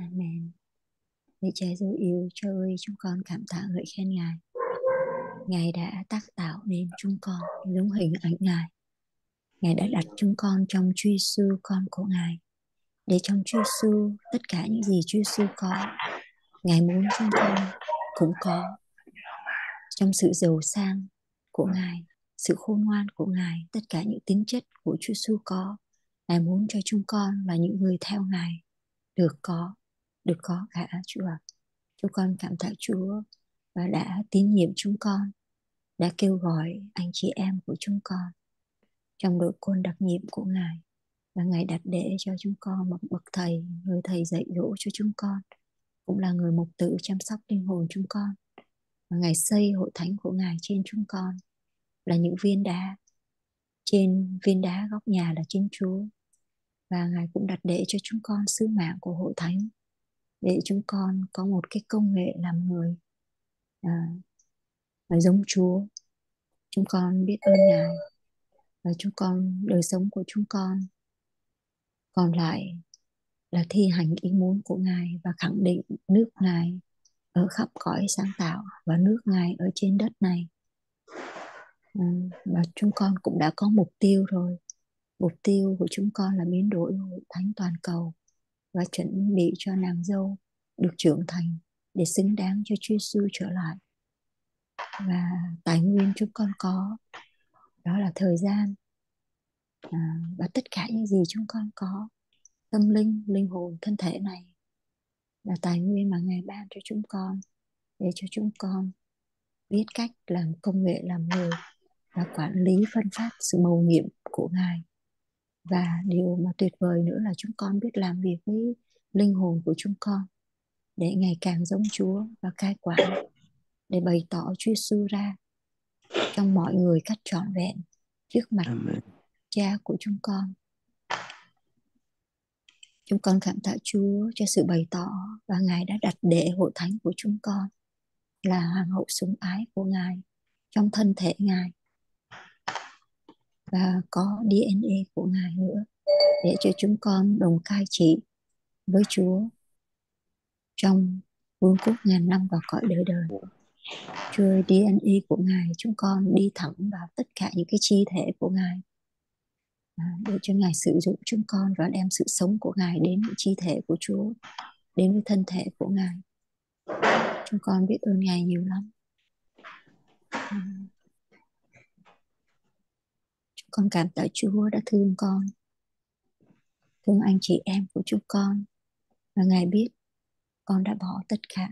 Amen. Lạy cha dấu yêu, Cha ơi, chúng con cảm tạ ngợi khen Ngài. Ngài đã tác tạo nên chúng con giống hình ảnh Ngài. Ngài đã đặt chúng con trong Chúa Giêsu con của Ngài. Để trong Chúa Giêsu tất cả những gì Chúa Giêsu có, Ngài muốn chúng con cũng có. Trong sự giàu sang của Ngài, sự khôn ngoan của Ngài, tất cả những tính chất của Chúa Giêsu có, Ngài muốn cho chúng con là những người theo Ngài được có, được có cả Chúa. Chúng con cảm tạ Chúa và đã tín nhiệm chúng con, đã kêu gọi anh chị em của chúng con trong đội quân đặc nhiệm của Ngài và Ngài đặt để cho chúng con một bậc thầy, người thầy dạy dỗ cho chúng con, cũng là người mục tử chăm sóc linh hồn chúng con. Và Ngài xây hội thánh của Ngài trên chúng con là những viên đá. Trên viên đá góc nhà là chính Chúa. Và Ngài cũng đặt để cho chúng con sứ mạng của hội thánh để chúng con có một cái công nghệ làm người à, giống Chúa. Chúng con biết ơn Ngài và chúng con đời sống của chúng con còn lại là thi hành ý muốn của ngài và khẳng định nước ngài ở khắp cõi sáng tạo và nước ngài ở trên đất này. À, và chúng con cũng đã có mục tiêu rồi. Mục tiêu của chúng con là biến đổi hội thánh toàn cầu và chuẩn bị cho nàng dâu được trưởng thành để xứng đáng cho Chúa Giêsu trở lại. Và tài nguyên chúng con có đó là thời gian à, và tất cả những gì chúng con có tâm linh linh hồn thân thể này là tài nguyên mà ngài ban cho chúng con để cho chúng con biết cách làm công nghệ làm người và quản lý phân phát sự mầu nhiệm của ngài và điều mà tuyệt vời nữa là chúng con biết làm việc với linh hồn của chúng con để ngày càng giống Chúa và cai quản để bày tỏ Chúa Giêsu ra trong mọi người cách trọn vẹn trước mặt Amen. Cha của chúng con. Chúng con cảm tạ Chúa cho sự bày tỏ và Ngài đã đặt để hội thánh của chúng con là hoàng hậu sủng ái của Ngài trong thân thể Ngài và có DNA của Ngài nữa để cho chúng con đồng cai trị với Chúa trong vương quốc ngàn năm và cõi đời đời. Chúa DNA của Ngài chúng con đi thẳng vào tất cả những cái chi thể của Ngài à, để cho Ngài sử dụng chúng con và đem sự sống của Ngài đến với chi thể của Chúa, đến với thân thể của Ngài. Chúng con biết ơn Ngài nhiều lắm. Con cảm tạ Chúa đã thương con, thương anh chị em của chúng con và Ngài biết con đã bỏ tất cả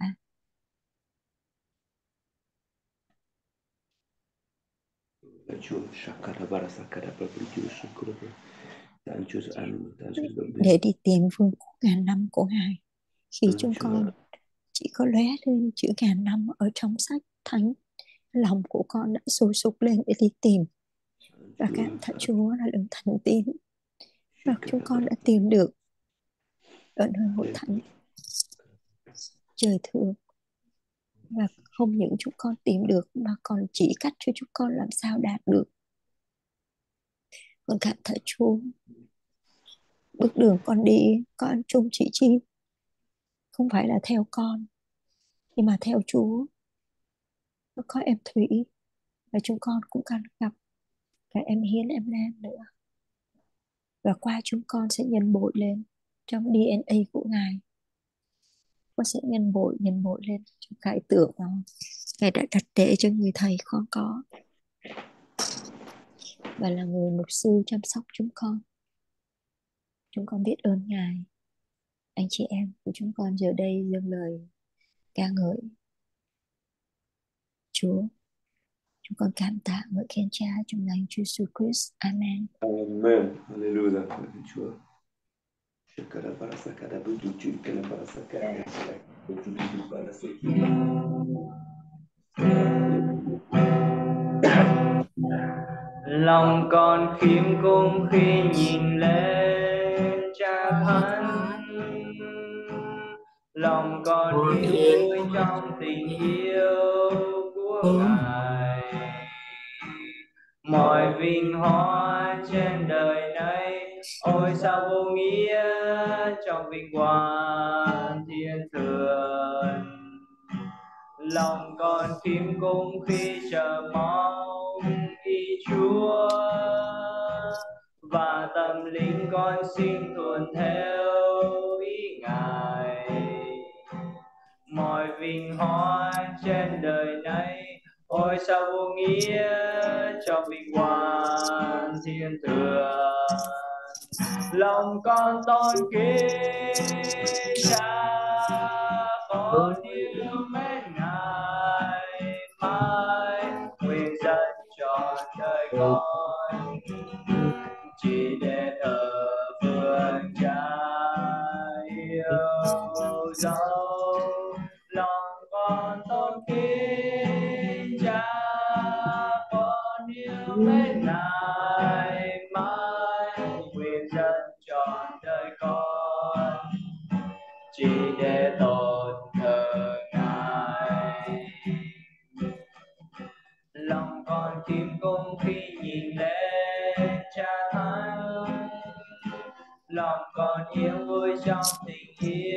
để đi tìm vương quốc ngàn năm của Ngài. Khi chúng con chỉ có lóe lên chữ ngàn năm ở trong sách thánh, lòng của con đã sôi sục lên để đi tìm. Và cảm tạ Chúa là lượng thần tín. Và chúng con đã tìm được ở nơi hội thánh. Trời thương. Và không những chúng con tìm được mà còn chỉ cách cho chúng con làm sao đạt được. Con cảm thấy Chúa bước đường con đi con chung chỉ chi. Không phải là theo con nhưng mà theo Chúa. Nó có em Thủy. Và chúng con cũng cần gặp cả em Hiến em nam nữa. Và qua chúng con sẽ nhân bội lên trong DNA của Ngài. Con sẽ nhân bội nhân bội lên cho cái tưởng mà ngài đã đặt để cho người thầy con có. Và là người mục sư chăm sóc chúng con. Chúng con biết ơn ngài. Anh chị em của chúng con giờ đây dâng lời ca ngợi Chúa chúng con cảm tạ ngợi khen Cha trong danh Chúa Jesus Christ. Amen. Amen. Hallelujah. Chúa. Para sakara lòng con khiêm cung khi nhìn lên cha thánh lòng con vui trong tình yêu của ngài vinh hoa trên đời này. Ôi, sao vô nghĩa trong vinh quang thiên thượng? Lòng con kim cung khi chờ mong y chúa. Và tâm linh con xin thuần theo ý ngài. Mọi vinh hoa trên đời này ôi sao vô nghĩa cho bình quan thiên thượng? Lòng con tôn kính cha don't think it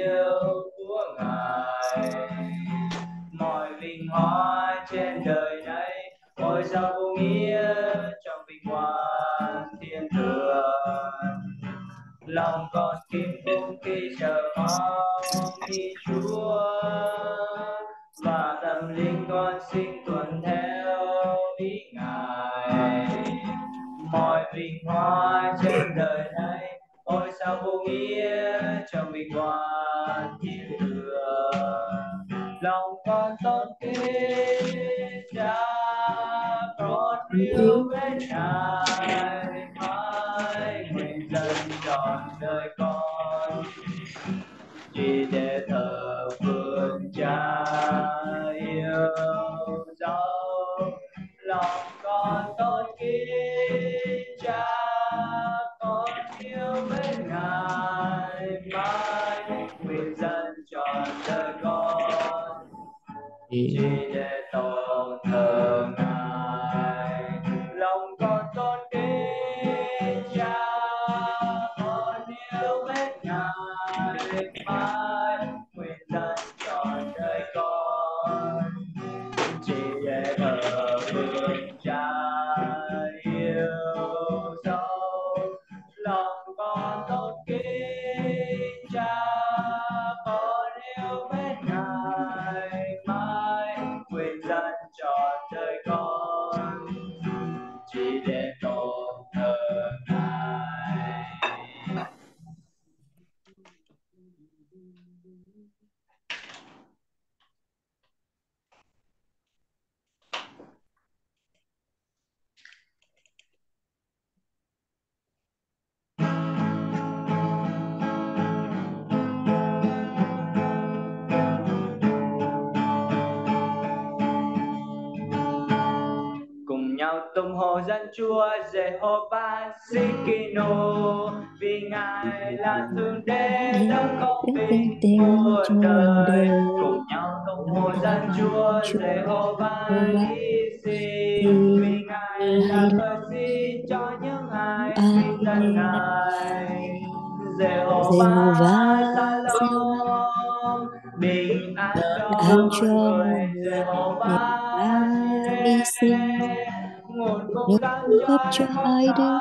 nếu góp cho ai đến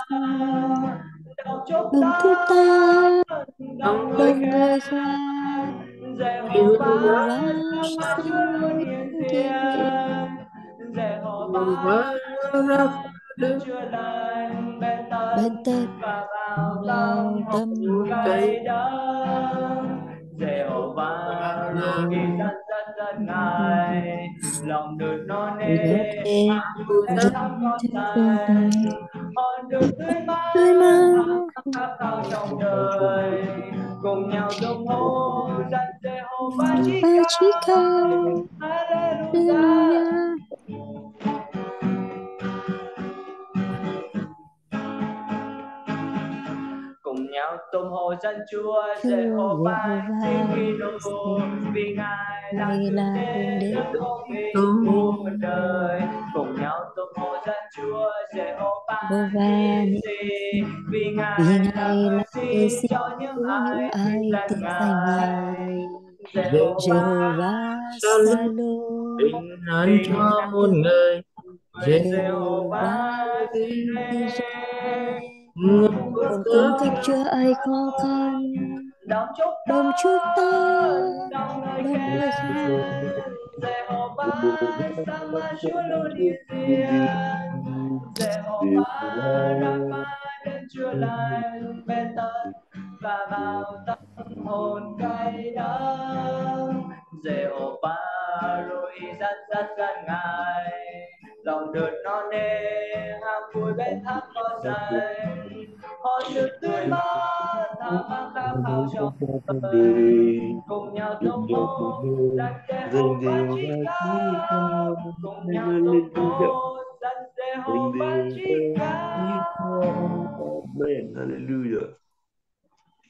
đồng thứ ta đồng người khác điều là sinh thiên bên tên lòng tâm cây đó lên này lòng được non nê tâm con tay. Hồn được tươi mới khát khao trong đời. Cùng nhau dòng hô dân tê hô ba chica Hallelujah. đạo tùng hồ dân chúa dạy hồ ba vì đồ vì ngài là thượng đế. công muôn đời. Cùng nhau tôn hồ dân chúa dạy hồ ba vì ngài là thượng cho những ai tin ngài Jehovah Shalom bình an cho muôn người. Jehovah Israel Nguồn cung cấp Chúa ấy khó khăn Đồng chúc ta Đồng lời khen khen Chúa lành bên tân và vào tâm hồn cay đắng Jehovah rồi dẫn dắt gần ngài. Lòng đượt non nê ham vui bên thác có dày họ sự tươi mát thả mang khát khao trong đời cùng nhau tung hô rằng Jehovah chí cao cùng nhau tung hô rằng Jehovah cao. Amen. Hallelujah.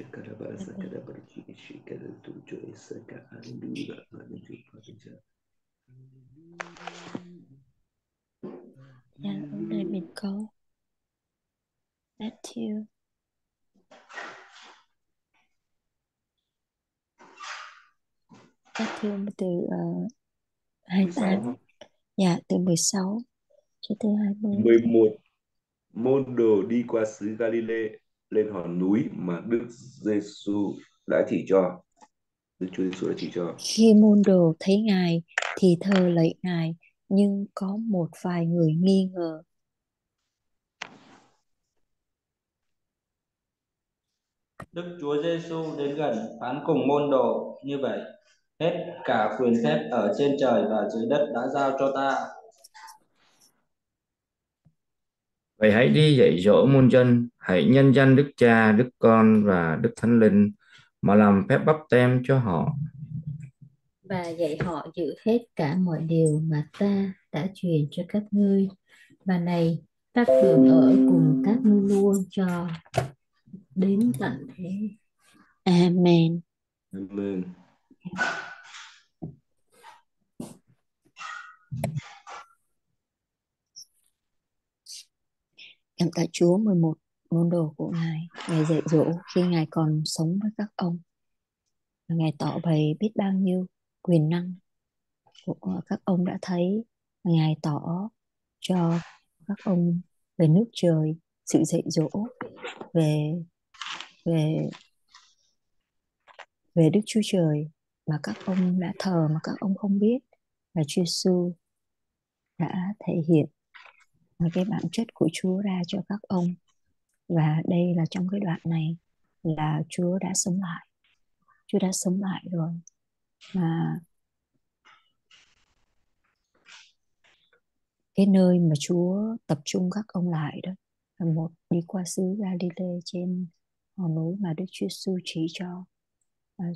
Shakara bara sakara bara chiki shikara tu joy saka hallelujah. Hallelujah. Hallelujah. Dạ, ở đây mình có Matthew Matthew từ uh, 28 Dạ, từ 16 cho tới 20 11 môn đồ đi qua xứ Galilee lên hòn núi mà Đức Giêsu đã chỉ cho. Đức Chúa Giêsu đã chỉ cho. Khi môn đồ thấy Ngài thì thờ lạy Ngài nhưng có một vài người nghi ngờ Đức Chúa Giêsu đến gần phán cùng môn đồ như vậy hết cả quyền phép ở trên trời và dưới đất đã giao cho ta vậy hãy đi dạy dỗ muôn dân hãy nhân danh Đức Cha Đức Con và Đức Thánh Linh mà làm phép bắp tem cho họ. Và dạy họ giữ hết cả mọi điều mà ta đã truyền cho các ngươi. Và này ta thường ở cùng các ngươi luôn cho đến tận thế. Amen. Amen. Cảm tạ Chúa 11 môn đồ của Ngài Ngài dạy dỗ khi Ngài còn sống với các ông. Ngài tỏ bày biết bao nhiêu quyền năng của các ông đã thấy. Ngài tỏ cho các ông về nước trời sự dạy dỗ về về về Đức Chúa Trời mà các ông đã thờ mà các ông không biết. Là Chúa Giêsu đã thể hiện cái bản chất của Chúa ra cho các ông và đây là trong cái đoạn này là Chúa đã sống lại. Chúa đã sống lại rồi. Mà cái nơi mà Chúa tập trung các ông lại đó là một đi qua xứ Galilee trên hòn núi mà Đức Chúa Giêsu chỉ cho à,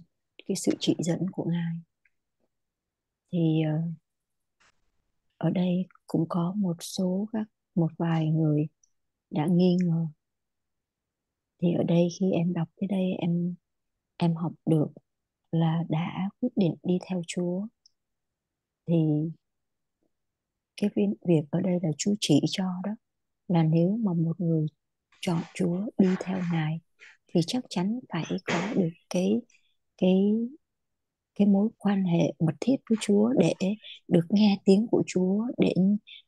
cái sự chỉ dẫn của Ngài. Thì ờ, ở đây cũng có một số các một vài người đã nghi ngờ thì ở đây khi em đọc cái đây em em học được là đã quyết định đi theo Chúa. Thì cái việc ở đây là Chúa chỉ cho đó, là nếu mà một người chọn Chúa đi theo Ngài thì chắc chắn phải có được cái cái cái mối quan hệ mật thiết với Chúa để được nghe tiếng của Chúa, để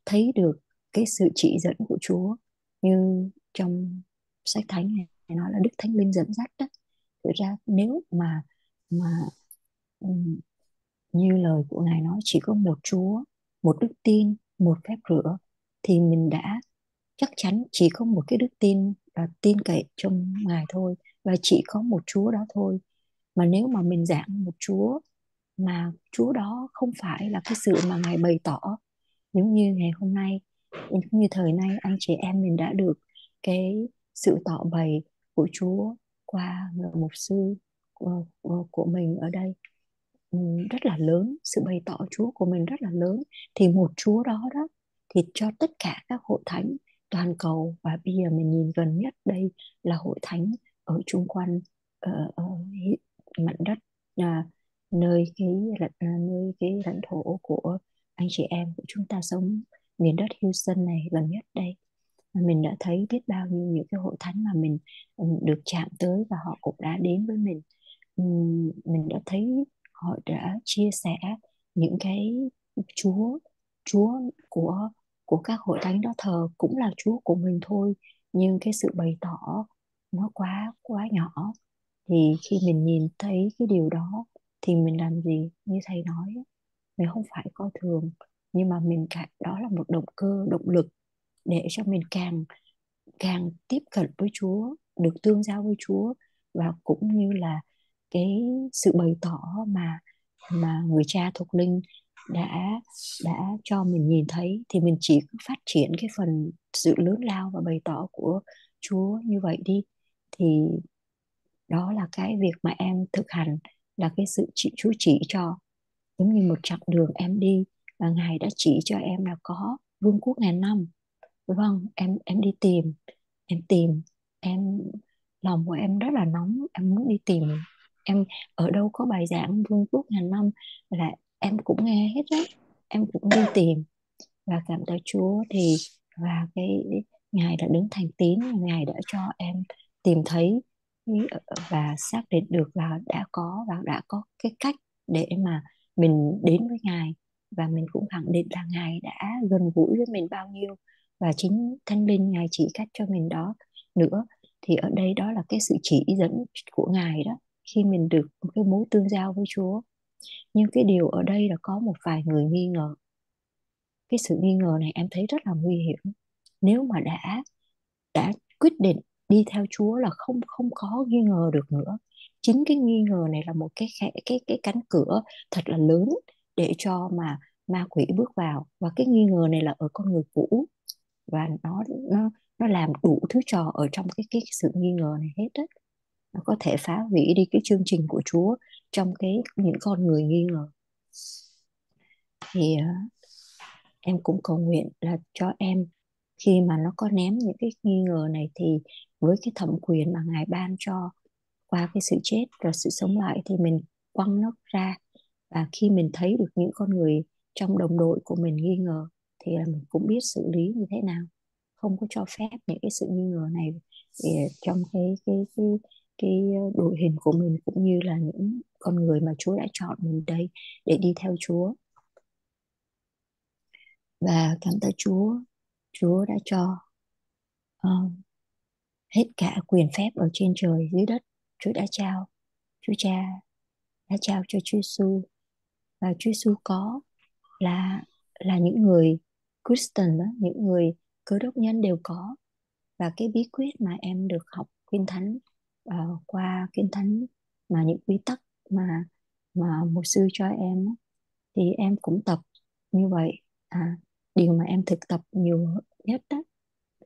thấy được cái sự chỉ dẫn của Chúa như trong sách thánh này nói là Đức Thánh Linh dẫn dắt đó. Thực ra nếu mà mà um, như lời của ngài nói chỉ có một Chúa một đức tin một phép rửa thì mình đã chắc chắn chỉ có một cái đức tin và tin cậy trong ngài thôi và chỉ có một Chúa đó thôi. Mà nếu mà mình giảng một Chúa mà Chúa đó không phải là cái sự mà ngài bày tỏ giống như ngày hôm nay giống như thời nay anh chị em mình đã được cái sự tỏ bày của Chúa qua người mục sư của, ờ, của mình ở đây. Ừ, rất là lớn sự bày tỏ Chúa của mình rất là lớn. Thì một Chúa đó đó thì cho tất cả các hội thánh toàn cầu và bây giờ mình nhìn gần nhất đây là hội thánh ở chung quanh ờ, ờ, ở, ở mảnh đất à, nơi cái à, nơi cái lãnh thổ của anh chị em của chúng ta sống miền đất Houston này gần nhất đây mình đã thấy biết bao nhiêu những cái hội thánh mà mình ừ, được chạm tới và họ cũng đã đến với mình. Mình đã thấy họ đã chia sẻ những cái Chúa Chúa của của các hội thánh đó thờ cũng là Chúa của mình thôi, nhưng cái sự bày tỏ nó quá quá nhỏ. Thì khi mình nhìn thấy cái điều đó thì mình làm gì? Như thầy nói mình không phải coi thường, nhưng mà mình cả đó là một động cơ, động lực để cho mình càng càng tiếp cận với Chúa, được tương giao với Chúa và cũng như là cái sự bày tỏ mà mà người cha thuộc linh đã đã cho mình nhìn thấy thì mình chỉ phát triển cái phần sự lớn lao và bày tỏ của Chúa như vậy đi. Thì đó là cái việc mà em thực hành, là cái sự chỉ, Chúa chỉ cho. Giống như một chặng đường em đi và ngài đã chỉ cho em là có vương quốc ngàn năm vâng em em đi tìm, em tìm. Em, lòng của em rất là nóng, em muốn đi tìm. Em, ở đâu có bài giảng vương quốc ngàn năm, là em cũng nghe hết á em cũng đi tìm và cảm tạ Chúa thì, và cái ngài đã đứng thành tín, ngài đã cho em tìm thấy ờ, và xác định được là đã có và đã có cái cách để mà mình đến với ngài. Và mình cũng khẳng định là ngài đã gần gũi với mình bao nhiêu và chính thanh linh ngài chỉ cách cho mình đó nữa. Thì ở đây đó là cái sự chỉ dẫn của ngài đó, khi mình được một cái mối tương giao với Chúa. Nhưng cái điều ở đây là có một vài người nghi ngờ. Cái sự nghi ngờ này em thấy rất là nguy hiểm. Nếu mà đã đã quyết định đi theo Chúa là không không có nghi ngờ được nữa. Chính cái nghi ngờ này là một cái khẽ cái cái cánh cửa thật là lớn để cho mà ma quỷ bước vào. Và cái nghi ngờ này là ở con người cũ và nó nó nó làm đủ thứ trò ở trong cái cái sự nghi ngờ này hết đấy nó có thể phá hủy đi cái chương trình của Chúa trong cái những con người nghi ngờ. Thì uh, em cũng cầu nguyện là cho em khi mà nó có ném những cái nghi ngờ này thì với cái thẩm quyền mà ngài ban cho qua cái sự chết và sự sống lại thì mình quăng nó ra. Và khi mình thấy được những con người trong đồng đội của mình nghi ngờ thì là mình cũng biết xử lý như thế nào. Không có cho phép những cái sự nghi ngờ này trong cái cái cái cái đội hình của mình cũng như là những con người mà Chúa đã chọn mình đây để đi theo Chúa. Và cảm tạ Chúa Chúa đã cho uh, hết cả quyền phép ở trên trời dưới đất. Chúa đã trao Chúa Cha đã trao cho Chúa Giêsu và Chúa Giêsu có là là những người Christian đó, những người cơ đốc nhân đều có. Và cái bí quyết mà em được học kinh thánh uh, qua kinh thánh mà những quy tắc mà mà một sư cho em thì em cũng tập như vậy. À điều mà em thực tập nhiều nhất đó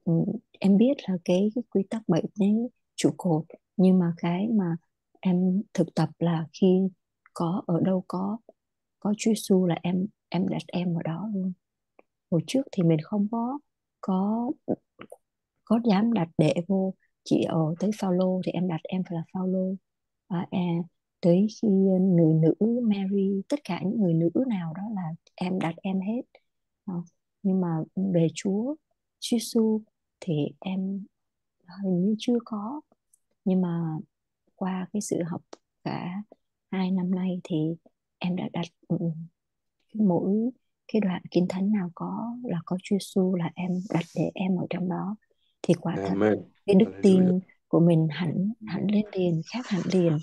ừ, em biết là cái, cái quy tắc bảy cái trụ cột nhưng mà cái mà em thực tập là khi có ở đâu có có Chúa Giêsu là em em đặt em ở đó luôn hồi trước thì mình không có có có dám đặt để vô. Chị ở tới Phaolô thì em đặt em phải là Phaolô à, à, tới khi người nữ Mary tất cả những người nữ nào đó là em đặt em hết. À, nhưng mà về Chúa Giêsu thì em hình như chưa có. Nhưng mà qua cái sự học cả hai năm nay thì em đã đặt ừ, ừ, mỗi cái đoạn kinh thánh nào có là có Chúa Giêsu là em đặt để em ở trong đó. Thì quả thật cái đức tin của mình hẳn hẳn lên liền khác hẳn liền.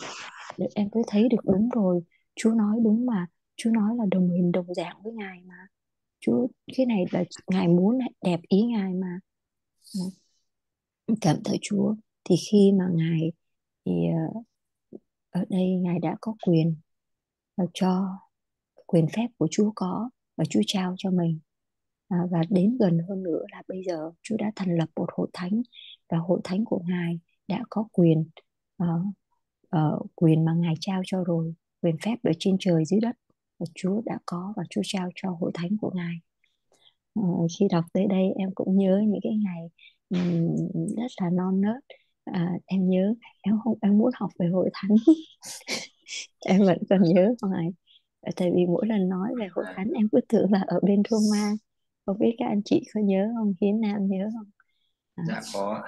Để em mới thấy được đúng rồi. Chúa nói đúng mà. Chúa nói là đồng hình đồng dạng với ngài mà. Chúa cái này là ngài muốn đẹp ý ngài mà. Cảm tạ Chúa. Thì khi mà ngài thì ờ, ở đây ngài đã có quyền và cho quyền phép của Chúa có và Chúa trao cho mình. À, và đến gần hơn nữa là bây giờ Chúa đã thành lập một hội thánh và hội thánh của ngài đã có quyền uh, uh, quyền mà ngài trao cho rồi quyền phép ở trên trời dưới đất. Và Chúa đã có và Chúa trao cho hội thánh của ngài. Uh, khi đọc tới đây em cũng nhớ những cái ngày um, rất là non nớt. À, em nhớ em không em muốn học về hội thánh. Em vẫn còn nhớ hoài tại vì mỗi lần nói về hội thánh em cứ tưởng là ở bên Roma. Không biết các anh chị có nhớ không? Hiến Nam nhớ không? À. dạ có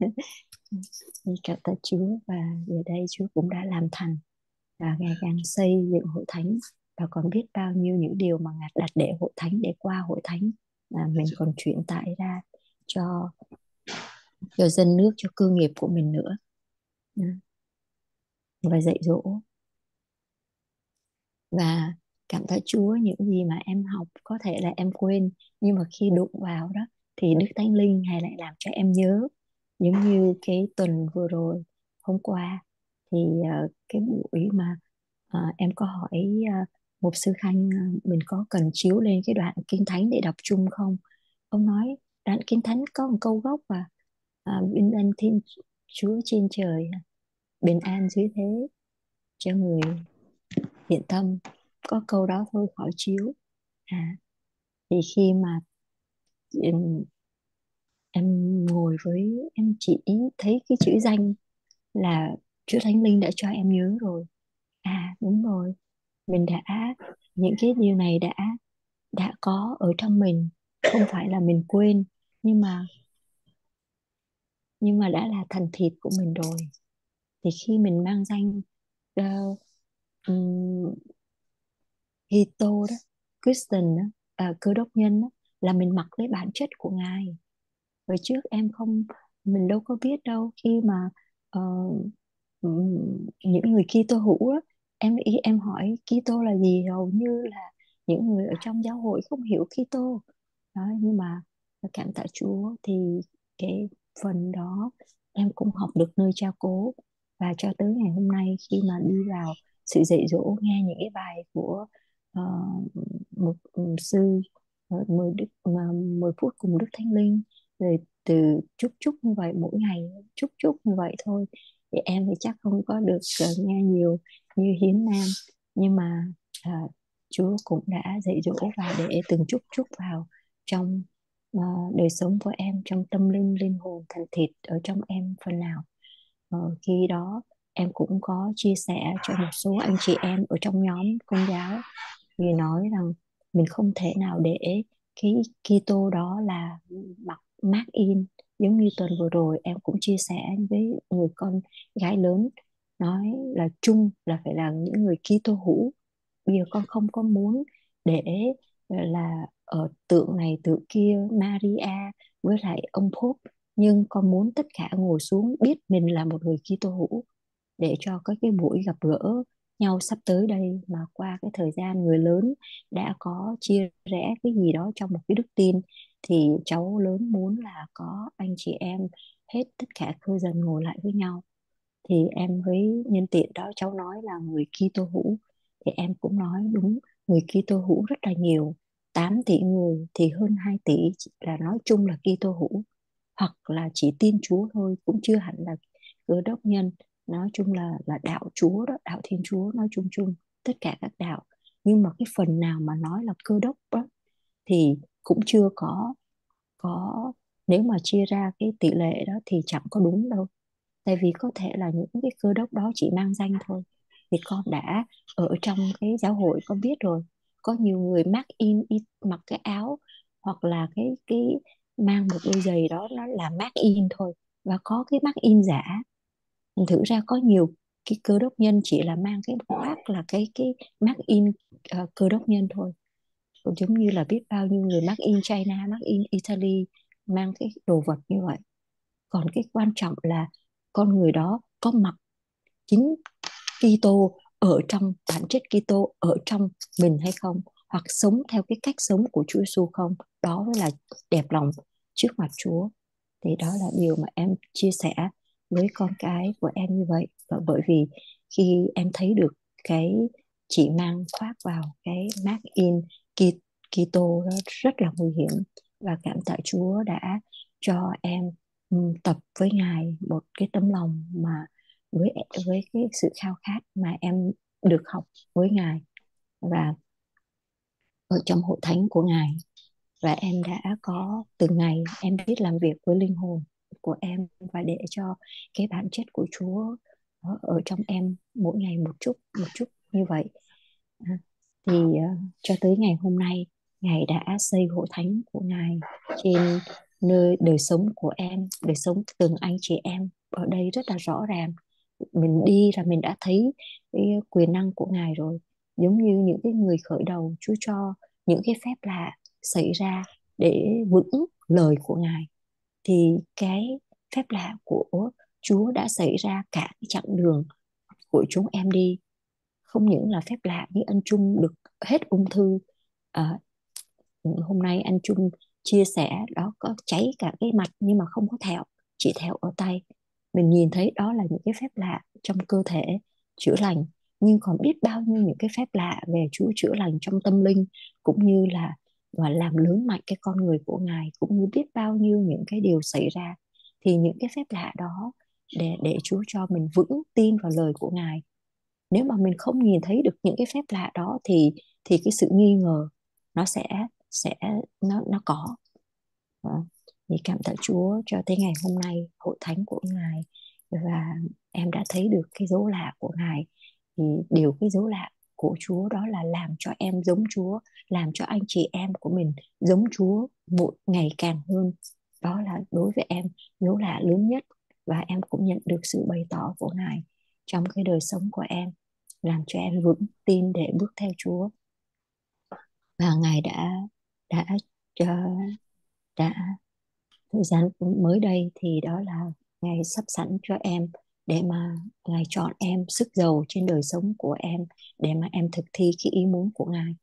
cảm tạ Chúa và giờ đây Chúa cũng đã làm thành và ngày càng xây dựng hội thánh. Và còn biết bao nhiêu những điều mà ngài đặt để hội thánh để qua hội thánh là mình còn chuyển tải ra cho cho dân nước cho cơ nghiệp của mình nữa. Và dạy dỗ và cảm tạ Chúa những gì mà em học có thể là em quên nhưng mà khi đụng vào đó thì Đức Thánh Linh hay lại làm cho em nhớ. Giống như cái tuần vừa rồi hôm qua thì uh, cái buổi mà uh, em có hỏi uh, một sư khanh uh, mình có cần chiếu lên cái đoạn kinh thánh để đọc chung không? Ông nói đoạn kinh thánh có một câu gốc và uh, vinh danh thiên chúa trên trời bình an dưới thế cho người hiện tâm có câu đó thôi khỏi chiếu. À thì khi mà em, em ngồi với em chỉ thấy cái chữ danh là Chúa Thánh Linh đã cho em nhớ rồi. À đúng rồi. Mình đã những cái điều này đã đã có ở trong mình. Không phải là mình quên nhưng mà nhưng mà đã là thành thịt của mình rồi. Thì khi mình mang danh uh, um, Hito đó Christian đó, uh, cơ đốc nhân đó, là mình mặc lấy bản chất của ngài. Hồi trước em không mình đâu có biết đâu khi mà uh, những người Kitô hữu đó, em ý em hỏi Kitô là gì hầu như là những người ở trong giáo hội không hiểu Kitô. Đó nhưng mà cảm tạ Chúa thì cái phần đó em cũng học được nơi cha cố. Và cho tới ngày hôm nay khi mà đi vào sự dạy dỗ nghe những cái bài của uh, một ừ, sư ờ, mười đức mà mười phút cùng Đức Thánh Linh. Rồi từ chút chút như vậy mỗi ngày chút chút như vậy thôi thì em thì chắc không có được uh, nghe nhiều như hiến nam. Nhưng mà uh, Chúa cũng đã dạy dỗ và để từng chút chút vào trong uh, đời sống của em trong tâm linh linh hồn thành thịt ở trong em phần nào. Uh, khi đó em cũng có chia sẻ cho một số anh chị em ở trong nhóm công giáo vì nói rằng mình không thể nào để cái Kitô đó là mặc mát in. Giống như tuần vừa rồi em cũng chia sẻ với người con gái lớn, nói là chung là phải là những người Kitô hữu. Bây giờ con không có muốn để ờ, là ở tượng này, tượng kia Maria với lại ông Pope, nhưng con muốn tất cả ngồi xuống biết mình là một người Kitô hữu để cho các cái buổi gặp gỡ nhau sắp tới đây mà qua cái thời gian người lớn đã có chia rẽ cái gì đó trong một cái đức tin, thì cháu lớn muốn là có anh chị em hết tất cả cư dân ngồi lại với nhau. Thì em với nhân tiện đó, cháu nói là người Kitô hữu. Thì em cũng nói đúng, người Kitô hữu rất là nhiều 8 tỷ người thì hơn 2 tỷ là nói chung là Kitô hữu. Hoặc là chỉ tin Chúa thôi, cũng chưa hẳn là cơ đốc nhân nói chung là là đạo Chúa đó đạo Thiên Chúa nói chung chung tất cả các đạo. Nhưng mà cái phần nào mà nói là cơ đốc đó thì cũng chưa có có nếu mà chia ra cái tỷ lệ đó thì chẳng có đúng đâu. Tại vì có thể là những cái cơ đốc đó chỉ mang danh thôi. Thì con đã ở trong cái giáo hội con biết rồi. Có nhiều người mắc in, in mặc cái áo hoặc là cái cái mang một đôi giày đó nó là mắc in thôi. Và có cái mắc in giả thử ra có nhiều cái cơ đốc nhân chỉ là mang cái khoác là cái cái mắc in uh, cơ đốc nhân thôi. Cũng giống như là biết bao nhiêu người mắc in China mắc in Italy mang cái đồ vật như vậy. Còn cái quan trọng là con người đó có mặc chính Kitô ở trong bản chất Kitô ở trong mình hay không? Hoặc sống theo cái cách sống của Chúa Giêsu không? Đó mới là đẹp lòng trước mặt Chúa. Thì đó là điều mà em chia sẻ với con cái của em như vậy. Và bởi vì khi em thấy được cái chị mang khoác vào cái mark in Kitô đó rất là nguy hiểm. Và cảm tạ Chúa đã cho em ừ, tập với ngài một cái tấm lòng mà với với cái sự khao khát mà em được học với ngài. Và ở trong hội thánh của ngài, và em đã có, từng ngày em biết làm việc với linh hồn của em và để cho cái bản chất của Chúa ở, ở trong em mỗi ngày một chút một chút như vậy. À, thì uh, cho tới ngày hôm nay ngài đã xây hội thánh của ngài trên nơi đời sống của em đời sống từng anh chị em ở đây rất là rõ ràng. Mình đi là mình đã thấy cái quyền năng của ngài rồi giống như những cái người khởi đầu Chúa cho những cái phép lạ xảy ra để vững lời của ngài thì cái phép lạ của Chúa đã xảy ra cả cái chặng đường của chúng em đi. Không những là phép lạ như anh Trung được hết ung thư à, hôm nay anh Trung chia sẻ đó có cháy cả cái mặt nhưng mà không có thẹo chỉ thẹo ở tay. Mình nhìn thấy đó là những cái phép lạ trong cơ thể chữa lành nhưng còn biết bao nhiêu những cái phép lạ về Chúa chữa lành trong tâm linh cũng như là và làm lớn mạnh cái con người của ngài, cũng như biết bao nhiêu những cái điều xảy ra, thì những cái phép lạ đó để để Chúa cho mình vững tin vào lời của ngài. Nếu mà mình không nhìn thấy được những cái phép lạ đó thì thì cái sự nghi ngờ nó sẽ sẽ, nó nó có. Đó. thì cảm tạ Chúa cho tới ngày hôm nay hội thánh của ngài và em đã thấy được cái dấu lạ của ngài. Thì điều cái dấu lạ của Chúa đó là làm cho em giống Chúa, làm cho anh chị em của mình giống Chúa mỗi ngày càng hơn. Đó là đối với em dấu lạ lớn nhất và em cũng nhận được sự bày tỏ của Ngài trong cái đời sống của em, làm cho em vững tin để bước theo Chúa. Và Ngài đã đã cho đã, thời gian mới đây thì đó là Ngài sắp sẵn cho em để mà Ngài chọn em sức giàu trên đời sống của em để mà em thực thi cái ý muốn của Ngài.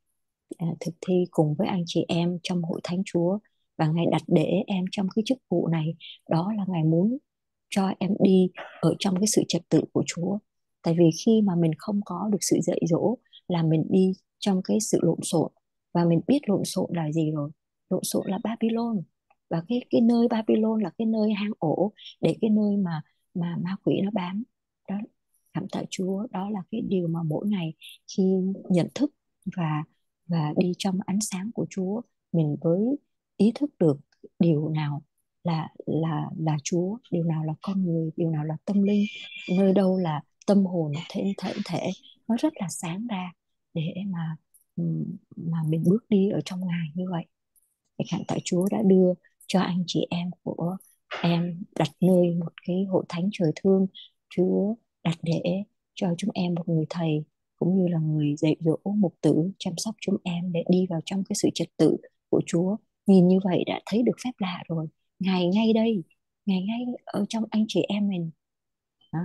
À, thực thi cùng với anh chị em trong hội thánh Chúa và Ngài đặt để em trong cái chức vụ này. Đó là Ngài muốn cho em đi ở trong cái sự trật tự của Chúa. Tại vì khi mà mình không có được sự dạy dỗ là mình đi trong cái sự lộn xộn. Và mình biết lộn xộn là gì rồi? Lộn xộn là Babylon. Và cái cái nơi Babylon là cái nơi hang ổ để cái nơi mà mà ma quỷ nó bám. Đó, cảm tạ Chúa. Đó là cái điều mà mỗi ngày khi nhận thức và và đi trong ánh sáng của Chúa, mình với ý thức được điều nào là là là Chúa, điều nào là con người, điều nào là tâm linh, nơi đâu là tâm hồn, thể thể thể. Nó rất là sáng ra để mà mà mình bước đi ở trong ngài như vậy. Thì cảm tạ Chúa đã đưa cho anh chị em của em đặt nơi một cái hội thánh trời thương, Chúa đặt để cho chúng em, một người thầy cũng như là người dạy dỗ, mục tử chăm sóc chúng em để đi vào trong cái sự trật tự của Chúa. Nhìn như vậy đã thấy được phép lạ rồi. Ngày ngay đây ngày ngay ở trong anh chị em mình. Đó.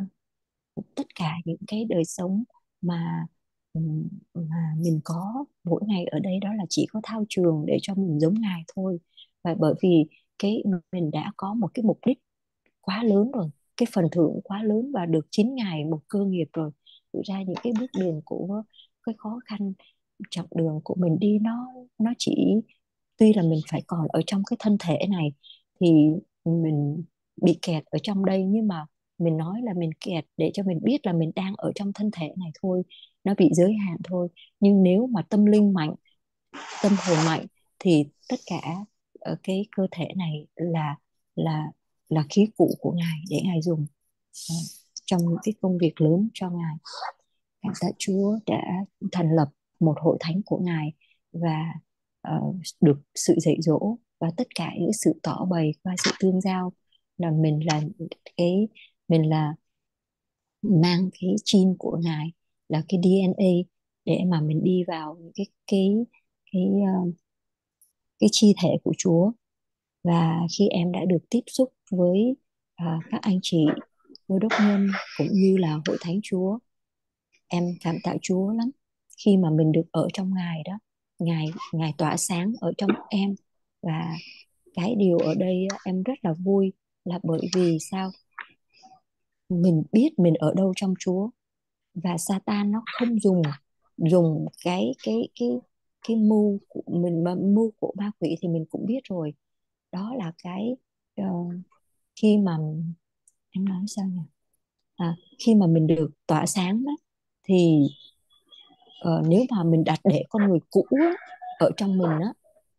tất cả những cái đời sống mà ừ, mà mình có mỗi ngày ở đây đó là chỉ có thao trường để cho mình giống ngài thôi. Và bởi vì cái mình đã có một cái mục đích quá lớn rồi, cái phần thưởng quá lớn và được chín ngày một cơ nghiệp rồi. Thực ra những cái bước đường của cái khó khăn chặng đường của mình đi, nó nó chỉ, tuy là mình phải còn ở trong cái thân thể này thì mình bị kẹt ở trong đây, nhưng mà mình nói là mình kẹt để cho mình biết là mình đang ở trong thân thể này thôi, nó bị giới hạn thôi. Nhưng nếu mà tâm linh mạnh, tâm hồn mạnh thì tất cả ở cái cơ thể này là là là khí cụ của ngài để ngài dùng uh, trong những cái công việc lớn cho ngài. Cảm tạ Chúa đã thành lập một hội thánh của ngài và uh, được sự dạy dỗ và tất cả những sự tỏ bày qua sự tương giao. Là mình là cái mình là mang cái gene của ngài là cái DNA để mà mình đi vào những cái cái cái uh, cái chi thể của Chúa. Và khi em đã được tiếp xúc với uh, các anh chị đô đốc nhân cũng như là hội thánh Chúa em cảm tạ Chúa lắm. Khi mà mình được ở trong ngài đó ngài ngài tỏa sáng ở trong em. Và cái điều ở đây em rất là vui là bởi vì sao? Mình biết mình ở đâu trong Chúa. Và Satan nó không dùng dùng cái cái cái cái mưu của mình mà mưu của ma quỷ thì mình cũng biết rồi. Đó là cái uh, khi mà em nói sao nhỉ? À, khi mà mình được tỏa sáng đó thì uh, nếu mà mình đặt để con người cũ ở trong mình á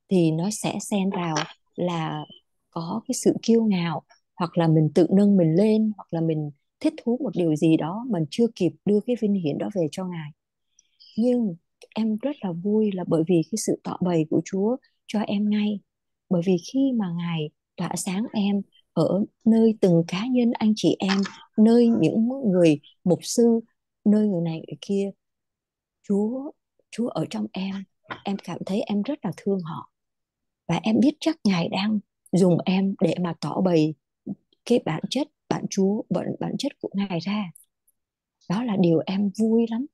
thì nó sẽ xen vào là có cái sự kiêu ngạo hoặc là mình tự nâng mình lên hoặc là mình thích thú một điều gì đó mình chưa kịp đưa cái vinh hiển đó về cho ngài. Nhưng em rất là vui là bởi vì cái sự tỏ bày của Chúa cho em ngay. Bởi vì khi mà ngài tỏa sáng em ở nơi từng cá nhân anh chị em, nơi những người mục sư, nơi người này người kia, Chúa Chúa ở trong em em cảm thấy em rất là thương họ. Và em biết chắc ngài đang dùng em để mà tỏ bày cái bản chất, bản Chúa, bản bản chất của ngài ra. Đó là điều em vui lắm.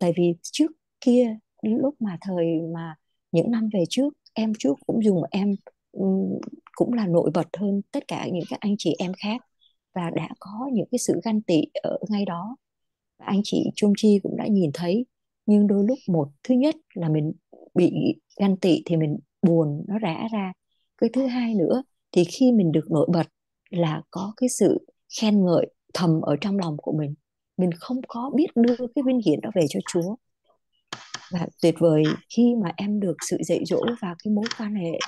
Tại vì trước kia lúc mà thời mà những năm về trước, em trước cũng dùng em cũng là nổi bật hơn tất cả những các anh chị em khác và đã có những cái sự ganh tị ở ngay đó. Và anh chị Trung Chi cũng đã nhìn thấy, nhưng đôi lúc một, thứ nhất là mình bị ganh tị thì mình buồn nó rã ra. Cái thứ hai nữa thì khi mình được nổi bật là có cái sự khen ngợi thầm ở trong lòng của mình. Mình không có biết đưa cái vinh hiển đó về cho Chúa và tuyệt vời khi mà em được sự dạy dỗ và cái mối quan hệ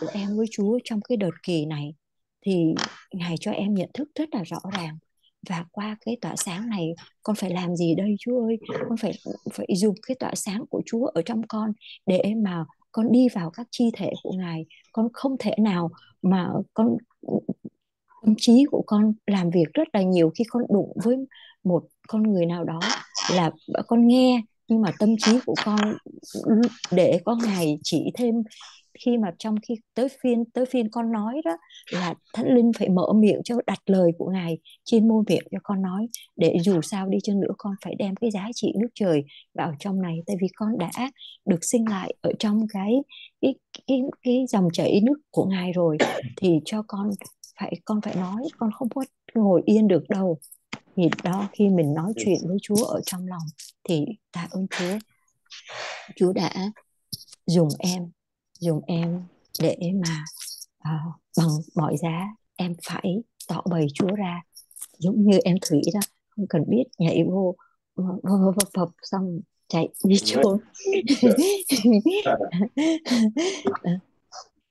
của em với Chúa trong cái đợt kỳ này. Thì ngài cho em nhận thức rất là rõ ràng. Và qua cái tỏa sáng này con phải làm gì đây Chúa ơi? Con phải phải dùng cái tỏa sáng của Chúa ở trong con để mà con đi vào các chi thể của ngài. Con không thể nào mà con tâm trí của con làm việc rất là nhiều khi con đụng với một con người nào đó là con nghe nhưng mà tâm trí của con ừ, để có ngày chỉ thêm khi mà trong khi tới phiên tới phiên con nói đó là thánh linh phải mở miệng cho đặt lời của ngài trên môi miệng cho con nói để dù sao đi chăng nữa con phải đem cái giá trị nước trời vào trong này. Tại vì con đã được sinh lại ở trong cái cái cái, cái dòng chảy nước của ngài rồi thì cho con phải con phải nói con không có ngồi yên được đâu thì đó khi mình nói chuyện với Chúa ở trong lòng thì tạ ơn Chúa. Chúa đã dùng em dùng em để mà uh, bằng mọi giá em phải tỏ bày Chúa ra. Giống như em thủy đó không cần biết nhảy vô phập phập xong chạy đi trốn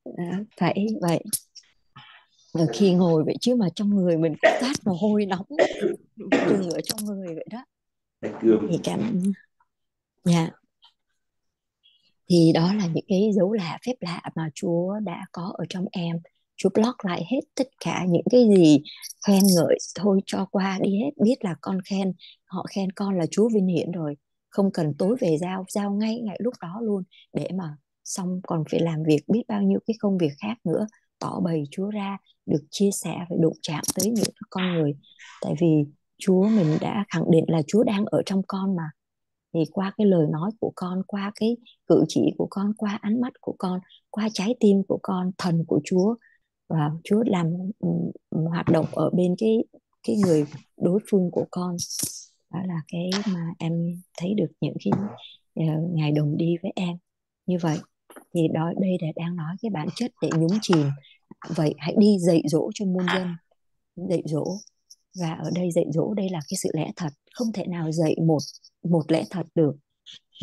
phải vậy khi ngồi vậy chứ mà trong người mình cũng tát mồ hôi nóng trừng ở trong người vậy đó. Thì cảm dạ. Thì đó là những cái dấu lạ phép lạ mà Chúa đã có ở trong em. Chúa block lại hết tất cả những cái gì khen ngợi thôi cho qua đi hết. Biết là con khen họ khen con là Chúa vinh hiển rồi. Không cần tối về giao giao ngay ngay lúc đó luôn để mà xong còn phải làm việc biết bao nhiêu cái công việc khác nữa tỏ bày Chúa ra được chia sẻ và đụng chạm tới những con người. Tại vì Chúa mình đã khẳng định là Chúa đang ở trong con mà. Thì qua cái lời nói của con qua cái cử chỉ của con qua ánh mắt của con qua trái tim của con thần của Chúa và Chúa làm ừ, ừ, hoạt động ở bên cái cái người đối phương của con. Đó là cái mà em thấy được những cái uh, ngày đồng đi với em. Như vậy thì đó đây là đang nói cái bản chất để nhúng chìm vậy hãy đi dạy dỗ cho muôn dân. Dạy dỗ. Và ở đây dạy dỗ đây là cái sự lẽ thật. Không thể nào dạy một một lẽ thật được.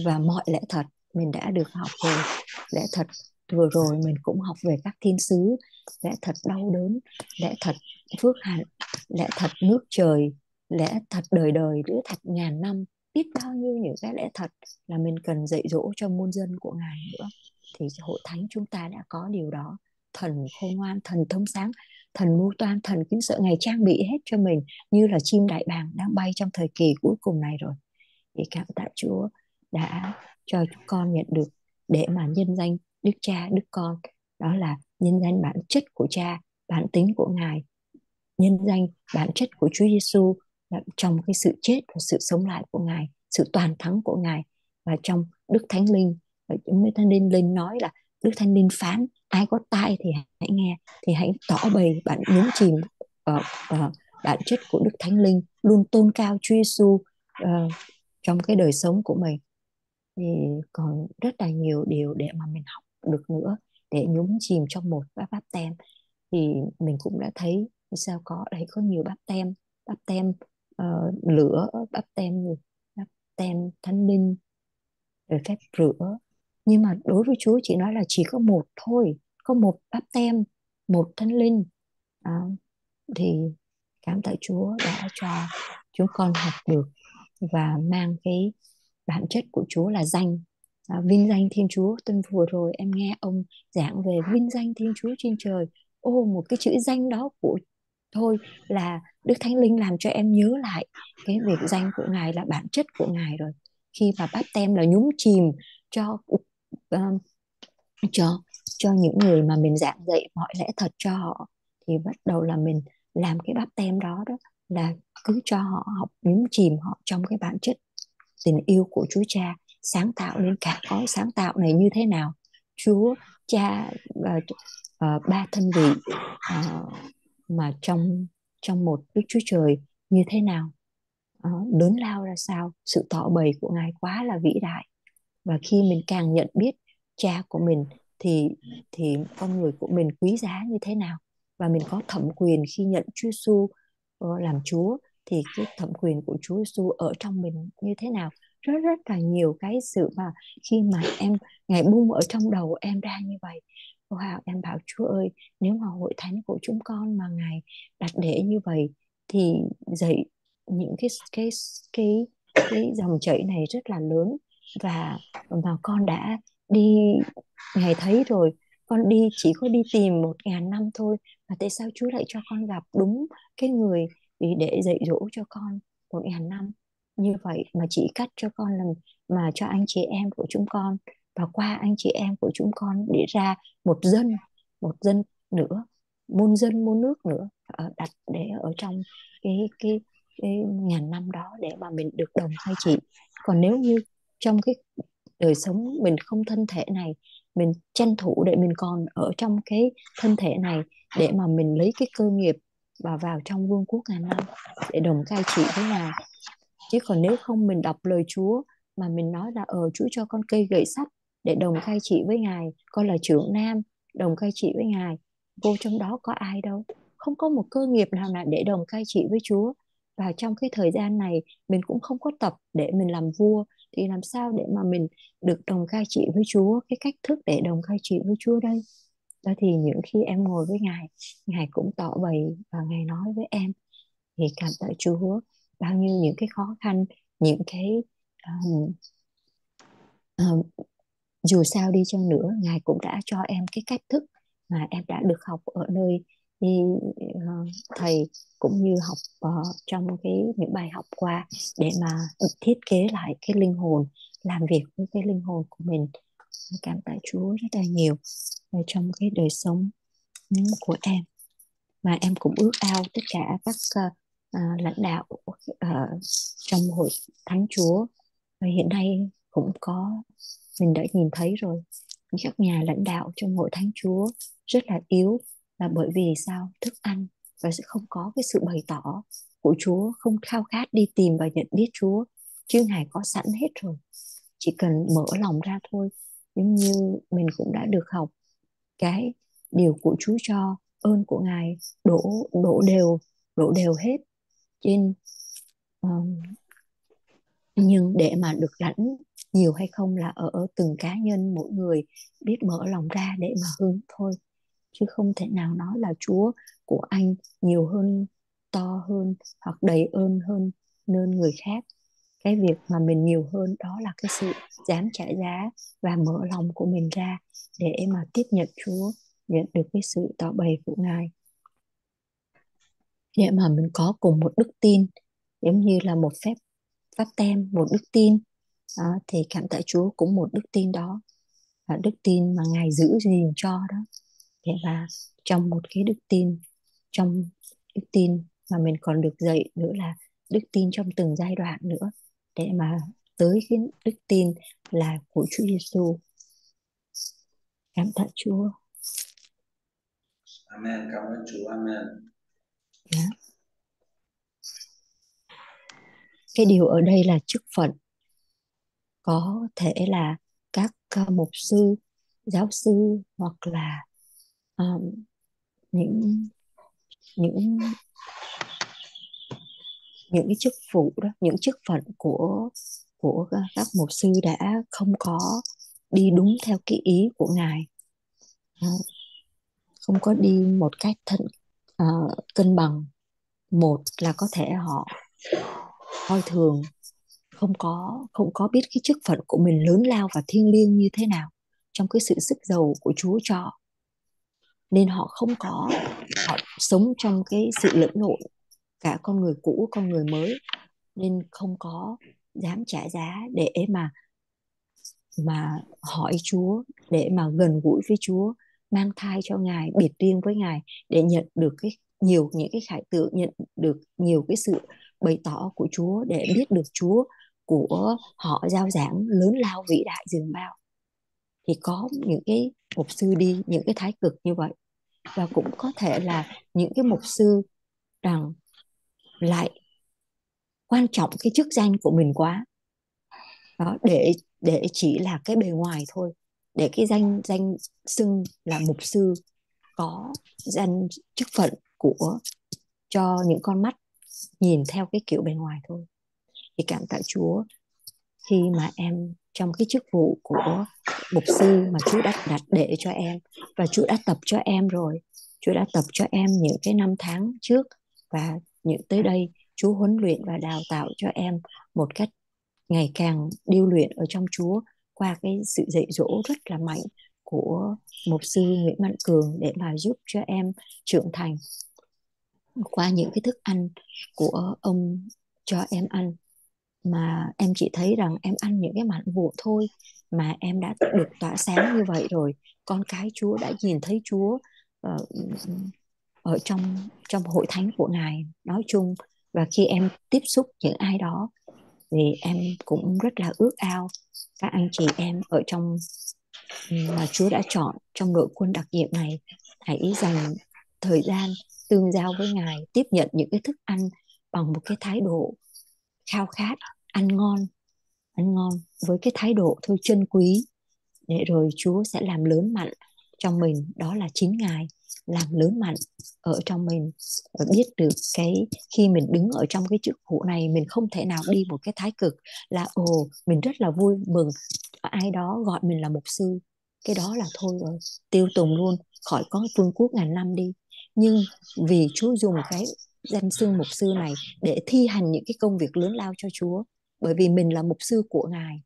Và mọi lẽ thật mình đã được học rồi. Lẽ thật vừa rồi mình cũng học về các thiên sứ. Lẽ thật đau đớn. Lẽ thật phước hạnh. Lẽ thật nước trời. Lẽ thật đời đời lẽ thật ngàn năm. Biết bao nhiêu những cái lẽ thật là mình cần dạy dỗ cho muôn dân của ngài nữa. Thì hội thánh chúng ta đã có điều đó thần khôn ngoan, thần thông sáng, thần mưu toan, thần kính sợ ngày trang bị hết cho mình, như là chim đại bàng đang bay trong thời kỳ cuối cùng này rồi. Thì cảm tạ Chúa đã cho chúng con nhận được để mà nhân danh Đức Cha, Đức Con. Đó là nhân danh bản chất của Cha, bản tính của Ngài. Nhân danh bản chất của Chúa Giêsu trong cái sự chết và sự sống lại của Ngài, sự toàn thắng của Ngài. Và trong Đức Thánh Linh, và chúng Thánh Linh lên nói là Đức Thánh Linh phán ai có tai thì hãy nghe thì hãy tỏ bày bạn nhúng chìm uh, uh, bản chất của Đức Thánh Linh luôn tôn cao Chúa Giêsu uh, ờ, trong cái đời sống của mình. Thì còn rất là nhiều điều để mà mình học được nữa để nhúng chìm trong một bát bắp tem thì mình cũng đã thấy sao có đây có nhiều bát tem bát tem uh, lửa bắp tem bát tem thánh linh rồi phép rửa nhưng mà đối với Chúa chỉ nói là chỉ có một thôi có một bắp tem một thánh linh. À, thì cảm tạ Chúa đã cho chúng con học được và mang cái bản chất của Chúa là danh. À, vinh danh Thiên Chúa. Tuần vừa rồi em nghe ông giảng về vinh danh Thiên Chúa trên trời. Ô một cái chữ danh đó của thôi là Đức Thánh Linh làm cho em nhớ lại cái việc danh của Ngài là bản chất của Ngài rồi. Khi mà báp tem là nhúng chìm cho uh, cho cho những người mà mình giảng dạy mọi lẽ thật cho họ thì bắt đầu là mình làm cái bắp tem đó đó là cứ cho họ học nhúng chìm họ trong cái bản chất tình yêu của Chúa Cha sáng tạo nên cả có sáng tạo này như thế nào. Chúa Cha uh, uh, ba thân vị uh, mà trong trong một Đức Chúa Trời như thế nào? Uh, lớn lao ra sao? Sự tỏ bày của Ngài quá là vĩ đại. Và khi mình càng nhận biết cha của mình thì thì con người của mình quý giá như thế nào? Và mình có thẩm quyền khi nhận Chúa Giêsu uh, làm Chúa thì cái thẩm quyền của Chúa Giêsu ở trong mình như thế nào? Rất rất là nhiều cái sự mà khi mà em ngày bung ở trong đầu em ra như vậy. Wow em bảo Chúa ơi nếu mà hội thánh của chúng con mà ngài đặt để như vậy thì dạy những cái cái cái cái dòng chảy này rất là lớn. Và mà con đã đi ngài thấy rồi, con đi, chỉ có đi tìm một ngàn năm thôi. Mà tại sao Chúa lại cho con gặp đúng cái người để dạy dỗ cho con một ngàn năm như vậy, mà chỉ cắt cho con làm mà cho anh chị em của chúng con và qua anh chị em của chúng con để ra một dân một dân nữa, muôn dân, muôn nước nữa đặt để ở trong cái cái cái ngàn năm đó để mà mình được đồng hai chị. Còn nếu như trong cái đời sống mình không thân thể này, mình tranh thủ để mình còn ở trong cái thân thể này để mà mình lấy cái cơ nghiệp và vào trong vương quốc ngàn năm để đồng cai trị với ngài. Chứ còn nếu không mình đọc lời Chúa mà mình nói là ờ Chúa cho con cây gậy sắt để đồng cai trị với ngài, con là trưởng nam, đồng cai trị với ngài, vô trong đó có ai đâu. Không có một cơ nghiệp nào là để đồng cai trị với Chúa. Và trong cái thời gian này mình cũng không có tập để mình làm vua thì làm sao để mà mình được đồng khai trị với Chúa? Cái cách thức để đồng khai trị với Chúa đây? Đó thì những khi em ngồi với ngài ngài cũng tỏ bày và ngài nói với em thì cảm tạ Chúa. Bao nhiêu những cái khó khăn những cái um, um, dù sao đi chăng nữa ngài cũng đã cho em cái cách thức mà em đã được học ở nơi thì uh, thầy cũng như học uh, trong cái những bài học qua để mà thiết kế lại cái linh hồn làm việc với cái linh hồn của mình. Cảm tạ Chúa rất là nhiều ờ, trong cái đời sống ừ, của em. Mà em cũng ước ao tất cả các uh, uh, lãnh đạo uh, trong hội thánh Chúa. Và hiện nay cũng có mình đã nhìn thấy rồi các nhà lãnh đạo trong hội thánh Chúa rất là yếu là bởi vì sao? Thức ăn và sẽ không có cái sự bày tỏ của Chúa không khao khát đi tìm và nhận biết Chúa. Chứ Ngài có sẵn hết rồi. Chỉ cần mở lòng ra thôi. Giống như mình cũng đã được học cái điều của Chúa cho ơn của Ngài đổ đổ đều đổ đều hết trên um, nhưng để mà được lãnh nhiều hay không là ở, ở từng cá nhân mỗi người biết mở lòng ra để mà hướng thôi chứ không thể nào nói là Chúa của anh nhiều hơn to hơn hoặc đầy ơn hơn nên người khác. Cái việc mà mình nhiều hơn đó là cái sự dám trả giá và mở lòng của mình ra để mà tiếp nhận Chúa nhận được cái sự tỏ bày của Ngài. Để mà mình có cùng một đức tin giống như là một phép pháp tem một đức tin. Đó, thì cảm tạ Chúa cũng một đức tin đó. Và đức tin mà Ngài giữ gìn cho đó để mà trong một cái đức tin trong đức tin mà mình còn được dạy nữa là đức tin trong từng giai đoạn nữa để mà tới cái đức tin là của Chúa Giêsu. Cảm tạ Chúa. Amen. Cảm ơn Chúa. Amen. Yeah. Dạ. Cái điều ở đây là chức phận. Có thể là các mục sư, giáo sư hoặc là um, những những những cái chức vụ đó những chức phận của của các mục sư đã không có đi đúng theo cái ý của ngài. Ờ, không có đi một cách thân uh, cân bằng. Một là có thể họ coi thường không có không có biết cái chức phận của mình lớn lao và thiêng liêng như thế nào trong cái sự sức giàu của Chúa cho nên họ không có, họ sống trong cái sự lẫn lộn cả con người cũ, con người mới, nên không có dám trả giá để mà mà hỏi Chúa, để mà gần gũi với Chúa, mang thai cho ngài, biệt riêng với ngài, để nhận được cái nhiều, những cái khải tượng nhận được nhiều cái sự bày tỏ của Chúa, để biết được Chúa của họ giao giảng lớn lao vĩ đại, dường bao. Thì có những cái mục sư đi, những cái thái cực như vậy và cũng có thể là những cái mục sư rằng lại quan trọng cái chức danh của mình quá. Đó, để để chỉ là cái bề ngoài thôi. Để cái danh danh xưng là mục sư có danh chức phận của, cho những con mắt nhìn theo cái kiểu bề ngoài thôi. Thì cảm tạ Chúa khi mà em trong cái chức vụ của mục sư mà Chúa đã đặt để cho em. Và Chúa đã tập cho em rồi. Chúa đã tập cho em những cái năm tháng trước. Và những tới đây, Chúa huấn luyện và đào tạo cho em một cách ngày càng điêu luyện ở trong Chúa qua cái sự dạy dỗ rất là mạnh của mục sư Nguyễn Mạnh Cường để mà giúp cho em trưởng thành qua những cái thức ăn của ông cho em ăn mà em chỉ thấy rằng em ăn những cái mặn vụn thôi mà em đã được tỏa sáng như vậy rồi. Con cái Chúa đã nhìn thấy Chúa uh, ở trong trong hội thánh của ngài nói chung. Và khi em tiếp xúc những ai đó thì em cũng rất là ước ao. Các anh chị em ở trong ừ, mà Chúa đã chọn trong đội quân đặc nhiệm này hãy dành thời gian tương giao với Ngài tiếp nhận những cái thức ăn bằng một cái thái độ khao khát, ăn ngon ăn ngon với cái thái độ thôi chân quý. Để rồi Chúa sẽ làm lớn mạnh trong mình, đó là chính Ngài làm lớn mạnh ở trong mình. Và biết được cái khi mình đứng ở trong cái chức vụ này, mình không thể nào đi một cái thái cực là, ồ, mình rất là vui mừng, ai đó gọi mình là mục sư. Cái đó là thôi rồi, tiêu tùng luôn, khỏi có vương quốc ngàn năm đi. Nhưng vì Chúa dùng cái danh xưng mục sư này để thi hành những cái công việc lớn lao cho Chúa, bởi vì mình là mục sư của Ngài.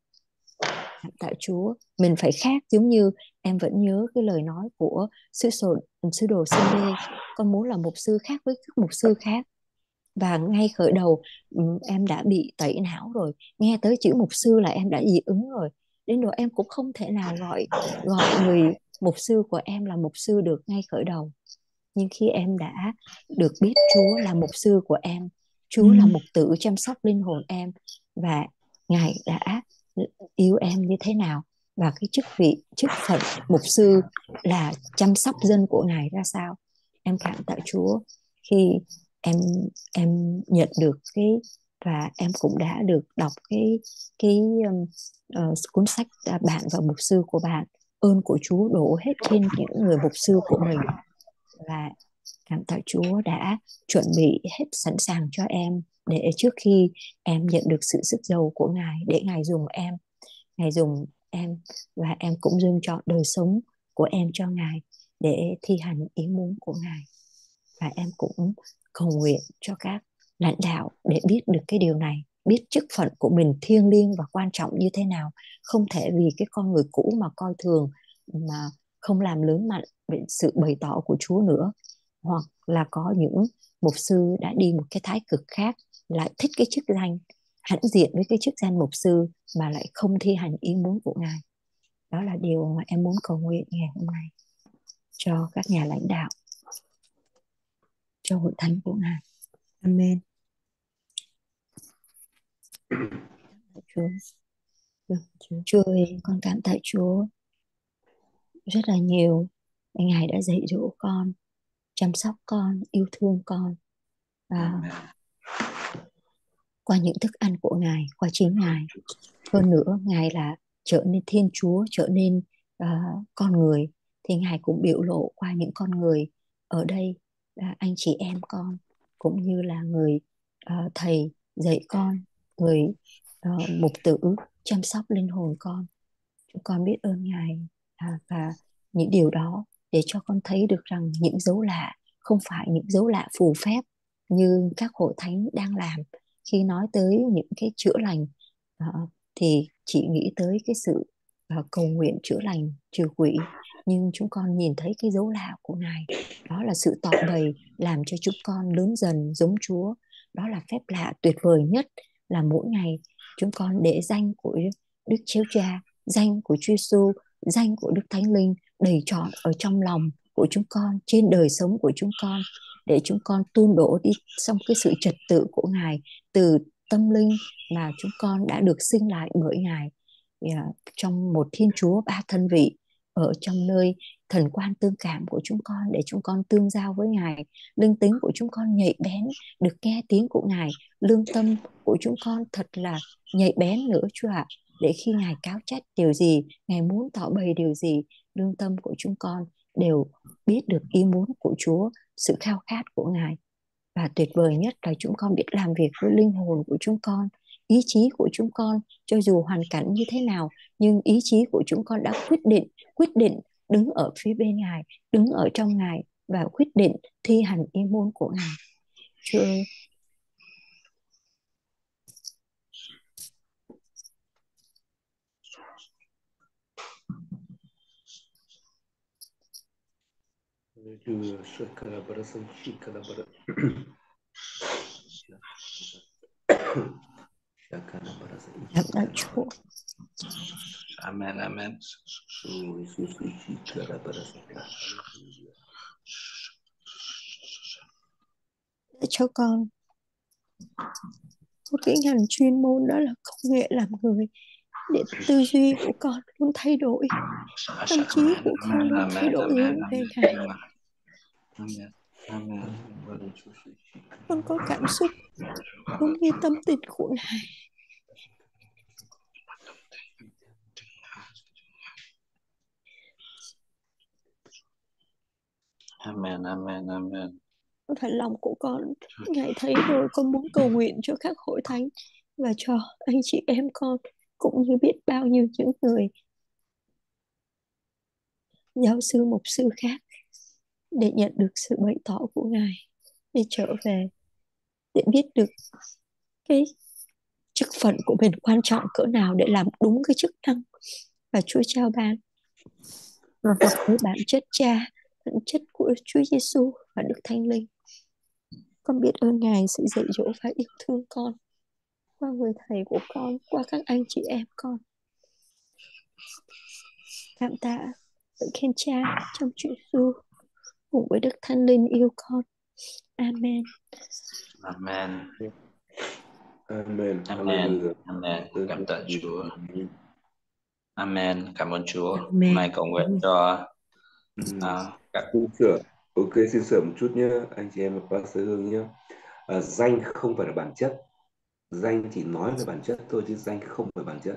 Tại Chúa, mình phải khác giống như em vẫn nhớ cái lời nói của sư sổ sư đồ Cindy con muốn là mục sư khác với các mục sư khác. Và ngay khởi đầu ừ, em đã bị tẩy não rồi, nghe tới chữ mục sư là em đã dị ứng rồi. Đến độ em cũng không thể nào gọi gọi người mục sư của em là mục sư được ngay khởi đầu nhưng khi em đã được biết Chúa là mục sư của em Chúa là mục tử chăm sóc linh hồn em và Ngài đã yêu em như thế nào và cái chức vị chức phận mục sư là chăm sóc dân của ngài ra sao em cảm tạ chúa. Khi em em nhận được cái và em cũng đã được đọc cái cái um, uh, cuốn sách uh, bạn và mục sư của bạn ơn của chúa đổ hết trên những người mục sư của mình và cảm tạ chúa đã chuẩn bị hết sẵn sàng cho em để trước khi em nhận được sự sức giàu của ngài, để ngài dùng em, ngài dùng em và em cũng dâng chọn đời sống của em cho ngài để thi hành ý muốn của ngài. Và em cũng cầu nguyện cho các lãnh đạo để biết được cái điều này, biết chức phận của mình thiêng liêng và quan trọng như thế nào. Không thể vì cái con người cũ mà coi thường, mà không làm lớn mạnh về sự bày tỏ của Chúa nữa hoặc là có những mục sư đã đi một cái thái cực khác lại thích cái chức danh hãnh diện với cái chức danh mục sư mà lại không thi hành ý muốn của ngài. Đó là điều mà em muốn cầu nguyện ngày hôm nay cho các nhà lãnh đạo cho hội thánh của ngài. Amen. Chúa. Chúa. Chúa ơi, con cảm tạ Chúa rất là nhiều. Ngài đã dạy dỗ con chăm sóc con yêu thương con. Và qua những thức ăn của ngài qua chính ngài. Hơn nữa ngài là trở nên thiên chúa trở nên uh, con người. Thì ngài cũng biểu lộ qua những con người ở đây là anh chị em con cũng như là người uh, thầy dạy con người uh, mục tử chăm sóc linh hồn con. Chúng con biết ơn ngài và những điều đó để cho con thấy được rằng những dấu lạ không phải những dấu lạ phù phép như các hội thánh đang làm. Khi nói tới những cái chữa lành ờ, thì chỉ nghĩ tới cái sự uh, cầu nguyện chữa lành trừ quỷ. Nhưng chúng con nhìn thấy cái dấu lạ của ngài đó là sự tỏ bày làm cho chúng con lớn dần giống Chúa. Đó là phép lạ tuyệt vời nhất là mỗi ngày chúng con để danh của Đức Chúa Cha danh của Chúa Giêsu danh của Đức Thánh Linh đầy trọn ở trong lòng của chúng con, trên đời sống của chúng con, để chúng con tuôn đổ đi xong cái sự trật tự của ngài từ tâm linh mà chúng con đã được sinh lại bởi ngài. Dạ, trong một thiên chúa ba thân vị, ở trong nơi thần quan tương cảm của chúng con để chúng con tương giao với ngài, linh tính của chúng con nhạy bén, được nghe tiếng của ngài, lương tâm của chúng con thật là nhạy bén nữa, chúa ạ để khi ngài cáo trách điều gì, ngài muốn tỏ bày điều gì, lương tâm của chúng con đều biết được ý muốn của chúa, sự khao khát của ngài. Và tuyệt vời nhất là chúng con biết làm việc với linh hồn của chúng con, ý chí của chúng con, cho dù hoàn cảnh như thế nào, nhưng ý chí của chúng con đã quyết định quyết định đứng ở phía bên ngài, đứng ở trong ngài và quyết định thi hành ý muốn của ngài. Chúa ơi Chúa shakara bara sanchi kara bara shakara bara sanchi cảm ơn Chúa Amen, amen. Sanchi để cho con có cái ngành chuyên môn đó là công nghệ làm người. Để tư duy của con luôn thay đổi. Tâm trí của con luôn thay đổi hướng về ngài Amen. Amen. Con có cảm xúc đúng như tâm tình của ngài. Amen, amen, amen. thật lòng của con ngài thấy rồi con muốn cầu nguyện cho các hội thánh và cho anh chị em con cũng như biết bao nhiêu những người giáo sư mục sư khác để nhận được sự bày tỏ của ngài, để trở về, để biết được cái chức phận của mình quan trọng cỡ nào để làm đúng cái chức năng và Chúa trao ban. Và vật với bản chất cha, bản chất của Chúa Giêsu và Đức Thánh Linh. Con biết ơn ngài sự dạy dỗ và yêu thương con, qua người thầy của con, qua các anh chị em con. Cảm tạ sự khen cha trong Chúa Giêsu cùng với Đức Thánh Linh yêu con Amen Amen. Amen. Amen. Amen. Cảm tạ Chúa. Amen. Amen. Cảm ơn Chúa. Amen. Nay cầu nguyện cho Ừ. à, các Xin sửa. Ok, xin sửa một chút nhé, anh chị em và Pastor Hương nhé. À, danh không phải là bản chất. Danh chỉ nói về bản chất thôi chứ danh không phải bản chất.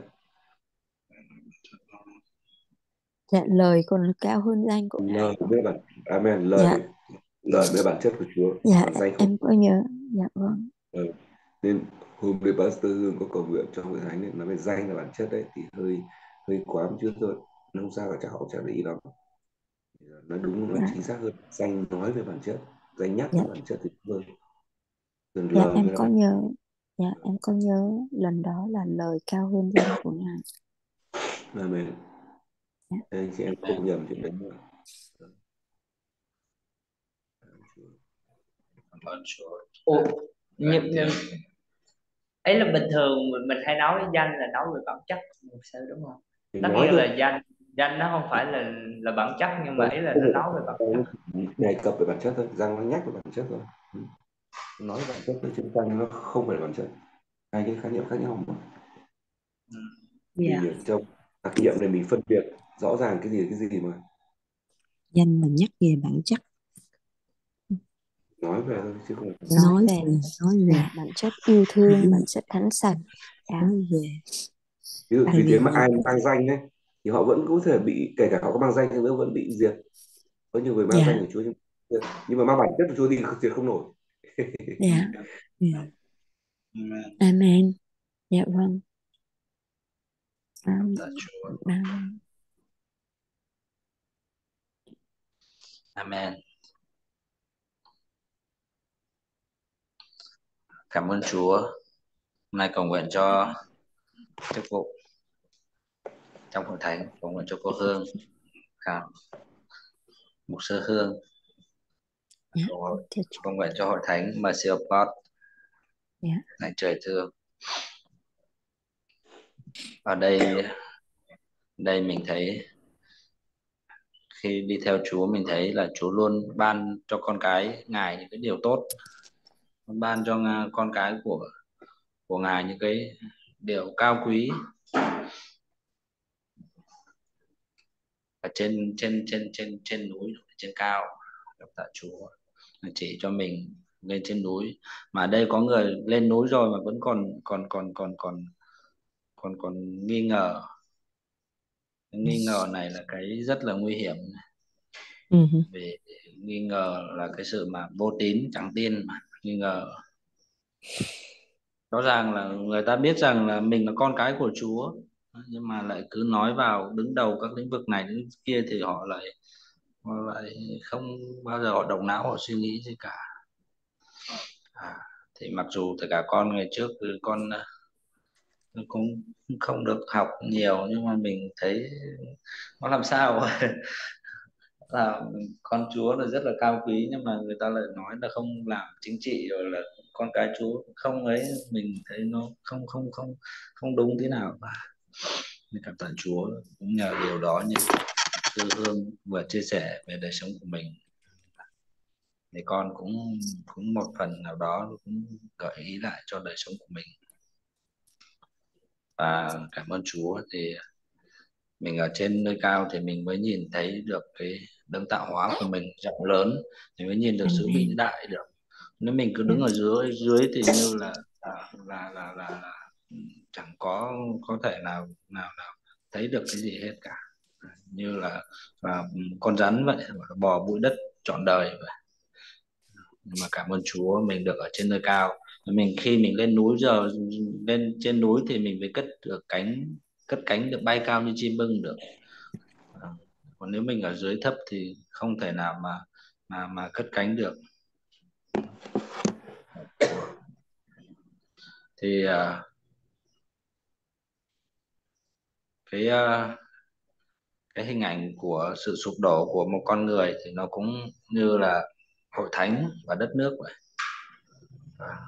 Dạ lời còn cao hơn danh của ngài Lời là bản Amen. Lời Dạ. lời là bản chất của Chúa. dạ danh không em có nhớ dạ vâng nên hôm nay Pastor Hương có cầu nguyện trong hội thánh ấy, nói về danh là bản chất đấy thì hơi hơi quá một chút thôi nó không sao cả họ chẳng để ý lắm nó đúng nó Dạ. chính xác hơn danh nói về bản chất danh nhắc Dạ. về bản chất thì hơn Còn dạ lời em là có bản nhớ dạ em có nhớ lần đó là lời cao hơn danh của ngài Amen. Anh chị em không nhầm chuyện đấy nữa cảm ơn Chúa. Ủa, nhưng, nhưng ấy là bình thường mình, mình hay nói danh là nói về bản chất một sự đúng không? Thì nói nghĩa thôi là danh danh nó không phải là là bản chất nhưng mà ý là nó nói về bản chất. đề cập về bản chất thôi răng nó nhắc về bản chất thôi Ừ. nói về bản chất thôi chứ danh nó không phải là bản chất hai cái khái niệm khác nhau mà thì Dạ. trong đặc nghiệm này mình phân biệt rõ ràng cái gì là cái gì mà? Danh là nhắc về bản chất, nói về thôi chứ không phải nói về nói về, bản chất yêu thương bản chất thánh sạch. Dạ. nói về. ví dụ vì thế mà ai mang danh ấy thì họ vẫn có thể bị kể cả họ có mang danh nhưng nữa vẫn bị diệt. Có nhiều người mang Dạ. danh của Chúa nhưng, nhưng mà mang bản chất của Chúa thì diệt không nổi. Dạ. Dạ. Amen. amen dạ vâng. Amen. Amen Amen. Cảm ơn Chúa. Hôm nay cầu nguyện cho chức vụ trong hội thánh cầu nguyện cho cô Hương à, mục sư Hương Dạ, cầu, cầu nguyện cho hội thánh Mercy of God Dạ. Lạy trời thương ở đây đây mình thấy khi đi theo Chúa mình thấy là Chúa luôn ban cho con cái ngài những cái điều tốt. Ban cho con cái của của ngài những cái điều cao quý. Ở trên trên trên trên trên núi, trên cao, gặp tạ Chúa. Chỉ cho mình lên trên núi. Mà ở đây có người lên núi rồi mà vẫn còn còn còn còn còn còn còn nghi ngờ nghi ngờ này là cái rất là nguy hiểm hử. vì nghi ngờ là cái sự mà vô tín chẳng tin mà nghi ngờ. Rõ ràng là người ta biết rằng là mình là con cái của Chúa nhưng mà lại cứ nói vào đứng đầu các lĩnh vực này vực kia thì họ lại họ lại không bao giờ họ động não họ suy nghĩ gì cả. À, thì mặc dù tất cả con ngày trước con cũng không được học nhiều, nhưng mà mình thấy nó làm sao? Là con Chúa là rất là cao quý, nhưng mà người ta lại nói là không làm chính trị, rồi là con cái Chúa không ấy. Mình thấy nó không không không không đúng thế nào. Cả mình cảm tạ Chúa cũng nhờ điều đó như sư Hương vừa chia sẻ về đời sống của mình. Thì con cũng cũng một phần nào đó cũng gợi ý lại cho đời sống của mình và cảm ơn Chúa. Thì mình ở trên nơi cao thì mình mới nhìn thấy được cái đấng tạo hóa của mình rộng lớn. Thì mới nhìn được sự vĩ đại được. Nếu mình cứ đứng ở dưới dưới thì như là là là là, là, chẳng có có thể nào nào nào thấy được cái gì hết cả. Như là, là con rắn vậy bò bụi đất trọn đời vậy. Nhưng mà cảm ơn Chúa mình được ở trên nơi cao mình khi mình lên núi giờ lên trên núi thì mình mới cất được cánh cất cánh được bay cao như chim bưng được. À, còn nếu mình ở dưới thấp thì không thể nào mà mà mà cất cánh được. Thì à, cái à, cái hình ảnh của sự sụp đổ của một con người thì nó cũng như là hội thánh và đất nước vậy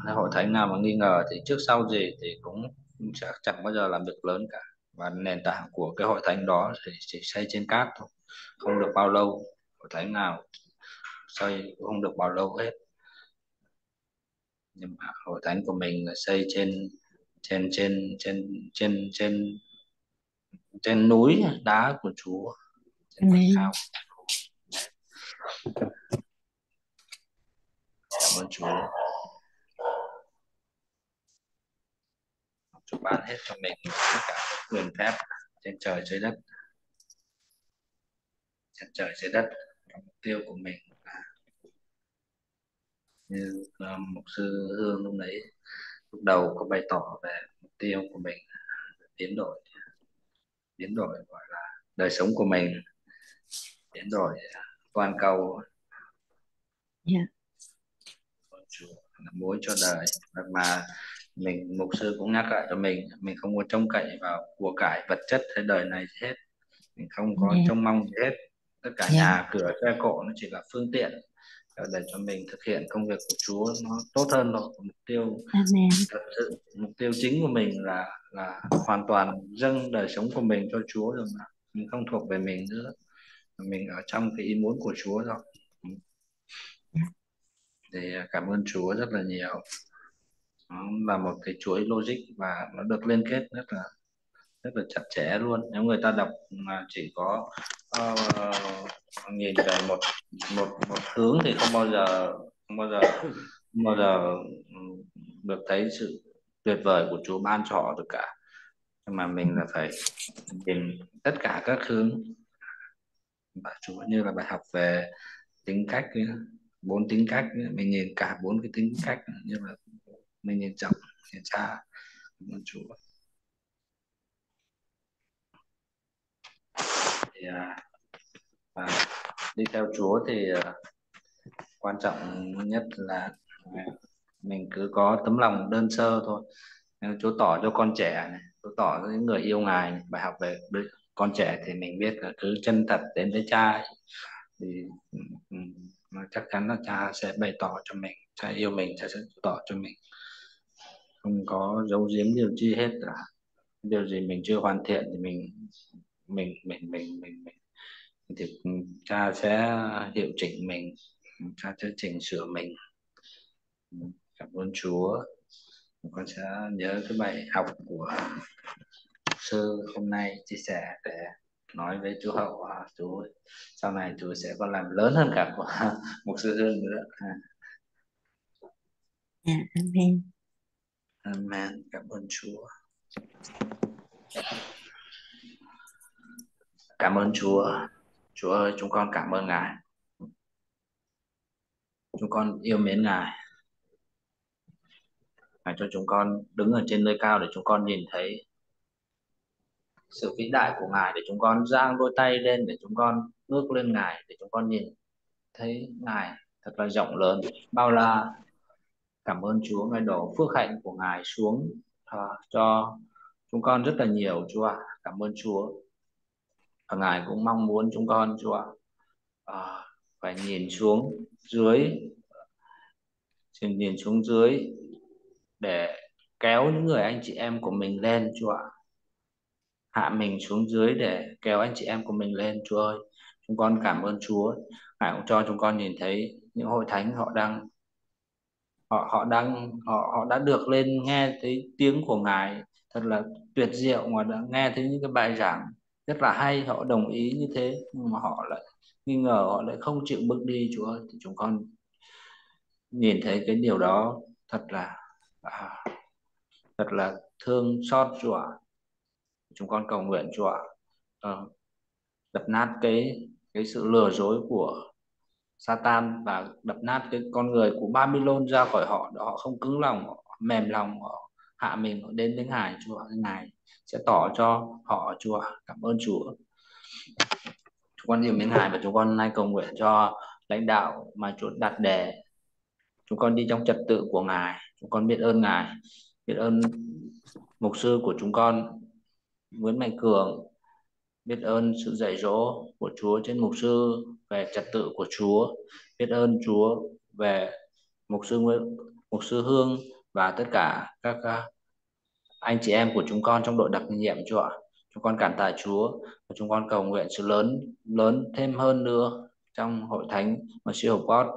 nếu hội thánh nào mà nghi ngờ thì trước sau gì thì cũng chắc chẳng bao giờ làm việc lớn cả. Và nền tảng của cái hội thánh đó thì chỉ xây trên cát thôi không được bao lâu. Hội thánh nào xây cũng không được bao lâu hết. Nhưng mà hội thánh của mình là xây trên trên trên trên trên trên trên núi đá của Chúa. Trên cao. Cảm ơn Chúa Chúa ban hết cho mình tất cả các quyền phép trên trời dưới đất. Trên trời dưới đất Và mục tiêu của mình. Là như uh, mục sư Hương lúc nãy lúc đầu có bày tỏ về mục tiêu của mình biến đổi. Biến đổi gọi là đời sống của mình. Biến đổi toàn cầu. Dạ. Ơn Chúa mối cho đời. Mà mình mục sư cũng nhắc lại cho mình mình không có trông cậy vào của cải vật chất thế đời này hết. Mình không có Amen. trông mong gì hết. Tất cả Dạ. nhà cửa xe cộ nó chỉ là phương tiện để cho mình thực hiện công việc của Chúa nó tốt hơn thôi. Mục tiêu Amen. thật sự mục tiêu chính của mình là là hoàn toàn dâng đời sống của mình cho Chúa rồi mà. Mình không thuộc về mình nữa. Mình ở trong cái ý muốn của Chúa rồi. Thì à, cảm ơn Chúa rất là nhiều nó là một cái chuỗi logic và nó được liên kết rất là rất là chặt chẽ luôn. Nếu người ta đọc mà chỉ có uh, nhìn về một một một hướng thì không bao giờ không bao giờ không bao giờ ừ, được thấy sự tuyệt vời của Chúa ban cho họ được cả. Nhưng mà mình là phải nhìn tất cả các hướng và Chúa như là bài học về tính cách bốn tính cách mình nhìn cả bốn cái tính cách như là mình nhìn rộng nhìn cha. Cảm ơn Chúa. Thì à, và đi theo Chúa thì à, quan trọng nhất là mình cứ có tấm lòng đơn sơ thôi. Chúa tỏ cho con trẻ này Chúa tỏ cho những người yêu ngài này, bài học về con trẻ thì mình biết là cứ chân thật đến với cha thì ừ, ừ, chắc chắn là cha sẽ bày tỏ cho mình cha yêu mình cha sẽ tỏ cho mình không có giấu giếm điều chi hết cả. Điều gì mình chưa hoàn thiện thì mình mình mình mình mình, mình thì cha sẽ hiệu chỉnh mình cha sẽ chỉnh sửa mình. Cảm ơn Chúa. Con sẽ nhớ cái bài học của sư hôm nay chia sẻ để nói với chú hậu à, chú sau này chú sẽ còn làm lớn hơn cả của một sư hương nữa. Yeah, amen amen. Cảm ơn chúa. Cảm ơn chúa. Chúa ơi, chúng con cảm ơn ngài. Chúng con yêu mến ngài. Ngài cho chúng con đứng ở trên nơi cao để chúng con nhìn thấy sự vĩ đại của ngài, để chúng con giang đôi tay lên, để chúng con ngước lên ngài, để chúng con nhìn thấy ngài thật là rộng lớn, bao la cảm ơn chúa ngài đổ phước hạnh của ngài xuống uh, cho chúng con rất là nhiều chúa ạ. Cảm ơn chúa. Và ngài cũng mong muốn chúng con chúa ạ uh, phải nhìn xuống dưới nhìn xuống dưới để kéo những người anh chị em của mình lên chúa ạ. Hạ mình xuống dưới để kéo anh chị em của mình lên Chúa ơi. Chúng con cảm ơn Chúa. Ngài cũng cho chúng con nhìn thấy những hội thánh họ đang họ họ đang họ họ đã được lên nghe thấy tiếng của Ngài. Thật là tuyệt diệu mà đã nghe thấy những cái bài giảng rất là hay họ đồng ý như thế nhưng mà họ lại nghi ngờ họ lại không chịu bước đi Chúa ơi thì chúng con nhìn thấy cái điều đó thật là à, thật là thương xót Chúa. Chúng con cầu nguyện Chúa ạ đập nát cái cái sự lừa dối của Satan và đập nát cái con người của Babylon ra khỏi họ họ không cứng lòng, họ mềm lòng, họ hạ mình, họ đến với ngài, Chúa ngài sẽ tỏ cho họ, Chúa, cảm ơn Chúa. Chúng con yêu mến ngài và chúng con nay cầu nguyện cho lãnh đạo mà Chúa đặt đề chúng con đi trong trật tự của ngài, chúng con biết ơn ngài, biết ơn mục sư của chúng con, Nguyễn Mạnh Cường biết ơn sự dạy dỗ của Chúa trên mục sư về trật tự của Chúa. Biết ơn Chúa về mục sư Nguyễn, mục sư Hương và tất cả các anh chị em của chúng con trong đội đặc nhiệm, Chúa ạ. Chúng con cảm tạ Chúa và chúng con cầu nguyện sự lớn lớn thêm hơn nữa trong hội thánh mà siêu God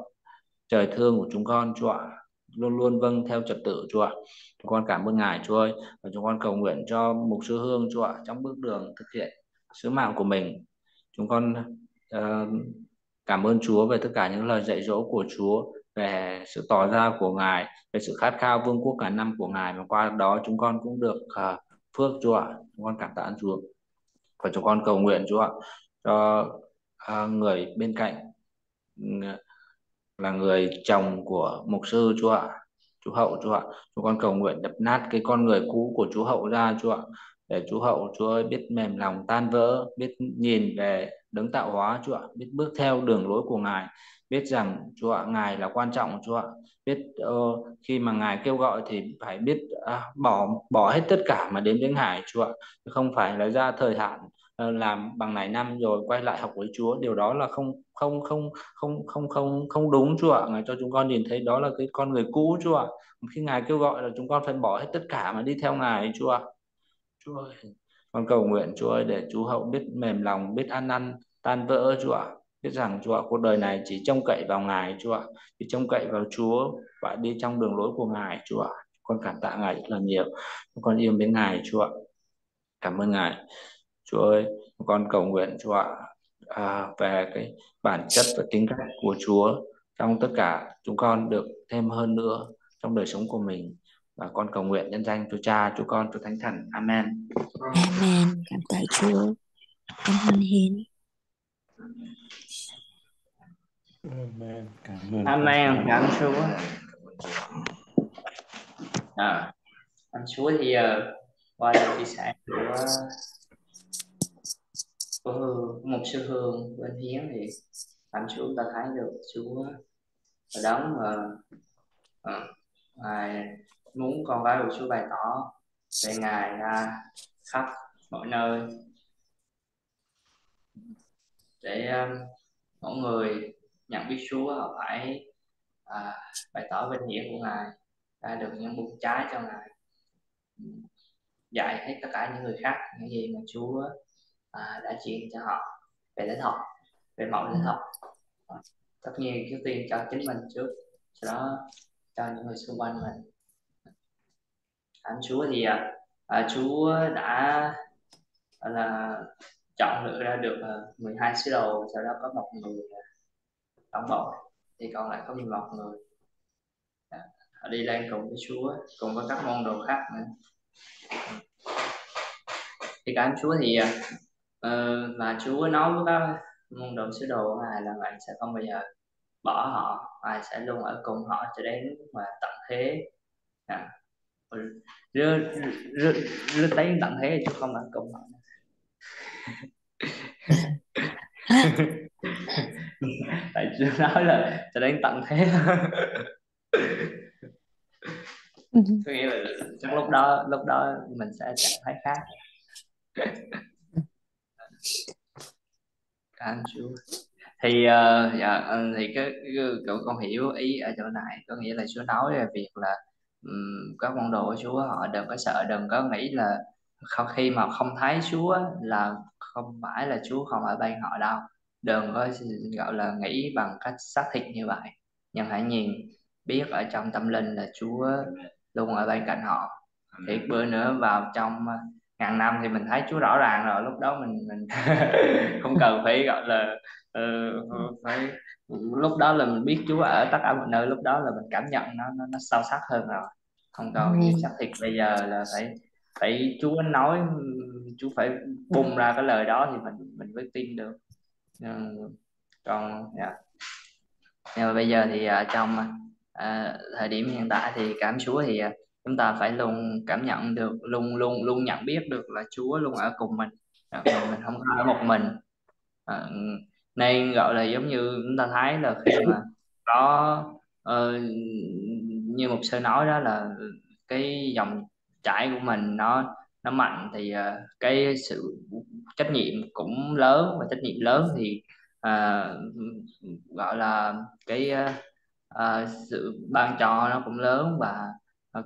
trời thương của chúng con, Chúa ạ, luôn luôn vâng theo trật tự, Chúa ạ. Chúng con cảm ơn Ngài, Chúa ơi, và chúng con cầu nguyện cho mục sư Hương, Chúa ạ, trong bước đường thực hiện sứ mạng của mình. Chúng con uh, cảm ơn Chúa về tất cả những lời dạy dỗ của Chúa về sự tỏ ra của Ngài, về sự khát khao vương quốc cả năm của Ngài và qua đó chúng con cũng được uh, phước Chúa ạ. Chúng con cảm tạ ơn Chúa. Và chúng con cầu nguyện Chúa ạ cho uh, người bên cạnh là người chồng của mục sư Chúa ạ. Chú Hậu Chúa ạ. Chúng con cầu nguyện đập nát cái con người cũ của chú Hậu ra Chúa ạ. Để chú Hậu Chúa ơi biết mềm lòng tan vỡ, biết nhìn về đấng tạo hóa Chúa ạ, biết bước theo đường lối của Ngài, biết rằng Chúa ạ, Ngài là quan trọng Chúa ạ. Biết uh, khi mà Ngài kêu gọi thì phải biết uh, bỏ bỏ hết tất cả mà đến với Ngài Chúa ạ. Không phải là ra thời hạn ờ, làm bằng này năm rồi quay lại học với Chúa điều đó là không không không không không không không đúng Chúa ạ ngài cho chúng con nhìn thấy đó là cái con người cũ Chúa ạ khi ngài kêu gọi là chúng con phải bỏ hết tất cả mà đi theo ngài Chúa ạ Chúa ơi. Con cầu nguyện Chúa ơi để chú hậu biết mềm lòng biết ăn năn tan vỡ Chúa ạ. Biết rằng Chúa ạ cuộc đời này chỉ trông cậy vào ngài Chúa ạ. Chỉ trông cậy vào Chúa và đi trong đường lối của ngài Chúa ạ. Con cảm tạ ngài rất là nhiều. Con yêu mến ngài Chúa ạ. Cảm ơn ngài. Chúa ơi, con cầu nguyện Chúa ạ à, về cái bản chất và tính cách của Chúa trong tất cả chúng con được thêm hơn nữa trong đời sống của mình và con cầu nguyện nhân danh Chúa Cha, Chúa Con, Chúa Thánh Thần. Amen. Amen. Cảm tạ Chúa. Cảm ơn Hiến. Amen. Cảm ơn. Amen. Cảm ơn Chúa. À, anh Chúa thì giờ qua lời chia sẻ của của Hương, một sư Hương bên Hiến thì anh Chúa ta thấy được Chúa đấng mà à, Ngài muốn con gái của Chúa bày tỏ về ngài ra khắp mọi nơi. Để ờ, um, mỗi người nhận biết Chúa họ phải à, bày tỏ vinh hiển của ngài ra được những bụng trái cho ngài dạy hết tất cả những người khác những gì mà Chúa à, đã truyền cho họ về lễ học về mẫu lễ học tất nhiên trước tiên cho chính mình trước sau đó cho những người xung quanh mình anh Chúa thì à, à, Chúa đã là chọn lựa ra được à, 12 sứ đồ sau đó có một người à, tổng bộ thì còn lại có 11 người à, họ đi lên cùng với Chúa cùng với các môn đồ khác nữa thì cảm Chúa thì uh, mà Chúa nói với các môn đồ sứ đồ ngài là ngài sẽ không bao giờ bỏ họ ngài sẽ luôn ở cùng họ cho đến mà tận thế à rước rước rước tay tặng thế chứ không là cùng họ tại chưa nói là cho đến tận thế. Có nghĩa là trong lúc đó lúc đó mình sẽ trạng thái khác. Cảm chú. Thì uh, dạ, ừ, thì cái, cái cậu con hiểu ý ở chỗ này có nghĩa là chú nói về việc là um, các môn đồ của Chúa họ đừng có sợ đừng có nghĩ là khi mà không thấy Chúa là không phải là Chúa không ở bên họ đâu. Đừng có gọi là nghĩ bằng cách xác thịt như vậy. Nhưng hãy nhìn biết ở trong tâm linh là Chúa luôn ở bên cạnh họ. Thì bữa nữa vào trong ờ, ngàn năm thì mình thấy Chúa rõ ràng rồi lúc đó mình mình không cần phải gọi là uh, phải lúc đó là mình biết Chúa ở tất cả mọi nơi lúc đó là mình cảm nhận nó nó, nó sâu sắc hơn rồi. Không còn gì xác thịt bây giờ là phải phải Chúa nói Chúa phải bung ra cái lời đó thì mình mình mới tin được. Còn yeah. Dạ. nhưng mà bây giờ thì uh, trong uh, thời điểm hiện tại thì cảm Chúa thì uh, chúng ta phải luôn cảm nhận được luôn luôn luôn nhận biết được là Chúa luôn ở cùng mình. Mình, mình không ở một mình. À, nên gọi là giống như chúng ta thấy là khi mà có uh, như một sơ nói đó là cái dòng chảy của mình nó nó mạnh thì uh, cái sự trách nhiệm cũng lớn và trách nhiệm lớn thì uh, gọi là cái uh, uh, sự ban cho nó cũng lớn và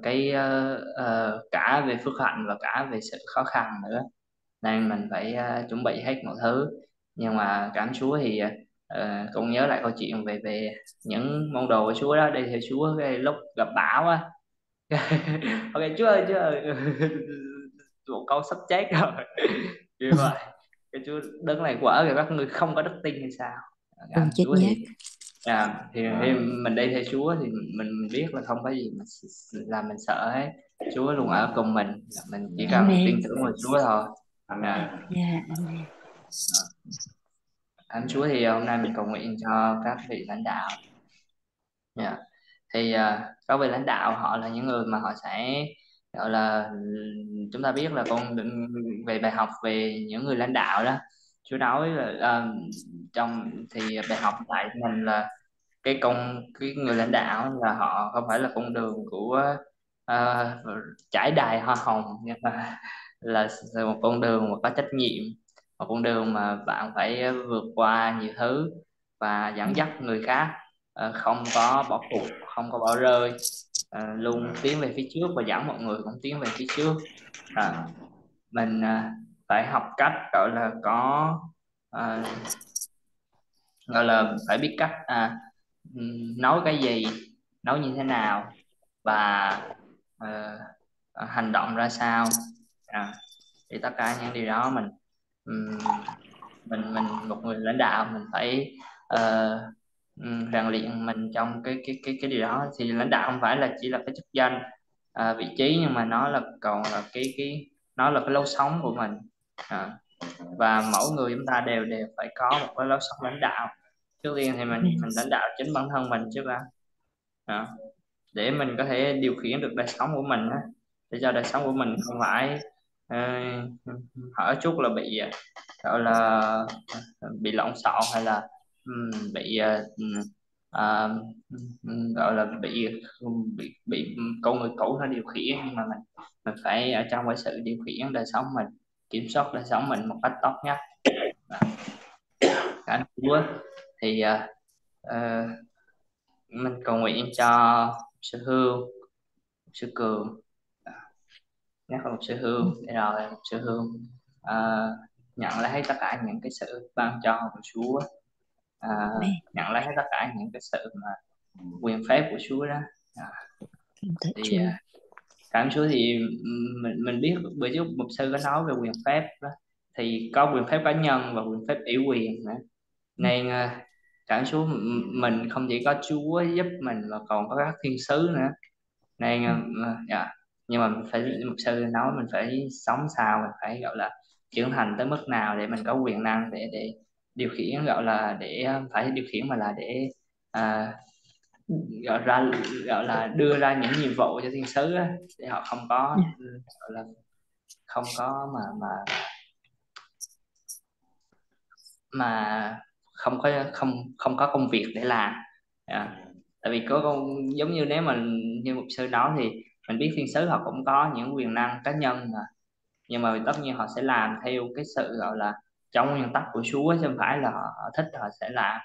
cái uh, uh, cả về phước hạnh và cả về sự khó khăn nữa. Nên mình phải uh, chuẩn bị hết mọi thứ nhưng mà cảm Chúa thì uh, cũng nhớ lại câu chuyện về về những môn đồ của Chúa đó. Đi theo Chúa cái lúc gặp bão á. Ok Chúa ơi Chúa ơi. Một câu sắp chết rồi. Như vậy cái Chúa đứng lại quả rồi các người không có đức tin hay sao. Cảm Chúa thì à, thì khi mình đi theo Chúa thì mình, biết là không có gì mà làm mình sợ hết. Chúa luôn ở cùng mình. Mình chỉ cần tin tưởng vào Chúa thôi. À. yeah, Amen. Cảm Chúa thì hôm nay mình cầu nguyện cho các vị lãnh đạo yeah. thì uh, các vị lãnh đạo họ là những người mà họ sẽ gọi là chúng ta biết là con về bài học về những người lãnh đạo đó Chúa nói là uh, trong thì bài học tại mình là cái công cái người lãnh đạo là họ không phải là con đường của uh, trải đài hoa hồng nhưng mà là một con đường mà có trách nhiệm một con đường mà bạn phải vượt qua nhiều thứ và dẫn dắt người khác ờ, không có bỏ cuộc không có bỏ rơi ờ, luôn tiến về phía trước và dẫn mọi người cũng tiến về phía trước. À, mình ờ, phải học cách gọi là có à, gọi là phải biết cách à, nói cái gì nói như thế nào và à, hành động ra sao. À, thì tất cả những điều đó mình mình mình một người lãnh đạo mình phải uh, rèn luyện mình trong cái cái cái cái điều đó. Thì lãnh đạo không phải là chỉ là cái chức danh uh, vị trí nhưng mà nó là còn là cái cái nó là cái lối sống của mình. À, và mỗi người chúng ta đều đều phải có một cái lối sống lãnh đạo. Trước tiên thì mình mình lãnh đạo chính bản thân mình trước đã à, để mình có thể điều khiển được đời sống của mình á. Để cho đời sống của mình không phải à, hỏi chút là bị gọi là bị lộn xộn hay là um, bị uh, à, gọi là bị bị bị con người cũ nó điều khiển nhưng mà mình mình phải ở trong cái sự điều khiển đời sống mình kiểm soát đời sống mình một cách tốt nhất. Cả Chúa. Thì uh, uh, mình cầu nguyện cho sư hương sư cường nhắc là một sư hương rồi một sư hương. Uh, nhận lấy tất cả những cái sự ban cho của Chúa. À, nhận lấy tất cả những cái sự mà quyền phép của Chúa đó. À, thì à, cảm Chúa thì mình mình biết bữa trước một sư có nói về quyền phép đó. Thì có quyền phép cá nhân và quyền phép ủy quyền nữa. Nên à, cảm Chúa mình không chỉ có Chúa giúp mình mà còn có các thiên sứ nữa. Nên à, dạ nhưng mà mình phải một sư nói mình phải sống sao mình phải gọi là trưởng thành tới mức nào để mình có quyền năng để để điều khiển gọi là để phải điều khiển mà là để à, gọi ra gọi là đưa ra những nhiệm vụ cho thiên sứ á, để họ không có. Dạ. gọi là không có mà mà mà không có không không có công việc để làm. Dạ. tại vì có công giống như nếu mà như một sư nói thì mình biết thiên sứ họ cũng có những quyền năng cá nhân mà. Nhưng mà tất nhiên họ sẽ làm theo cái sự gọi là trong nguyên tắc của Chúa chứ không phải là họ, thích họ sẽ làm.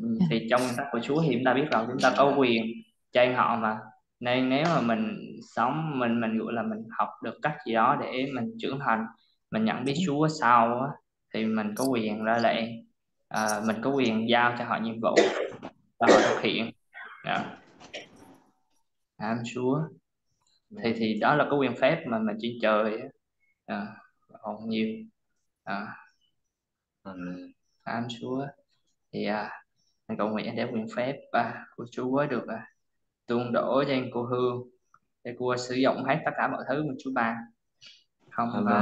Ừ, thì trong nguyên tắc của Chúa thì chúng ta biết rằng chúng ta có quyền trên họ mà. Nên nếu mà mình sống mình mình gọi là mình học được cách gì đó để mình trưởng thành mình nhận biết Chúa sau á, thì mình có quyền ra lệnh. À, mình có quyền giao cho họ nhiệm vụ và họ thực hiện. Yeah. Dạ. Cảm Chúa thì thì đó là cái quyền phép mà mình trên trời à, còn nhiều. À, cảm Chúa. Thì à, mình cầu nguyện để quyền phép à, của Chúa được à, tuôn đổ trên cô Hương để cô sử dụng hết tất cả mọi thứ mà Chúa ban. Không có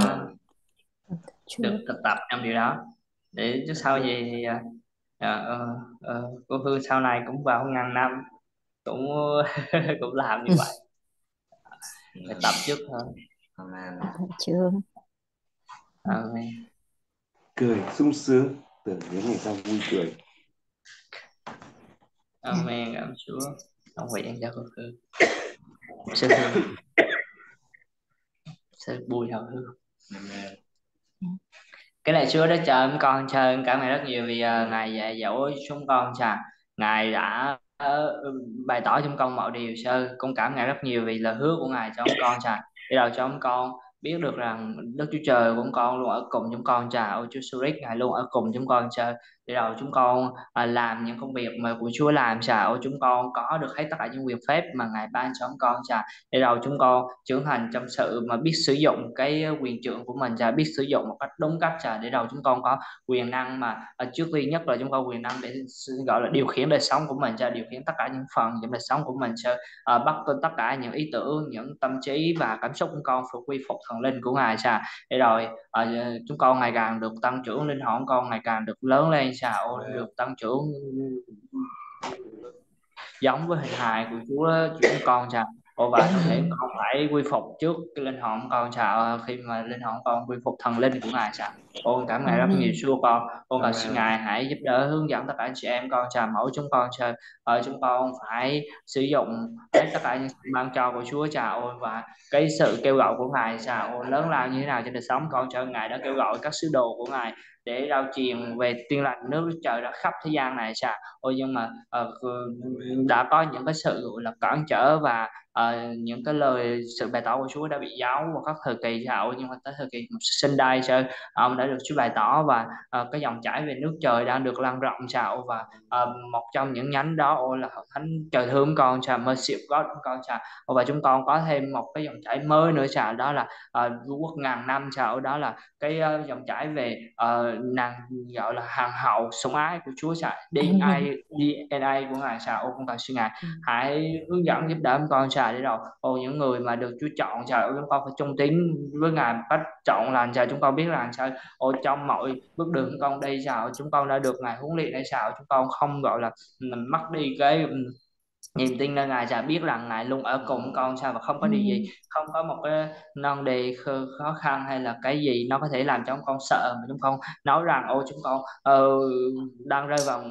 được thực tập trong điều đó. Để trước sau gì thì à, à, à, cô Hương sau này cũng vào ngàn năm cũng cũng làm như vậy phải tập trước thôi. Amen. Chưa Amen. Cười sung sướng tưởng nhớ ngày sau vui cười. Amen cảm Chúa. Ông nguyện cho con hương. Sư hương. Sư bùi hậu hương. Amen. Cái này Chúa đã chờ con chờ cảm ơn rất nhiều vì uh, ngài dạy dỗ chúng con cha ngài đã Ờ, ừ, bày tỏ trong con mọi điều sơ con cảm ngài rất nhiều vì lời hứa của ngài cho ông con cha. Để đầu cho ông con biết được rằng Đức Chúa Trời của ông con luôn ở cùng chúng con cha. Ôi Chúa Surik ngài luôn ở cùng chúng con cha để đầu chúng con à, làm những công việc mà của Chúa làm. Cha ôi chúng con có được hết tất cả những quyền phép mà ngài ban cho chúng con cha để đầu chúng con trưởng thành trong sự mà biết sử dụng cái quyền trưởng của mình cha biết sử dụng một cách đúng cách cha để đầu chúng con có quyền năng mà à, trước tiên nhất là chúng con quyền năng để gọi là điều khiển đời sống của mình cha điều khiển tất cả những phần trong đời sống của mình cha à, bắt tất cả những ý tưởng những tâm trí và cảm xúc của con phục quy phục thần linh của ngài cha để rồi à, chúng con ngày càng được tăng trưởng linh hồn con ngày càng được lớn lên sao được tăng trưởng giống với hình hài của Chúa chúng con cha Ồ và thể con phải quy phục trước cái linh hồn con chào khi mà linh hồn con quy phục thần linh của ngài chào ôn cảm ngài rất nhiều xưa con. Con cầu xin ngài hãy giúp đỡ hướng dẫn tất cả anh chị em con chào mẫu chúng con chơi ở chúng con phải sử dụng hết tất cả những ban cho của Chúa chào ôn và cái sự kêu gọi của ngài ôn lớn lao như thế nào trên đời sống con cho ngài đã kêu gọi các sứ đồ của ngài để rao truyền về tiên lành. Nước trời đã khắp thế gian này sao ôi nhưng mà uh, đã có những cái sự gọi là cản trở và uh, những cái lời sự bày tỏ của Chúa đã bị giáo vào các thời kỳ hậu nhưng mà tới thời kỳ sinh đai sơ ông đã được Chúa bày tỏ và uh, cái dòng chảy về nước trời đang được lan rộng chào và uh, một trong những nhánh đó là thánh trời thương con chào mercy of God con chào và chúng con có thêm một cái dòng chảy mới nữa chào đó là uh, quốc ngàn năm chào đó là cái uh, dòng chảy về uh, nàng gọi là hàng hậu sủng ái của Chúa chào DNA DNA của ngài chào ô con cầu xin ngài ừ. hãy hướng dẫn giúp đỡ con chào đi đâu? Ô những người mà được Chúa chọn chào chúng con phải trung tín với ngài một cách chọn là chào chúng con biết là sao ô trong mọi bước đường chúng con đi chào chúng con đã được ngài huấn luyện hay chào chúng con không, gọi là mất đi cái niềm tin nơi ngài cha biết rằng ngài luôn ở cùng con sao và không có điều gì không có một cái non đề khó khăn hay là cái gì nó có thể làm cho chúng con sợ mà chúng con nói rằng ôi chúng con uh, đang rơi vào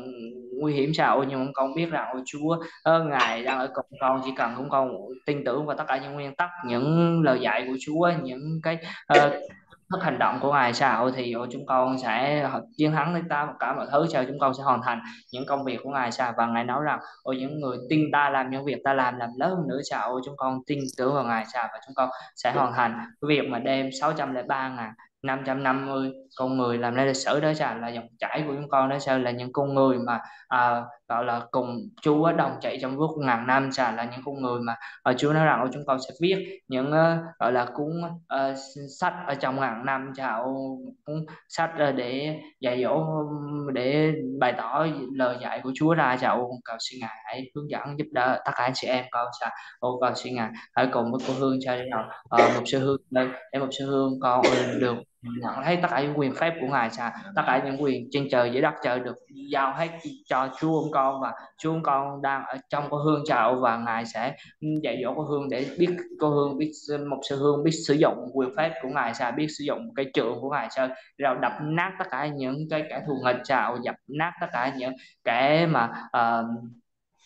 nguy hiểm sao? Ôi nhưng con biết rằng ôi Chúa uh, ngài đang ở cùng con chỉ cần chúng con tin tưởng vào tất cả những nguyên tắc những lời dạy của Chúa những cái uh, thức hành động của ngài sao thì chúng con sẽ chiến thắng đến ta cả mọi thứ sao chúng con sẽ hoàn thành những công việc của ngài sao và ngài nói rằng ôi những người tin ta làm những việc ta làm làm lớn hơn nữa sao chúng con tin tưởng vào ngài sao và chúng con sẽ hoàn thành cái việc mà đem 603 ngàn 550 con người làm nên lịch sử đó sao là dòng chảy của chúng con đó sao là những con người mà à, gọi là cùng Chúa đồng chạy trong suốt ngàn năm chả là những con người mà ở Chúa nói rằng chúng con sẽ viết những uh, gọi là cuốn uh, sách ở trong ngàn năm chào cuốn sách uh, để dạy dỗ để bày tỏ lời dạy của Chúa ra chào cầu xin ngài hãy hướng dẫn giúp đỡ tất cả anh chị em con chào ô cầu xin ngài hãy cùng với cô Hương cho đến nào uh, một sư hương đây để một sư hương con được nhận thấy tất cả những quyền phép của ngài sao tất cả những quyền trên trời dưới đất trời được giao hết cho chúa ông con và chúa ông con đang ở trong cô hương chào và ngài sẽ dạy dỗ cô hương để biết cô hương biết một sư hương biết sử dụng quyền phép của ngài sao biết sử dụng cái trượng của ngài sao rồi đập nát tất cả những cái kẻ thù nghịch chào dập nát tất cả những kẻ mà uh,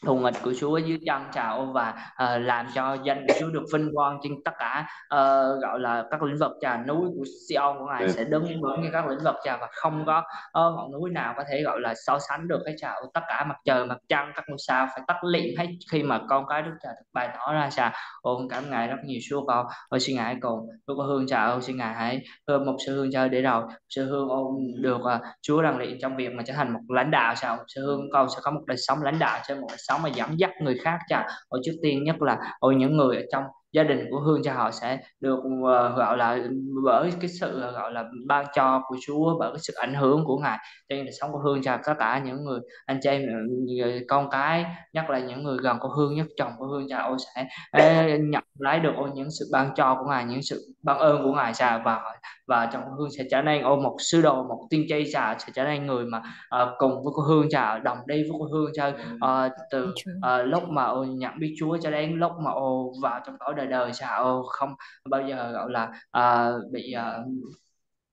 thù nghịch của Chúa dưới chân chào và uh, làm cho danh của Chúa được vinh quang trên tất cả uh, gọi là các lĩnh vực trà núi của Sion. Của ngài sẽ đứng vững như các lĩnh vực trà và không có uh, ngọn núi nào có thể gọi là so sánh được cái chào tất cả mặt trời mặt trăng các ngôi sao phải tắt liệm hết khi mà con cái Đức Cha được bày tỏ ra chà ôm cảm ngài rất nhiều Chúa con. Ôi xin ngài cùng tôi có hương chào xin ngài hãy ôm một sự hương chơi để rồi sự hương ôm được uh, Chúa đang luyện trong việc mà trở thành một lãnh đạo. Sao sự hương con sẽ có một đời sống lãnh đạo trên một đời sống mà dẫn dắt người khác cha ở trước tiên nhất là ở những người ở trong gia đình của hương cho họ sẽ được uh, gọi là bởi cái sự uh, gọi là ban cho của Chúa bởi cái sự ảnh hưởng của ngài trên đời sống của hương cho tất cả những người anh chị em ờ, con cái nhất là những người gần của hương nhất chồng của hương cha ôi sẽ nhận lấy được ôi những sự ban cho của ngài những sự ban ơn của ngài sao và và trong hương sẽ trở nên ô một sư đồ một tiên tri trà sẽ trở nên người mà uh, cùng với cô hương trà đồng đi với cô hương cho uh, từ uh, lúc mà ô nhận biết chúa cho đến lúc mà ô vào trong cõi đời đời trà ô không bao giờ gọi là uh, bị uh,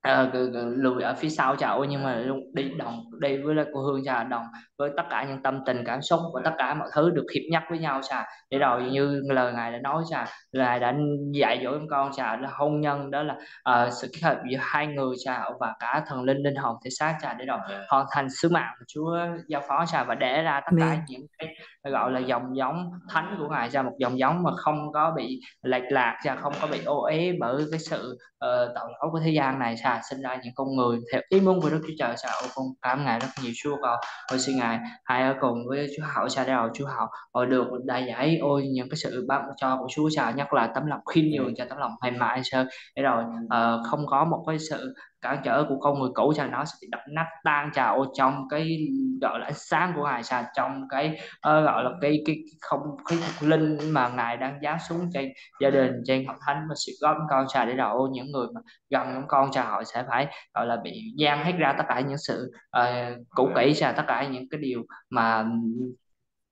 uh, lùi ở phía sau chào nhưng mà đi đồng đi với lại cô hương chào đồng với tất cả những tâm tình cảm xúc và tất cả mọi thứ được hiệp nhất với nhau chào để rồi như lời ngài đã nói chào ngài đã dạy dỗ em con chào là hôn nhân đó là uh, sự kết hợp giữa hai người chào và cả thần linh linh hồn thể xác chào để rồi hoàn thành sứ mạng của Chúa giao phó chào và để ra tất cả những cái gọi là dòng giống thánh của ngài ra một dòng giống mà không có bị lệch lạc và không có bị ô uế bởi cái sự uh, tội lỗi của thế gian này sao sinh ra những con người theo ý muốn của Đức Chúa Trời sao con cảm ngài rất nhiều Chúa con ôi xin ngài hãy ở cùng với Chúa Hậu sao đầu Chúa Hậu ôi được đại giải ôi những cái sự ban cho của Chúa sao nhất là tấm lòng khiêm nhường cho tấm lòng mềm mại sơ. Để rồi uh, không có một cái sự cản trở của con người cũ sao nó sẽ bị đập nát tan trào trong cái gọi là ánh sáng của ngài sao trong cái uh, gọi là cái cái không khí linh mà ngài đang giáng xuống trên gia đình trên hội thánh và sự góp con sao để đầu những người mà gần những con sao họ sẽ phải gọi là bị gian hết ra tất cả những sự uh, cũ kỹ sao tất cả những cái điều mà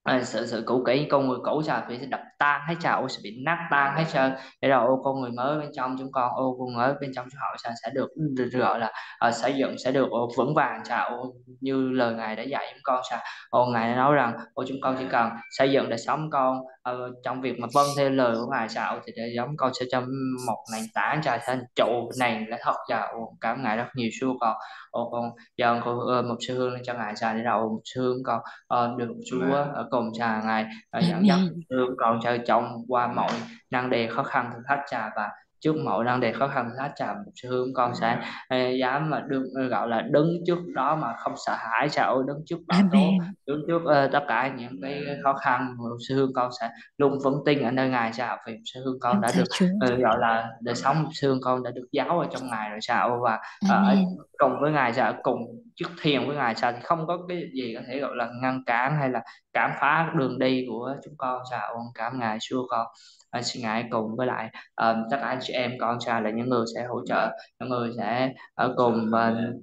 à, sự sự cũ kỹ con người cũ sao sẽ đập tan hết ô sẽ bị nát tan hết trơn để rồi ô con người mới bên trong chúng con ô con mới bên trong chúng họ sẽ sẽ được, được gọi là uh, xây dựng sẽ được ô, vững vàng sao? Như lời ngài đã dạy chúng con sao? Ô ngài đã nói rằng ô chúng con chỉ cần xây dựng để sống con uh, trong việc mà vâng theo lời của ngài sao? Thì để giống con sẽ cho một nền tảng cho thành trụ nền là thật chào cảm ngài rất nhiều xưa con. Ô con giờ con uh, một sư hương cho ngài sao? Để đầu một sư hương con uh, được chúa ở cùng cha ngài uh, dẫn dắt hương con cho chồng qua mọi năng đề khó khăn thử thách cha và trước mọi năng đề khó khăn thử thách cha một sư hương con sẽ uh, dám mà đứng gọi là đứng trước đó mà không sợ hãi cha ơi đứng trước bão tố đứng trước uh, tất cả những cái khó khăn một sư hương con sẽ luôn vững tin ở nơi ngài cha vì sư hương con đã được uh, gọi là đời sống sư hương con đã được giáo ở trong ngài rồi sao? Và uh, cùng với ngài sẽ cùng chức thiền với ngài sao thì không có cái gì có thể gọi là ngăn cản hay là cảm phá đường đi của chúng con. Sao cảm ngài xưa con. À, xin ngài cùng với lại um, tất cả anh chị em con sao là những người sẽ hỗ trợ những người sẽ ở cùng uh,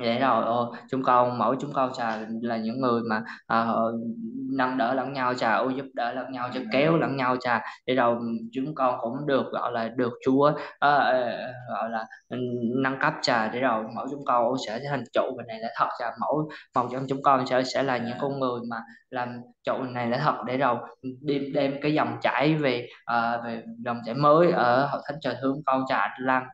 để rồi ô, chúng con mỗi chúng con chà là những người mà à, nâng đỡ lẫn nhau chà ô, giúp đỡ lẫn nhau cho kéo lẫn nhau chà. Để rồi chúng con cũng được gọi là được Chúa à, gọi là nâng cấp chà. Để rồi mỗi chúng con ô, sẽ thành trụ bên này là thật chà. Mỗi một trong chúng con sẽ sẽ là những con người mà làm trụ này là thật. Để rồi đem đem cái dòng chảy về à, về dòng chảy mới ở hội thánh trời thương con trà lan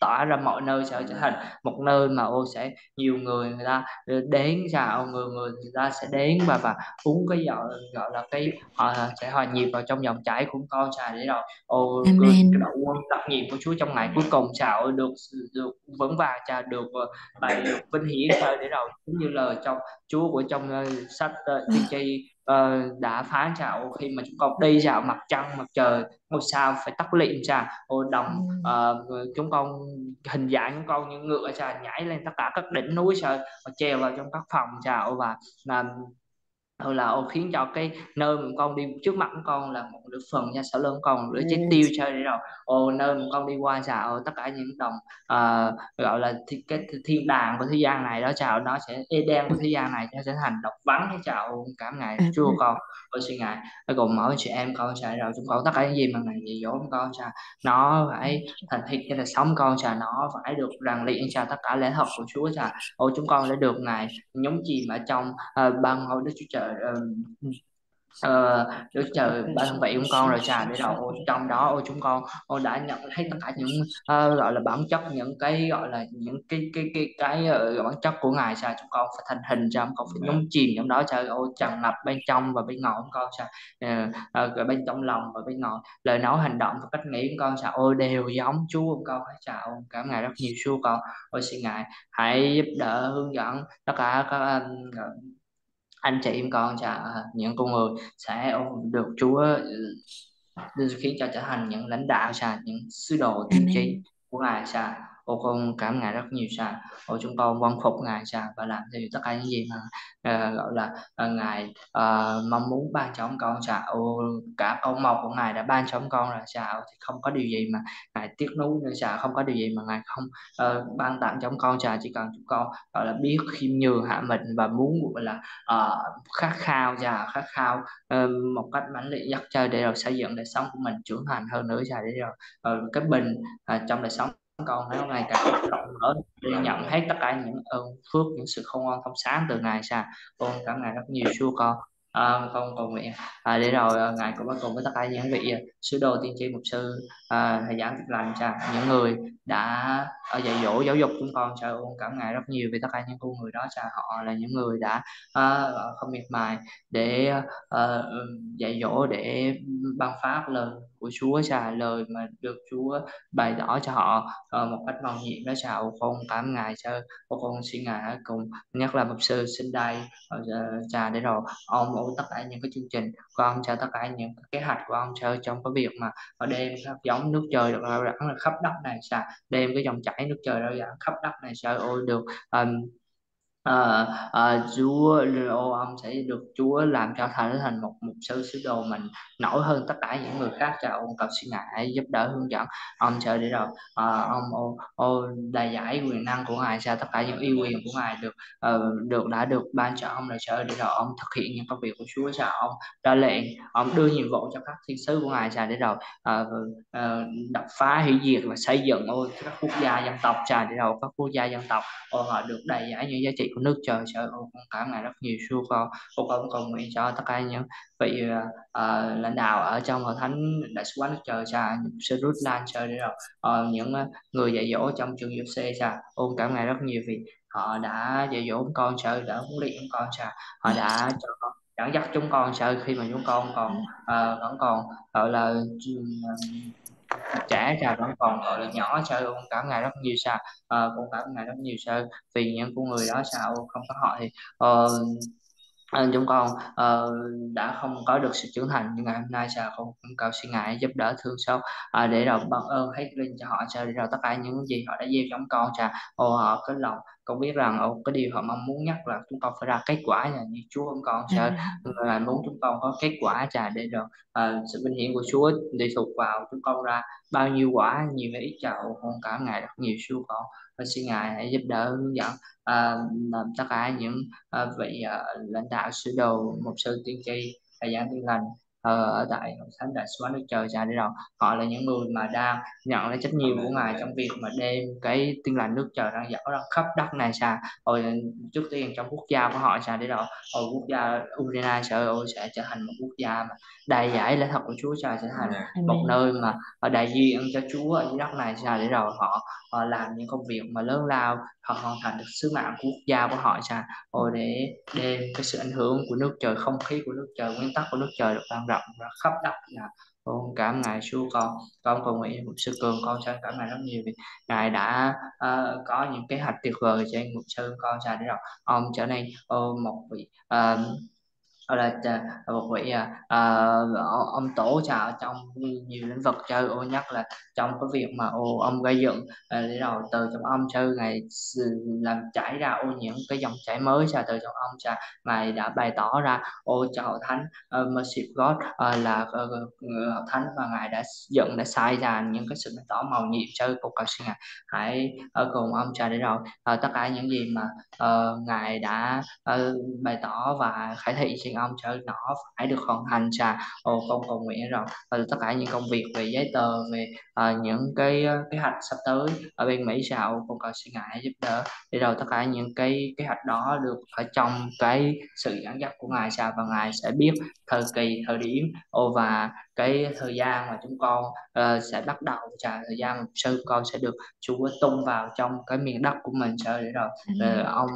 tỏa ra mọi nơi sẽ trở thành một nơi mà ô sẽ nhiều người người ta đến chào người người người ta sẽ đến và và uống cái gọi gọi là cái họ sẽ hòa nhịp vào trong dòng chảy của con trà để rồi ô cái độ quân đặc nhiệm của Chúa trong ngày cuối cùng chào được được vững vàng trà được bài được vinh hiển để rồi cũng như lời trong Chúa của trong uh, sách uh, tiên tri uh, đã phán chào khi mà chúng con đi vào mặt trăng mặt trời ngôi sao phải tắt liệm chà ô đồng uh, chúng con hình dạng chúng con như ngựa chà nhảy lên tất cả các đỉnh núi và trèo vào trong các phòng chào và làm thôi là ô khiến cho cái nơi mà con đi trước mặt con là một nửa phần nha sau lưng con nửa trái tiêu chơi để rồi. Ô nơi mà con đi qua chào tất cả những đồng uh, gọi là thi, cái thiên đàng của thế gian này đó chào nó sẽ Eden của thế gian này nó sẽ thành độc vắng cái chào cảm ngài chúa con. Ôi xin ngài cùng mỗi chị em con chào rồi chúng con tất cả những gì mà ngài dạy dỗ con chào nó phải thành thịt cho là sống con chào nó phải được rèn luyện chào tất cả lẽ thật của chúa chào. Ô chúng con đã được ngài nhúng chìm ở trong uh, ban ngôi đức chúa trời uh, uh, Đức Trời ban thân vị của con rồi cha để đầu. Trong đó ô chúng con ô đã nhận thấy tất cả những uh, gọi là bản chất những cái gọi là những cái cái cái cái uh, bản chất của ngài cha. Chúng con phải thành hình cha. Con phải nhúng chìm trong đó cha. Ô tràn ngập bên trong và bên ngoài của con cha. Uh, uh, bên trong lòng và bên ngoài. Lời nói hành động và cách nghĩ của con cha. Ô đều giống Chúa của con hãy chào cảm ngài rất nhiều Chúa con. Ôi xin ngài hãy giúp đỡ hướng dẫn tất cả các uh, anh chị em con chả những con người sẽ được Chúa ừ, khiến cho trở thành những lãnh đạo xa những sứ đồ tiên tri của ngài xa ô con cảm ngài rất nhiều xa ô chúng con vâng phục ngài xa và làm theo tất cả những gì mà uh, gọi là uh, ngài uh, mong muốn ban cho ông con xa ô cả câu một của ngài đã ban cho ông con là xa thì không có điều gì mà ngài tiếc nuối nữa xa không có điều gì mà ngài không uh, ban tặng cho ông con xa chỉ cần chúng con gọi là biết khiêm nhường hạ mình và muốn gọi là uh, khát khao và khát khao uh, một cách mãnh liệt dắt chơi để rồi xây dựng đời sống của mình trưởng thành hơn nữa xa để rồi uh, cái bình uh, trong đời sống con nó ngày càng rộng mở để nhận hết tất cả những ơn phước những sự không ngoan thông sáng từ ngài xa con cảm ngài rất nhiều xua con. À, con cầu nguyện. À, để rồi à, ngài cũng cùng với tất cả những vị à, sứ đồ tiên tri mục sư à, thầy giảng lành cha những người đã à, dạy dỗ giáo dục chúng con. Cha ơn cảm ngài rất nhiều vì tất cả những con người đó cha họ là những người đã à, không miệt mài để à, dạy dỗ để ban phát lời của Chúa cha lời mà được Chúa bày tỏ cho họ à, một cách mong nhiệm đó. Chào con cảm ngài cha con xin ngài cùng nhất là mục sư xin đây cha để rồi. Ông ủng tất cả những cái chương trình của ông cho tất cả những kế hoạch của ông cha trong cái việc mà ở đêm giống nước trời được rao rãng là khắp đất này sao đêm cái dòng chảy nước trời rao rãng khắp đất này sao ôi được. Um, à, à, Chúa ô ông sẽ được Chúa làm cho thành thành một một sư sứ đồ mình nổi hơn tất cả những người khác. Cho ông cầu xin ngài giúp đỡ hướng dẫn. Ông sợ để rồi à, ông ô, ô đầy giải quyền năng của ngài sao tất cả những uy quyền của ngài được uh, được đã được ban cho ông là sợ để rồi ông thực hiện những công việc của Chúa. Sao ông ra lệnh ông đưa nhiệm vụ cho các thiên sứ của ngài sao để rồi uh, uh, đập phá hủy diệt và xây dựng ô các quốc gia dân tộc. Sao để rồi các quốc gia dân tộc ô họ được đầy giải những giá trị của nước trời sợ con cảm ngài rất nhiều su con con con cầu nguyện cho tất cả những vị uh, lãnh đạo ở trong hội thánh đại sứ quán nước trời cha sư rút lan trời để rồi. Uh, những người dạy dỗ trong trường dục xe cha ôn cảm ngài rất nhiều vì họ đã dạy dỗ con sợ đã huấn luyện con sợ họ đã cho con dẫn dắt chúng con sợ khi mà chúng con còn uh, vẫn còn gọi là trẻ trà vẫn còn gọi là nhỏ sao ờ, cũng cảm ngài rất nhiều sao? Uh, cũng cảm ngài rất nhiều sao? Vì những của người đó sao không có họ thì uh, chúng con uh, đã không có được sự trưởng thành nhưng ngày hôm nay sao? Con cũng cầu xin ngài giúp đỡ thương xót. Uh, để rồi ban ơn hết linh cho họ sao? Để rồi tất cả những gì họ đã gieo trong con sao? Ô họ cái lòng con biết rằng ô, cái điều họ mong muốn nhất là chúng con phải ra kết quả là như Chúa không con sẽ là muốn chúng con có kết quả trà để rồi uh, sự vinh hiển của Chúa tùy thuộc vào chúng con ra bao nhiêu quả nhiều hay ít chậu con cảm ngài rất nhiều Chúa con và xin ngài hãy giúp đỡ hướng dẫn uh, tất cả những uh, vị uh, lãnh đạo sứ đồ một sư tiên tri thầy giảng tiên lành ở tại thánh đại sứ quán nước trời cha để rồi họ là những người mà đang nhận lấy trách nhiệm của ngài trong việc mà đem cái tin lành nước trời đang dõi ra khắp đất này cha rồi trước tiên trong quốc gia của họ cha để rồi rồi quốc gia Ukraine sẽ sẽ trở thành một quốc gia mà đại giải lẽ thật của Chúa cha sẽ thành một nơi mà đại diện cho Chúa ở dưới đất này cha để rồi họ, họ làm những công việc mà lớn lao họ hoàn thành được sứ mạng của quốc gia của họ cha rồi để đem cái sự ảnh hưởng của nước trời không khí của nước trời nguyên tắc của nước trời được lan rộng ra khắp đất là con cảm ngài Chúa con con cầu nguyện mục sư cường con sẽ cảm ngài rất nhiều vì ngài đã uh, có những kế hoạch tuyệt vời cho mục sư con sẽ để rằng ông trở nên uh, một vị uh, là uh, một vị uh, à, ông tổ trà trong nhiều lĩnh vực chơi ô nhất là trong cái việc mà ô ông gây dựng uh, để đầu từ trong ông chơi ngày làm chảy ra ô những cái dòng chảy mới sao từ trong ông sao ngài đã bày tỏ ra ô cho hậu thánh uh, Mercy God uh, là ờ, uh, hậu thánh và ngài đã dựng đã sai ra những cái sự bày tỏ màu nhiệm chơi cuộc cầu xin ngài hãy ở cùng ông cha để rồi uh, tất cả những gì mà uh, ngài đã uh, bày tỏ và khải thị xin ông cho nó phải được hoàn thành xà ồ con cầu nguyện rồi. Và tất cả những công việc về giấy tờ về uh, những cái uh, kế hoạch sắp tới ở bên Mỹ sao con cầu xin ngài giúp đỡ để rồi tất cả những cái kế hoạch đó được ở trong cái sự dẫn dắt của ngài xà và ngài sẽ biết thời kỳ thời điểm. Và cái thời gian mà chúng con uh, sẽ bắt đầu trả thời gian mà sư con sẽ được Chúa tung vào trong cái miền đất của mình sao để rồi uh, ông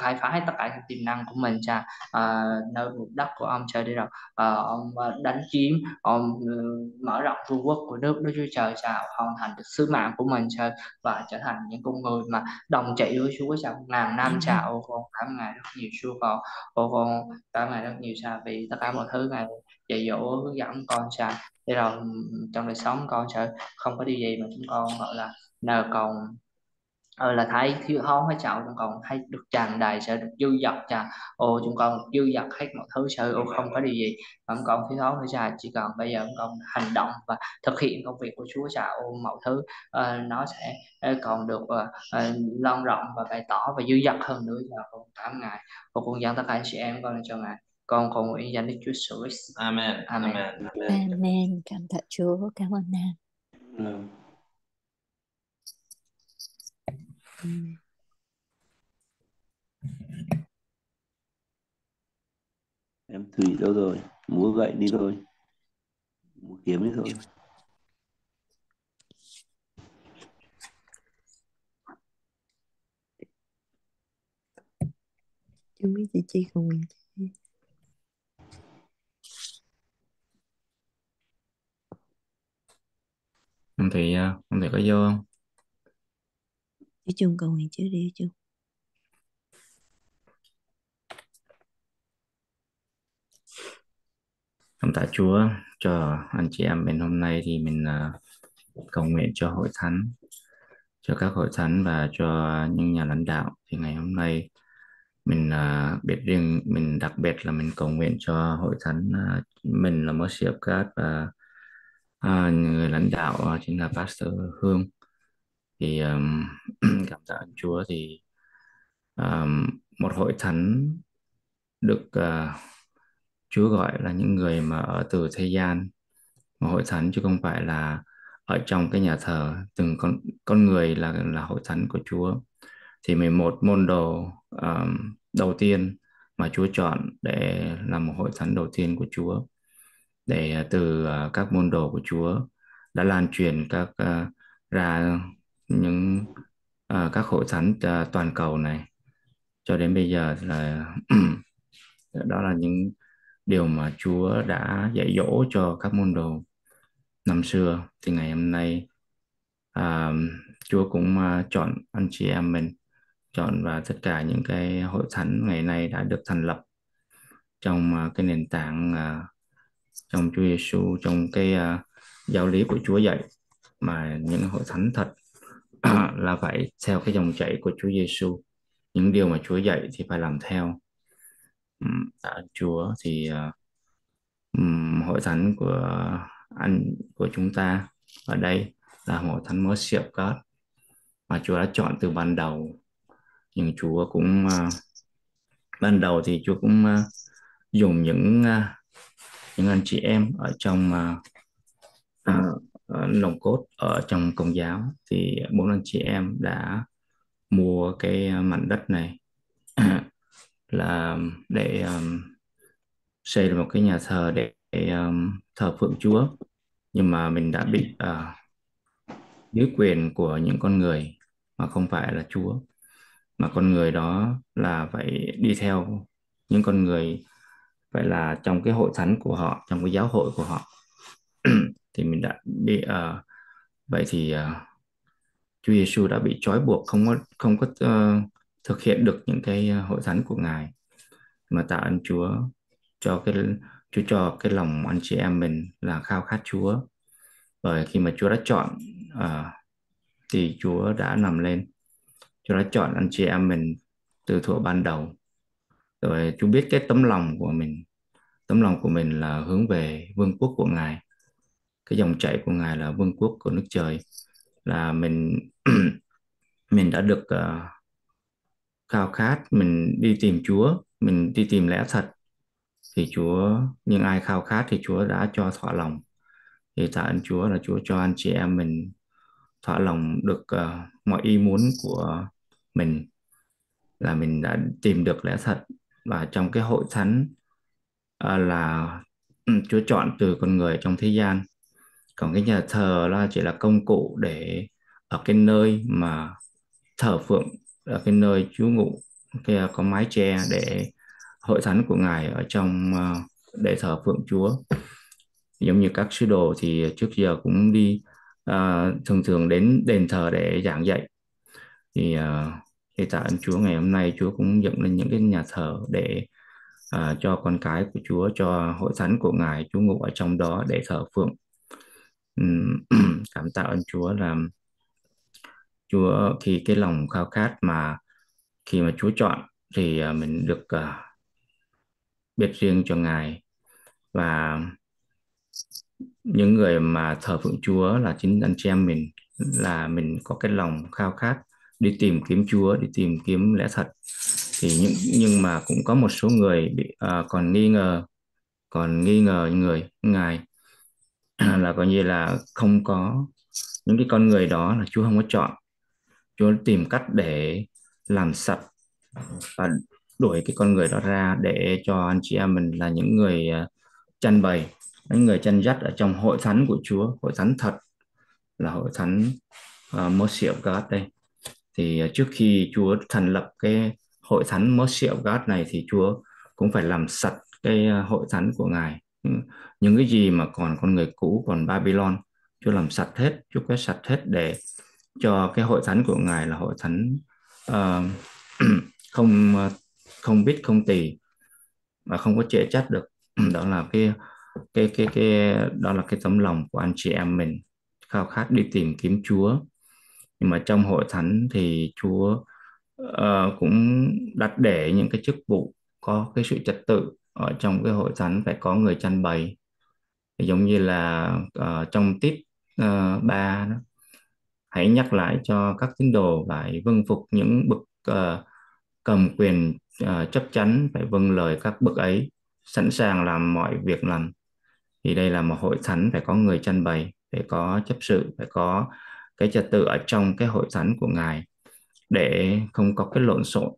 khai phá tất cả những tiềm năng của mình cha uh, nơi vùng đất của ông trời đi rồi uh, ông đánh chiếm ông uh, mở rộng vương quốc của nước Đức Chúa Trời cha hoàn thành được sứ mạng của mình cha và trở thành những con người mà đồng trị với Chúa cha ngàn năm cha ô con cảm ngài rất nhiều Chúa con. Ô con cảm ngài rất nhiều cha vì tất cả mọi thứ ngài dạy dỗ hướng dẫn con cha để rồi trong đời sống con sẽ không có điều gì mà chúng con gọi là nờ còn ờ, là thấy thiếu thốn hay chậu chúng con thấy được tràn đầy sẽ được dư dật chà ô chúng con dư dật hết mọi thứ sẽ ô không có điều gì vẫn chúng con thiếu thốn hay cha chỉ cần bây giờ chúng con hành động và thực hiện công việc của Chúa cha ô mọi thứ uh, nó sẽ ờ, còn được uh, uh, lan rộng và bày tỏ và dư dật hơn nữa. Dạ, cha con cảm ngài. Và con dẫn tất cả anh chị em con cho ngài con cầu nguyện danh Đức Chúa Jesus. Amen. Amen. Amen. Amen. Cảm tạ Chúa. Cảm ơn Nam. Em thủy đâu rồi múa gậy đi thôi múa kiếm đi thôi chưa biết chị chi còn nguyện ông thị ông thị có vô không chị chung cầu nguyện chứ đi chung Cảm tạ Chúa cho anh chị em mình hôm nay thì mình uh, cầu nguyện cho hội thánh, cho các hội thánh và cho những nhà lãnh đạo. Thì ngày hôm nay mình uh, biệt riêng mình đặc biệt là mình cầu nguyện cho hội thánh uh, mình là Mercy of God và À, người lãnh đạo à, chính là Pastor Hương. Thì um, cảm tạ Chúa thì um, một hội thánh được uh, Chúa gọi là những người mà ở từ thế gian. Mà hội thánh chứ không phải là ở trong cái nhà thờ. Từng con con người là là hội thánh của Chúa. Thì 11 môn đồ um, đầu tiên mà Chúa chọn để làm một hội thánh đầu tiên của Chúa để à, từ à, các môn đồ của Chúa đã lan truyền các à, ra những các hội thánh toàn cầu này. Cho đến bây giờ là đó là những điều mà Chúa đã dạy dỗ cho các môn đồ năm xưa. Thì ngày hôm nay à, Chúa cũng chọn anh chị em mình chọn và tất cả những cái hội thánh ngày nay đã được thành lập trong cái nền tảng uh, trong Chúa Giêsu trong cái uh, giáo lý của Chúa dạy. Mà những hội thánh thật là phải theo cái dòng chảy của Chúa Giêsu những điều mà Chúa dạy thì phải làm theo. À, Chúa. Thì um, hội thánh của anh của chúng ta ở đây là hội thánh mới siệp cát mà Chúa đã chọn từ ban đầu. Nhưng Chúa cũng uh, ban đầu thì Chúa cũng uh, dùng những uh, những anh chị em ở trong à, à, à, uh, uh, nồng cốt ở trong công giáo. Thì bốn anh chị em đã mua cái mảnh đất này là để um, xây một cái nhà thờ để, để um, thờ phượng Chúa. Nhưng mà mình đã bị uh, dưới quyền của những con người mà không phải là Chúa. Mà con người đó là phải đi theo những con người vậy là trong cái hội thánh của họ trong cái giáo hội của họ thì mình đã bị uh, ờ, vậy thì uh, Chúa Giêsu đã bị trói buộc không có không có uh, thực hiện được những cái hội thánh của ngài mà tạ ơn Chúa cho cái Chúa cho cái lòng anh chị em mình là khao khát Chúa. Rồi khi mà Chúa đã chọn uh, thì Chúa đã nằm lên. Chúa đã chọn anh chị em mình từ thuở ban đầu rồi chú biết cái tấm lòng của mình. Tấm lòng của mình là hướng về vương quốc của Ngài. Cái dòng chảy của Ngài là vương quốc của nước trời. Là mình mình đã được uh, khao khát mình đi tìm Chúa mình đi tìm lẽ thật. Thì Chúa nhưng ai khao khát thì Chúa đã cho thỏa lòng. Thì tạ ơn Chúa là Chúa cho anh chị em mình thỏa lòng được uh, mọi ý muốn của mình. Là mình đã tìm được lẽ thật và trong cái hội thánh uh, là ừ, Chúa chọn từ con người trong thế gian. Còn cái nhà thờ là chỉ là công cụ để ở cái nơi mà thờ phượng ở cái nơi Chúa ngụ cái ờ, có mái che để hội thánh của ngài ở trong uh, để thờ phượng Chúa. Giống như các sứ đồ thì trước giờ cũng đi uh, thường thường đến đền thờ để giảng dạy. Thì uh, thì tạ ơn Chúa ngày hôm nay Chúa cũng dựng lên những cái nhà thờ để uh, cho con cái của Chúa cho hội thánh của ngài Chúa ngụ ở trong đó để thờ phượng. Um, cảm tạ ơn Chúa là Chúa khi cái lòng khao khát mà khi mà Chúa chọn thì uh, mình được uh, biết riêng cho ngài. Và những người mà thờ phượng Chúa là chính anh chị em mình là mình có cái lòng khao khát đi tìm kiếm Chúa đi tìm kiếm lẽ thật. Thì những nhưng mà cũng có một số người bị à, còn nghi ngờ còn nghi ngờ người ngài. Là coi như là không có những cái con người đó là Chúa không có chọn. Chúa tìm cách để làm sạch và đuổi cái con người đó ra để cho anh chị em mình là những người à, chăn bày những người chân dắt ở trong hội thánh của Chúa hội thánh thật là hội thánh à, uh, Mercy of God đây thì ờ, trước khi Chúa thành lập cái hội thánh Mercy of God này thì Chúa cũng phải làm sạch cái ờ, hội thánh của Ngài. Ừ, những, cái gì mà còn con người cũ còn Babylon Chúa làm sạch hết Chúa quét sạch hết để cho cái hội thánh của Ngài là hội thánh uh, không không biết không tỳ mà không có trễ trách được. Đó là cái cái cái cái đó là cái tấm lòng của anh chị em mình khao khát đi tìm kiếm Chúa nhưng mà trong hội thánh thì Chúa uh, cũng đặt để những cái chức vụ có cái sự trật tự ở trong cái hội thánh phải có người chăn bày. Giống như là uh, trong tiết uh, ờ, ba đó hãy nhắc lại cho các tín đồ phải vâng phục những bậc uh, cầm quyền uh, chắc chắn phải vâng lời các bậc ấy sẵn sàng làm mọi việc lành. Thì đây là một hội thánh phải có người chăn bày phải có chấp sự phải có cái trật tự ở trong cái hội thánh của ngài để không có cái lộn xộn.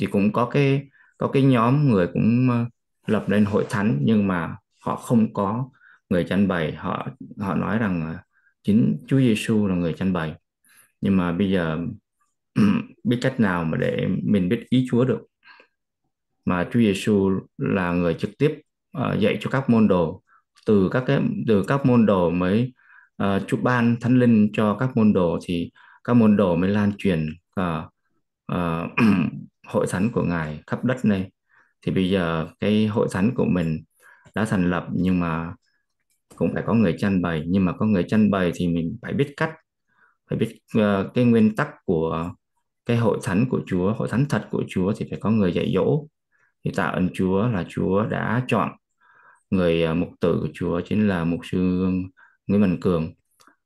Thì cũng có cái có cái nhóm người cũng ờ, lập lên hội thánh nhưng mà họ không có người chăn bày. Họ họ nói rằng chính Chúa Giêsu là người chăn bày. Nhưng mà bây giờ biết cách nào mà để mình biết ý Chúa được? Mà Chúa Giêsu là người trực tiếp uh, dạy cho các môn đồ. Từ các cái từ các môn đồ mới uh, chúc ban thánh linh cho các môn đồ thì các môn đồ mới lan truyền uh, uh, hội thánh của ngài khắp đất này. Thì bây giờ cái hội thánh của mình đã thành lập nhưng mà cũng phải có người chăn bày. Nhưng mà có người chăn bày thì mình phải biết cách phải biết uh, cái nguyên tắc của cái hội thánh của Chúa hội thánh thật của Chúa thì phải có người dạy dỗ thì tạ ơn Chúa là Chúa đã chọn người uh, mục tử của Chúa chính là mục sư Nguyễn Văn Cường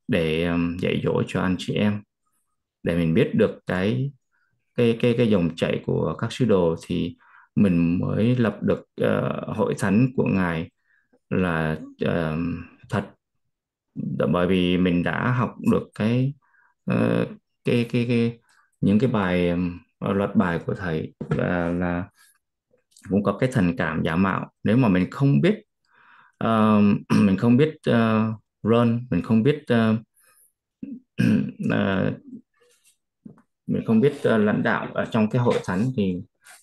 để um, dạy dỗ cho anh chị em. Để mình biết được cái cái cái cái dòng chảy của các sứ đồ thì mình mới lập được uh, hội thánh của ngài là uh, thật. Bởi vì mình đã học được cái uh, cái cái cái những cái bài uh, loạt bài của thầy và là cũng có cái thần cảm giả mạo. Nếu mà mình không biết uh, mình không biết uh, run mình không biết uh, uh, mình không biết uh, lãnh đạo ở trong cái hội thánh thì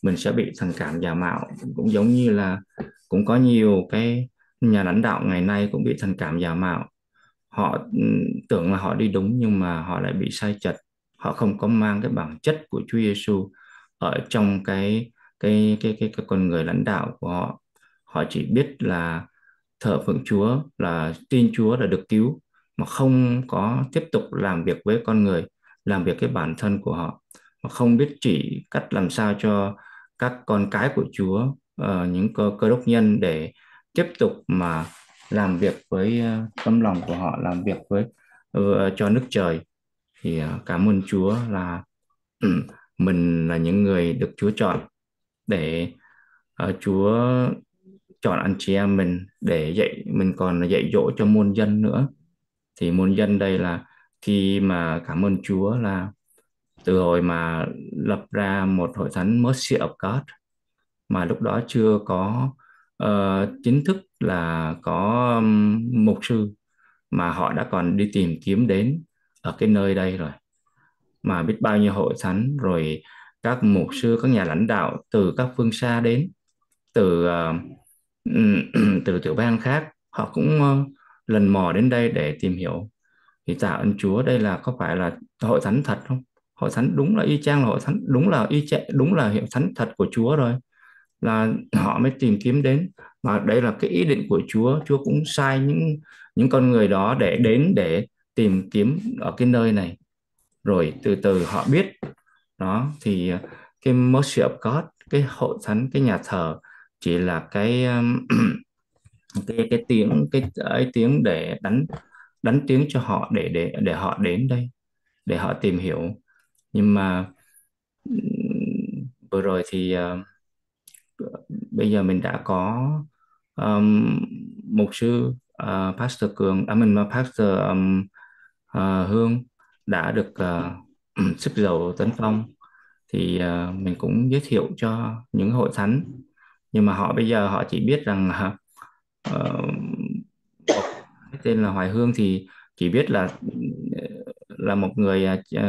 mình sẽ bị thần cảm giả mạo. Cũng giống như là cũng có nhiều cái nhà lãnh đạo ngày nay cũng bị thần cảm giả mạo. Họ ừ, tưởng là họ đi đúng nhưng mà họ lại bị sai chật. Họ không có mang cái bản chất của Chúa Giêsu ở trong cái cái cái cái cái con người lãnh đạo của họ. Họ chỉ biết là thờ phượng Chúa là tin Chúa là được cứu mà không có tiếp tục làm việc với con người làm việc cái bản thân của họ mà không biết chỉ cách làm sao cho các con cái của Chúa uh, những cơ, cơ đốc nhân để tiếp tục mà làm việc với ờ, uh, tâm lòng của họ làm việc với uh, cho nước trời. Thì uh, cảm ơn Chúa là mình là những người được Chúa chọn để uh, Chúa chọn anh chị em mình để dạy mình còn dạy dỗ cho muôn dân nữa. Thì muôn dân đây là khi mà cảm ơn Chúa là từ hồi mà lập ra một hội thánh Mercy of God mà lúc đó chưa có uh, chính thức là có um, mục sư mà họ đã còn đi tìm kiếm đến ở cái nơi đây rồi. Mà biết bao nhiêu hội thánh rồi các mục sư các nhà lãnh đạo từ các phương xa đến từ uh, từ tiểu bang khác, họ cũng ờ, lần mò đến đây để tìm hiểu. Thì tạ ơn Chúa, đây là có phải là hội thánh thật không? Hội thánh đúng là y chang là hội thánh, đúng là y chang, đúng là hiệu thánh thật của Chúa rồi. Là họ mới tìm kiếm đến. Và đây là cái ý định của Chúa. Chúa cũng sai những những con người đó để đến để tìm kiếm ở cái nơi này. Rồi từ từ họ biết. Đó, thì ờ, cái mercy of God, cái hội thánh, cái nhà thờ chỉ là cái um, cái cái tiếng cái ấy tiếng để đánh đánh tiếng cho họ để để để họ đến đây để họ tìm hiểu. Nhưng mà vừa rồi thì uh, bây giờ mình đã có um, mục sư uh, pastor cường à mình mà pastor um, uh, hương đã được uh, sức dầu tấn phong thì uh, mình cũng giới thiệu cho những hội thánh nhưng mà họ bây giờ họ chỉ biết rằng uh, tên là Hoài Hương thì chỉ biết là ờ, là một người uh,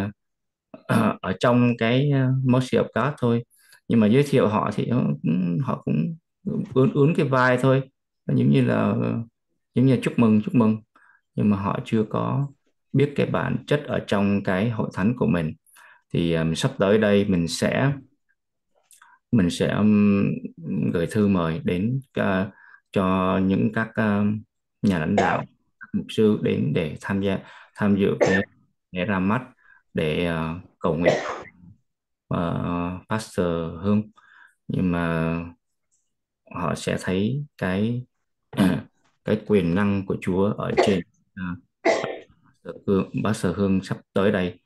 ở trong cái Mercy of God thôi. Nhưng mà giới thiệu họ thì họ cũng ướn ướn cái vai thôi. Giống như là giống như chúc mừng chúc mừng. Nhưng mà họ chưa có biết cái bản chất ở trong cái hội thánh của mình. Thì um, sắp tới đây mình sẽ mình sẽ um, gửi thư mời đến uh, cho những các uh, nhà lãnh đạo các mục sư đến để tham gia tham dự cái lễ ra mắt để uh, cầu nguyện uh, pastor hương nhưng mà họ sẽ thấy cái cái quyền năng của Chúa ở trên uh, hương pastor hương sắp tới đây.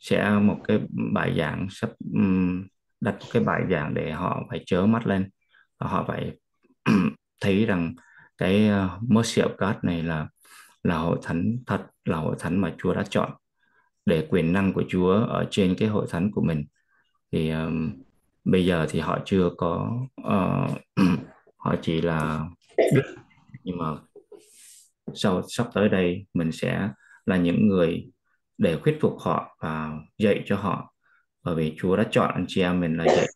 Sẽ một cái bài giảng sắp um, đặt cái bài giảng để họ phải chớ mắt lên. Và họ phải thấy rằng cái uh, mercy of God này là là hội thánh thật là hội thánh mà Chúa đã chọn để quyền năng của Chúa ở trên cái hội thánh của mình. Thì um, bây giờ thì họ chưa có uh, họ chỉ là biết. Nhưng mà sau sắp tới đây mình sẽ là những người để thuyết phục họ và dạy cho họ bởi vì Chúa đã chọn anh chị em mình là dạy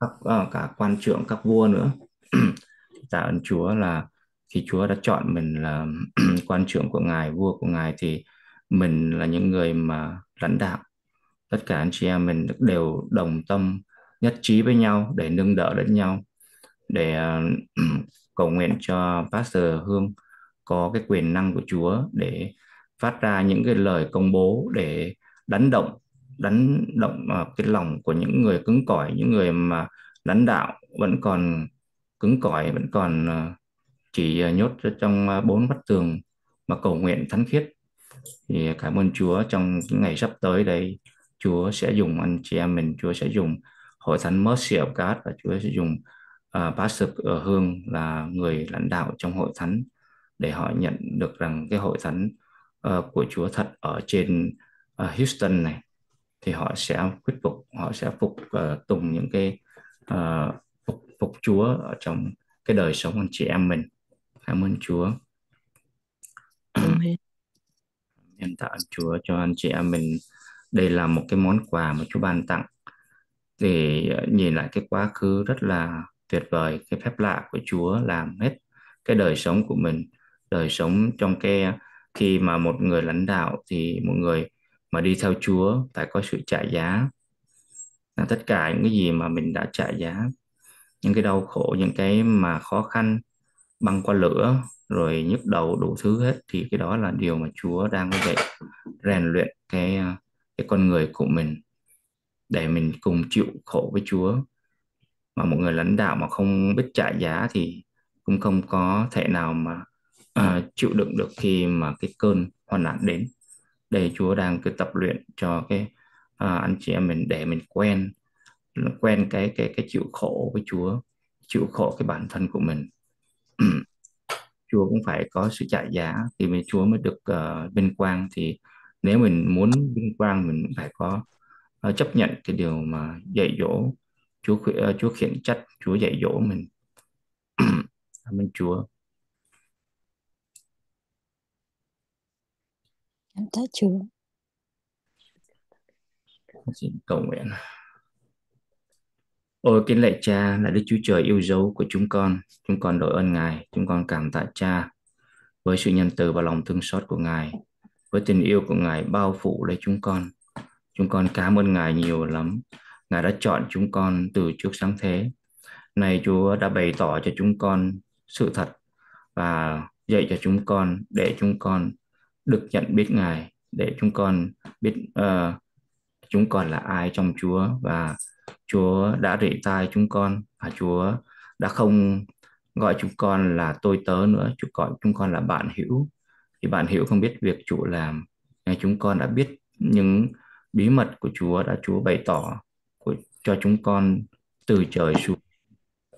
các uh, cả quan trưởng các vua nữa. Tạ ơn Chúa là khi Chúa đã chọn mình là quan trưởng của ngài vua của ngài thì mình là những người mà lãnh đạo. Tất cả anh chị em mình đều đồng tâm nhất trí với nhau để nâng đỡ lẫn nhau để uh, cầu nguyện cho Pastor Hương có cái quyền năng của Chúa để phát ra những cái lời công bố để đánh động đánh động à, cái lòng của những người cứng cỏi những người mà lãnh đạo vẫn còn cứng cỏi vẫn còn à, chỉ nhốt trong à, bốn vách tường mà cầu nguyện thánh khiết. Thì cảm ơn Chúa trong những ngày sắp tới đây Chúa sẽ dùng anh chị em mình Chúa sẽ dùng hội thánh Mercy of God và Chúa sẽ dùng uh, Pastor Hương là người lãnh đạo trong hội thánh để họ nhận được rằng cái hội thánh uh, của Chúa thật ở trên uh, Houston này thì họ sẽ quyết phục họ sẽ phục uh, tùng những cái uh, phục phục Chúa ở trong cái đời sống anh chị em mình. Cảm ơn Chúa. Em tạ Chúa cho anh chị em mình. Đây là một cái món quà mà Chúa ban tặng. Để nhìn lại cái quá khứ rất là tuyệt vời cái phép lạ của Chúa làm hết cái đời sống của mình. Đời sống trong cái khi mà một người lãnh đạo thì một người mà đi theo Chúa phải có sự trả giá. Là tất cả những cái gì mà mình đã trả giá những cái đau khổ những cái mà khó khăn băng qua lửa rồi nhức đầu đủ thứ hết thì cái đó là điều mà Chúa đang có vậy rèn luyện cái cái con người của mình để mình cùng chịu khổ với Chúa. Mà một người lãnh đạo mà không biết trả giá thì cũng không có thể nào mà uh, chịu đựng được khi mà cái cơn hoạn nạn đến để Chúa đang cứ tập luyện cho cái à, anh chị em mình để mình quen quen cái cái cái chịu khổ với Chúa chịu khổ cái bản thân của mình. Chúa cũng phải có sự trả giá. Thì mới Chúa mới được uh, vinh quang thì nếu mình muốn vinh quang mình phải có uh, chấp nhận cái điều mà dạy dỗ Chúa uh, Chúa khiển trách Chúa dạy dỗ mình. Cảm ơn Chúa. Cảm tạ Chúa xin cầu nguyện Ôi kính lạy cha là Đức Chúa Trời yêu dấu của chúng con, chúng con đội ơn Ngài, chúng con cảm tạ cha với sự nhân từ và lòng thương xót của Ngài, với tình yêu của Ngài bao phủ lấy chúng con. Chúng con cảm ơn Ngài nhiều lắm. Ngài đã chọn chúng con từ trước sáng thế. Này Chúa đã bày tỏ cho chúng con sự thật và dạy cho chúng con để chúng con được nhận biết Ngài, để chúng con biết uh, chúng con là ai trong Chúa và Chúa đã rỉ tai chúng con và Chúa đã không gọi chúng con là tôi tớ nữa, Chúa gọi chúng con là bạn hữu. Thì bạn hữu không biết việc chủ làm, nhưng chúng con đã biết những bí mật của Chúa đã Chúa bày tỏ của, cho chúng con từ trời xuống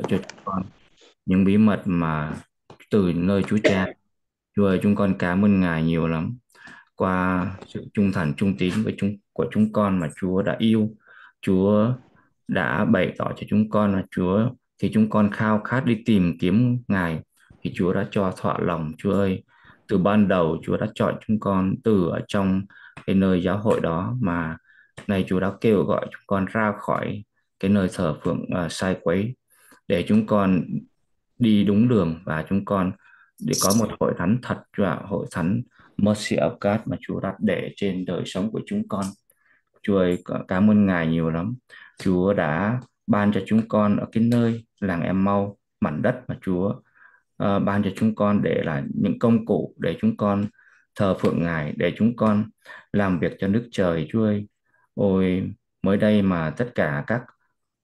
cho chúng con những bí mật mà từ nơi Chúa Cha. Chúa ơi, chúng con cảm ơn Ngài nhiều lắm. Qua sự trung thành trung tín với chúng của chúng con mà Chúa đã yêu, Chúa đã bày tỏ cho chúng con là Chúa thì chúng con khao khát đi tìm kiếm Ngài thì Chúa đã cho thỏa lòng. Chúa ơi từ ban đầu Chúa đã chọn chúng con từ ở trong cái nơi giáo hội đó mà nay Chúa đã kêu gọi chúng con ra khỏi cái nơi thờ phượng uh, sai quấy để chúng con đi đúng đường và chúng con để có một hội thánh thật và hội thánh Mercy of God mà Chúa đặt để trên đời sống của chúng con. Chúa ơi, cảm ơn Ngài nhiều lắm. Chúa đã ban cho chúng con ở cái nơi làng em mau mảnh đất mà Chúa uh, ban cho chúng con để là những công cụ để chúng con thờ phượng Ngài để chúng con làm việc cho nước trời Chúa ơi ôi mới đây mà tất cả các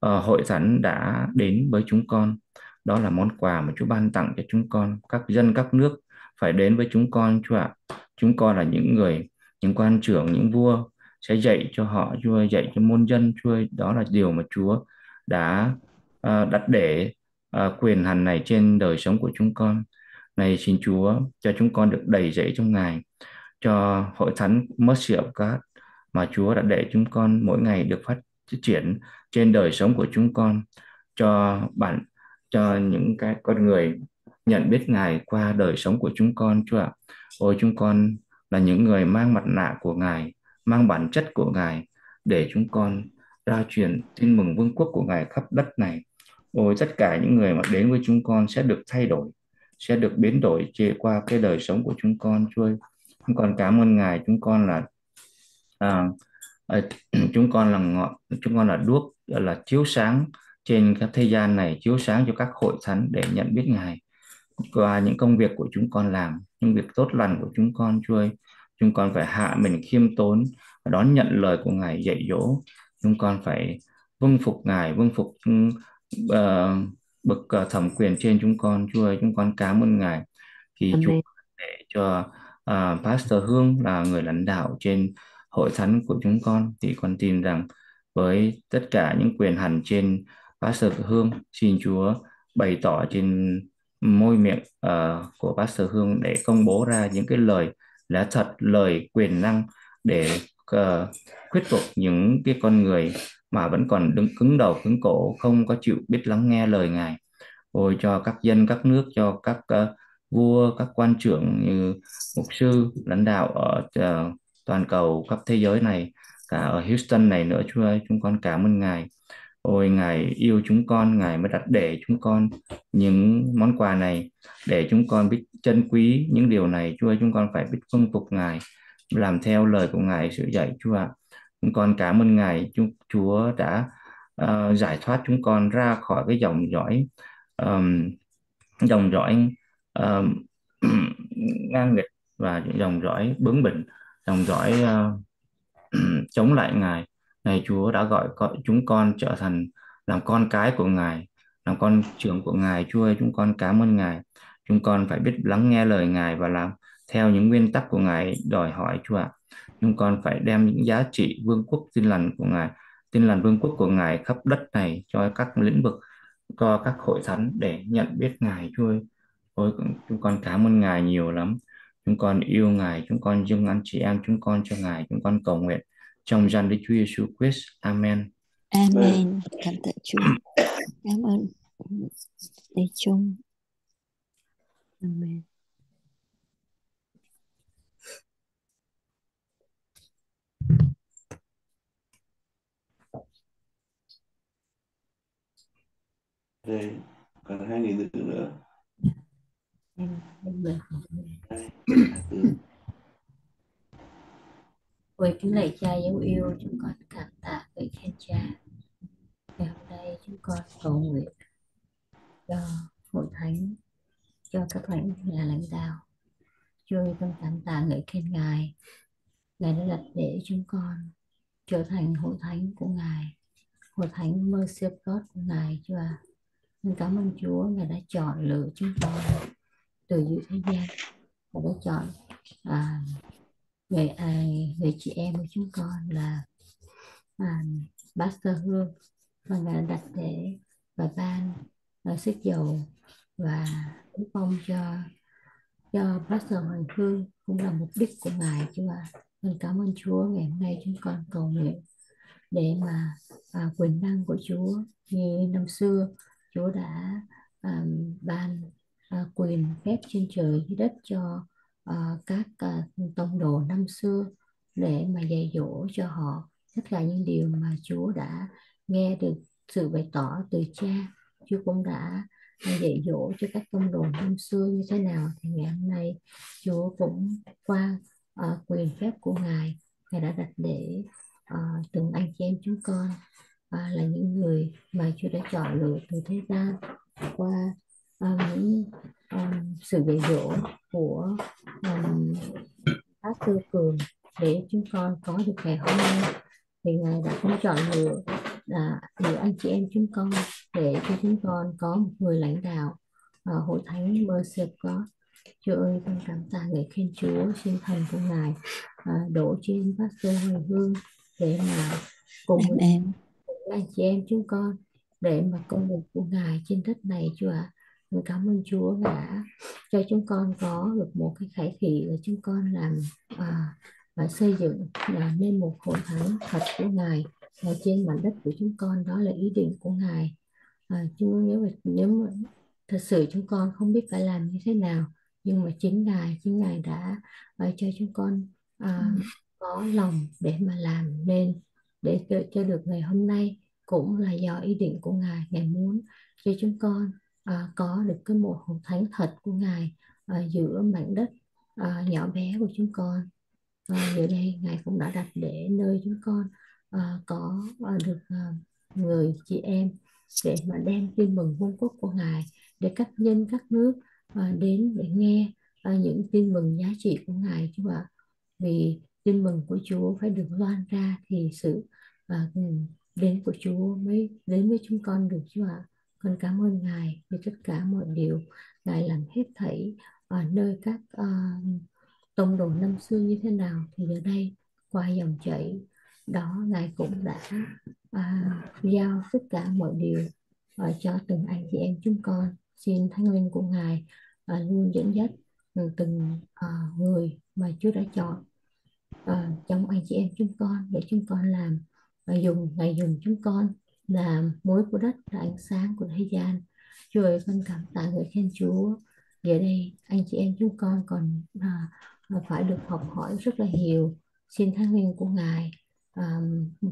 uh, hội thánh đã đến với chúng con đó là món quà mà Chúa ban tặng cho chúng con các dân các nước phải đến với chúng con Chúa ạ. Chúng con là những người những quan trưởng những vua sẽ dạy cho họ Chúa ơi, dạy cho môn dân Chúa ơi, đó là điều mà Chúa đã ờ, uh, đặt để uh, quyền hành này trên đời sống của chúng con. Này xin Chúa cho chúng con được đầy dẫy trong Ngài cho hội thánh Mercy of God mà Chúa đã để chúng con mỗi ngày được phát triển trên đời sống của chúng con cho bản cho những cái con người nhận biết Ngài qua đời sống của chúng con Chúa ạ. Ôi chúng con là những người mang mặt nạ của Ngài mang bản chất của Ngài để chúng con ra truyền tin mừng vương quốc của Ngài khắp đất này. Ôi tất cả những người mà đến với chúng con sẽ được thay đổi, sẽ được biến đổi chia qua cái đời sống của chúng con. Chúa ơi, chúng con cảm ơn Ngài, chúng con là à, à, chúng con là ngọn, chúng con là đuốc là chiếu sáng trên các thế gian này, chiếu sáng cho các hội thánh để nhận biết Ngài. Qua những công việc của chúng con làm, những việc tốt lành của chúng con, Chúa ơi, chúng con phải hạ mình khiêm tốn và đón nhận lời của ngài dạy dỗ. Chúng con phải vâng phục ngài vâng phục uh, bậc uh, thẩm quyền trên chúng con chúa ơi chúng con cảm ơn ngài. Khi Amen. chúa để cho uh, pastor hương là người lãnh đạo trên hội thánh của chúng con. Thì con tin rằng với tất cả những quyền hành trên pastor hương xin chúa bày tỏ trên môi miệng uh, của pastor hương để công bố ra những cái lời lẽ thật lời quyền năng để uh, thuyết phục những cái con người mà vẫn còn đứng cứng đầu cứng cổ không có chịu biết lắng nghe lời ngài. Ôi cho các dân các nước cho các uh, vua các quan trưởng như mục sư lãnh đạo ở uh, toàn cầu khắp thế giới này cả ở Houston này nữa Chúa ơi chúng con cảm ơn ngài ôi ngài yêu chúng con ngài mới đặt để chúng con những món quà này để chúng con biết trân quý những điều này. Chúa ơi chúng con phải biết vâng phục ngài làm theo lời của ngài sự dạy Chúa ạ. Chúng con cảm ơn ngài. Chúng Chúa đã uh, giải thoát chúng con ra khỏi cái dòng dõi um, dòng dõi um, ngang nghịch và dòng dõi bướng bỉnh dòng dõi uh, chống lại ngài này Chúa đã gọi chúng con trở thành làm con cái của ngài làm con trưởng của ngài Chúa ơi chúng con cảm ơn ngài. Chúng con phải biết lắng nghe lời ngài và làm theo những nguyên tắc của ngài đòi hỏi Chúa ạ. Chúng con phải đem những giá trị vương quốc tin lành của ngài tin lành vương quốc của ngài khắp đất này cho các lĩnh vực cho các hội thánh để nhận biết ngài Chúa ơi. Ôi, chúng con cảm ơn ngài nhiều lắm. Chúng con yêu ngài chúng con dâng anh chị em chúng con cho ngài chúng con cầu nguyện trong danh Đức Chúa Giêsu Christ. Amen. Amen. Cảm tạ Chúa. Cảm ơn Lê Trung. Amen. Đây còn hai từ nữa từ với kính lạy cha dấu yêu, chúng con cảm tạ với khen cha. Ngày hôm nay chúng con cầu nguyện cho hội thánh, cho các thánh nhà lãnh đạo. Chúa ơi, con cảm tạ ngợi khen Ngài. Ngài đã đặt để chúng con trở thành hội thánh của Ngài, hội thánh Mercy of God của Ngài Chúa ạ. Con cảm ơn Chúa, Ngài đã chọn lựa chúng con từ giữa thế gian. Ngài đã chọn à, người à, người chị em của chúng con là à, Pastor Hương và ngài đặt để và ban và sức dầu và cúng phong cho cho Pastor Hoàng Hương cũng là mục đích của ngài chứ ạ. Mình cảm ơn Chúa ngày hôm nay chúng con cầu nguyện để mà à, quyền năng của Chúa như năm xưa Chúa đã à, ban à, quyền phép trên trời dưới đất cho Ờ, các ờ, tông đồ năm xưa để mà dạy dỗ cho họ. Tất cả những điều mà Chúa đã nghe được sự bày tỏ từ cha Chúa cũng đã dạy dỗ cho các tông đồ năm xưa như thế nào. Thì ngày hôm nay Chúa cũng qua uh, quyền phép của Ngài. Ngài đã đặt để uh, từng anh chị em chúng con uh, là những người mà Chúa đã chọn lựa từ thế gian qua uh, những um, sự dạy dỗ của um, các tư cường để chúng con có được ngày hôm nay. Thì ngài đã cũng chọn lựa là để anh chị em chúng con để cho chúng con có một người lãnh đạo uh, hội thánh Mercy có. Chúa ơi con cảm tạ ngợi khen Chúa xin thần của ngài uh, đổ trên Pastor Hoài Hương để mà cùng em. anh chị em chúng con để mà công việc của ngài trên đất này Chúa ạ cảm ơn Chúa đã cho chúng con có được một cái khải thị để chúng con làm à, và xây dựng là nên một hội thánh thật của Ngài ở trên mảnh đất của chúng con. Đó là ý định của Ngài. À, chúng nếu mà nếu mà thật sự chúng con không biết phải làm như thế nào nhưng mà chính Ngài chính Ngài đã uh, cho chúng con à, có lòng để mà làm nên để cho, cho được ngày hôm nay cũng là do ý định của Ngài. Ngài muốn cho chúng con à, có được cái một hồng thánh thật của Ngài à, giữa mảnh đất à, nhỏ bé của chúng con. À, giờ đây Ngài cũng đã đặt để nơi chúng con. À, có à, được à, người chị em để mà đem tin mừng vương quốc của Ngài để các nhân các nước à, đến để nghe à, những tin mừng giá trị của Ngài Chúa ạ. Vì tin mừng của Chúa phải được loan ra thì sự à, đến của Chúa mới đến với chúng con được Chúa ạ. Con cảm ơn Ngài vì tất cả mọi điều. Ngài làm hết thảy ở nơi các uh, tông đồ năm xưa như thế nào thì giờ đây qua dòng chảy đó Ngài cũng đã uh, giao tất cả mọi điều uh, cho từng anh chị em chúng con. Xin thánh linh của Ngài uh, luôn dẫn dắt ừ, từng uh, người mà Chúa đã chọn uh, trong anh chị em chúng con để chúng con làm và dùng ngài dùng chúng con là mối của đất là ánh sáng của thế gian. Chúa ơi con cảm tạ người khen Chúa. Giờ đây anh chị em chúng con còn à, à phải được học hỏi rất là nhiều xin thánh linh của ngài. À,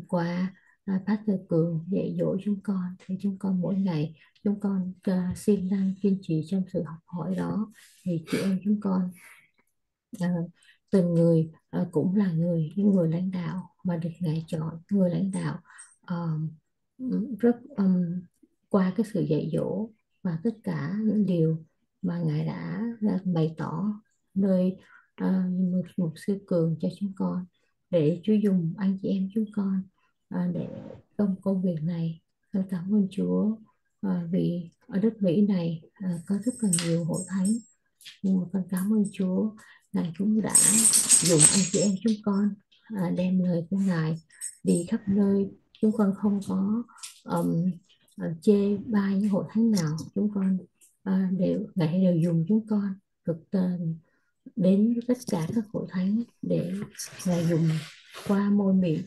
qua à, Pastor Cường dạy dỗ chúng con thì chúng con mỗi ngày chúng con à, siêng năng kiên trì trong sự học hỏi đó. Thì chị em chúng con à, từng người à, cũng là người những người lãnh đạo mà được ngài chọn người lãnh đạo à, rất um, qua cái sự dạy dỗ và tất cả những điều mà ngài đã, đã bày tỏ nơi uh, một, một sư cường cho chúng con để Chúa dùng anh chị em chúng con uh, để trong công việc này. Con cảm ơn Chúa uh, vì ở đất Mỹ này uh, có rất là nhiều hội thánh. Nhưng mà con cảm ơn Chúa Ngài cũng đã dùng anh chị em chúng con uh, đem lời của Ngài đi khắp nơi chúng con không có um, chê bai những hội thánh nào. Chúng con uh, đều Ngài đều dùng chúng con được uh, đến tất cả các hội thánh để Ngài dùng qua môi miệng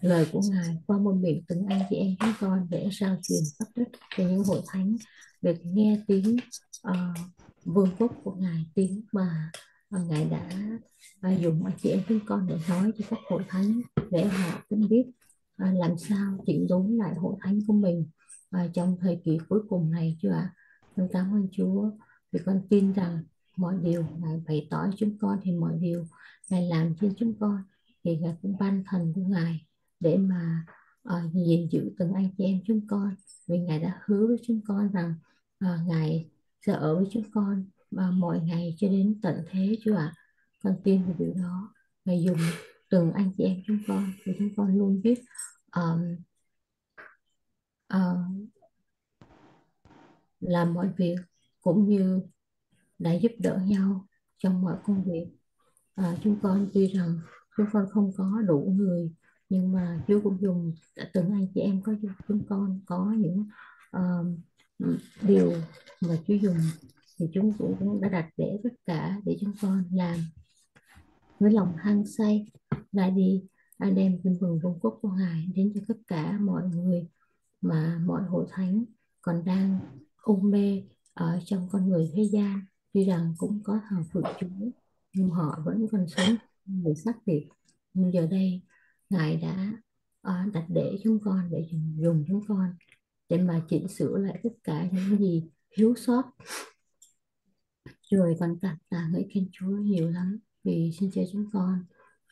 lời của Ngài qua môi miệng từng anh chị em chúng con để sao truyền khắp đất cho những hội thánh được nghe tiếng uh, vương quốc của Ngài tiếng mà ngài đã dùng anh chị em chúng con để nói cho các hội thánh để họ cũng biết à, làm sao chỉnh đốn lại hội thánh của mình à, trong thời kỳ cuối cùng này chưa ạ con cảm ơn Chúa vì con tin rằng mọi điều ngài bày tỏ chúng con thì mọi điều ngài làm trên chúng con thì ngài cũng ban thần của ngài để mà uh, gìn giữ từng anh chị em chúng con vì ngài đã hứa với chúng con rằng uh, ngài sẽ ở với chúng con và mọi ngày cho đến tận thế Chúa ạ. Con tin về điều đó. Ngài dùng từng anh chị em chúng con thì chúng con luôn biết um, uh, làm mọi việc cũng như đã giúp đỡ nhau trong mọi công việc. À, chúng con tuy rằng chúng con không có đủ người nhưng mà Chúa cũng dùng từng anh chị em có chúng con có những uh, điều mà Chúa dùng thì chúng cũng đã đặt để tất cả để chúng con làm với lòng hăng say đã đi đã đem tin mừng vương quốc của ngài đến cho tất cả mọi người mà mọi hội thánh còn đang ung mê ở trong con người thế gian. Tuy rằng cũng có thờ phượng Chúa nhưng họ vẫn còn sống người xác thịt nhưng giờ đây ngài đã uh, đặt để chúng con để dùng, dùng chúng con để mà chỉnh sửa lại tất cả những gì thiếu sót. Rồi còn cảm tạ ngợi khen Chúa nhiều lắm vì xin cho chúng con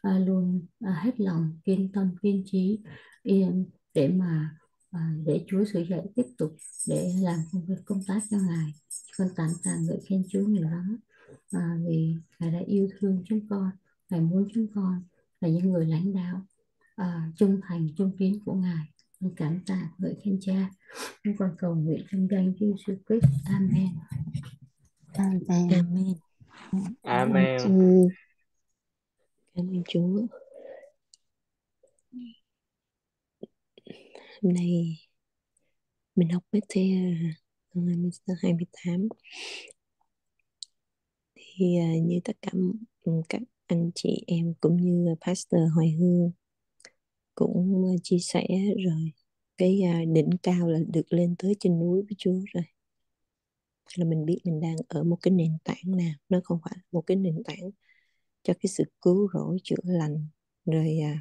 à, luôn à, hết lòng kiên tâm kiên trí yên để mà à, để Chúa sử dạy tiếp tục để làm công việc công tác cho Ngài. Con tặng tạ ngợi khen Chúa nhiều lắm. À, vì Ngài đã yêu thương chúng con Ngài muốn chúng con là những người lãnh đạo à, trung thành trung tín của Ngài. Con cảm tạ ngợi khen Cha. Chúng con cầu nguyện trong danh Chúa Jesus Christ. Amen. Amen. Amen. Amen. Cảm ơn Chúa. Hôm nay mình học Matthew ờ, câu 28 thì ờ, như tất cả ừ, các anh chị em cũng như Pastor Hoài Hương cũng ờ, chia sẻ rồi, cái đỉnh cao là được lên tới trên núi với Chúa rồi là mình biết mình đang ở một cái nền tảng nào, nó không phải một cái nền tảng cho cái sự cứu rỗi chữa lành rồi à,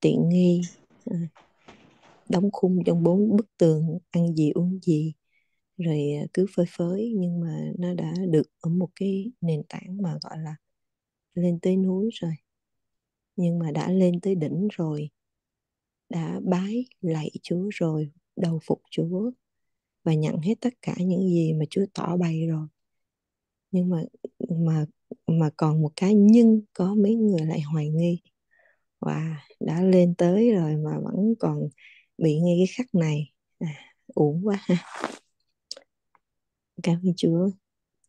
tiện nghi à, đóng khung trong bốn bức tường ăn gì uống gì rồi à, cứ phơi phới. Nhưng mà nó đã được ở một cái nền tảng mà gọi là lên tới núi rồi. Nhưng mà đã lên tới đỉnh rồi đã bái lạy Chúa rồi đầu phục Chúa và nhận hết tất cả những gì mà Chúa tỏ bày rồi. Nhưng mà mà mà còn một cái nhưng có mấy người lại hoài nghi. Và đã lên tới rồi mà vẫn còn bị ngay cái khắc này. À, uổng quá ha. Cảm ơn Chúa.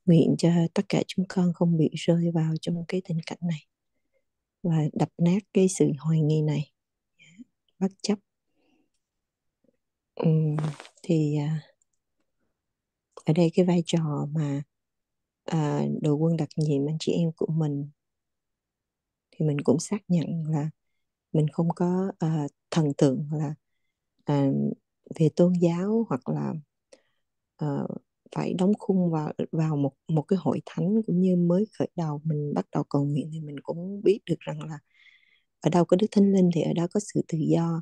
Nguyện cho tất cả chúng con không bị rơi vào trong cái tình cảnh này và đập nát cái sự hoài nghi này. Bất chấp. Uhm, thì à, ở đây cái vai trò mà Ờ, à, đội quân đặc nhiệm anh chị em của mình. Thì mình cũng xác nhận là mình không có à, thần tượng là à, về tôn giáo hoặc là à, phải đóng khung vào vào một một cái hội thánh cũng như mới khởi đầu mình bắt đầu cầu nguyện thì mình cũng biết được rằng là ở đâu có đức thánh linh thì ở đó có sự tự do.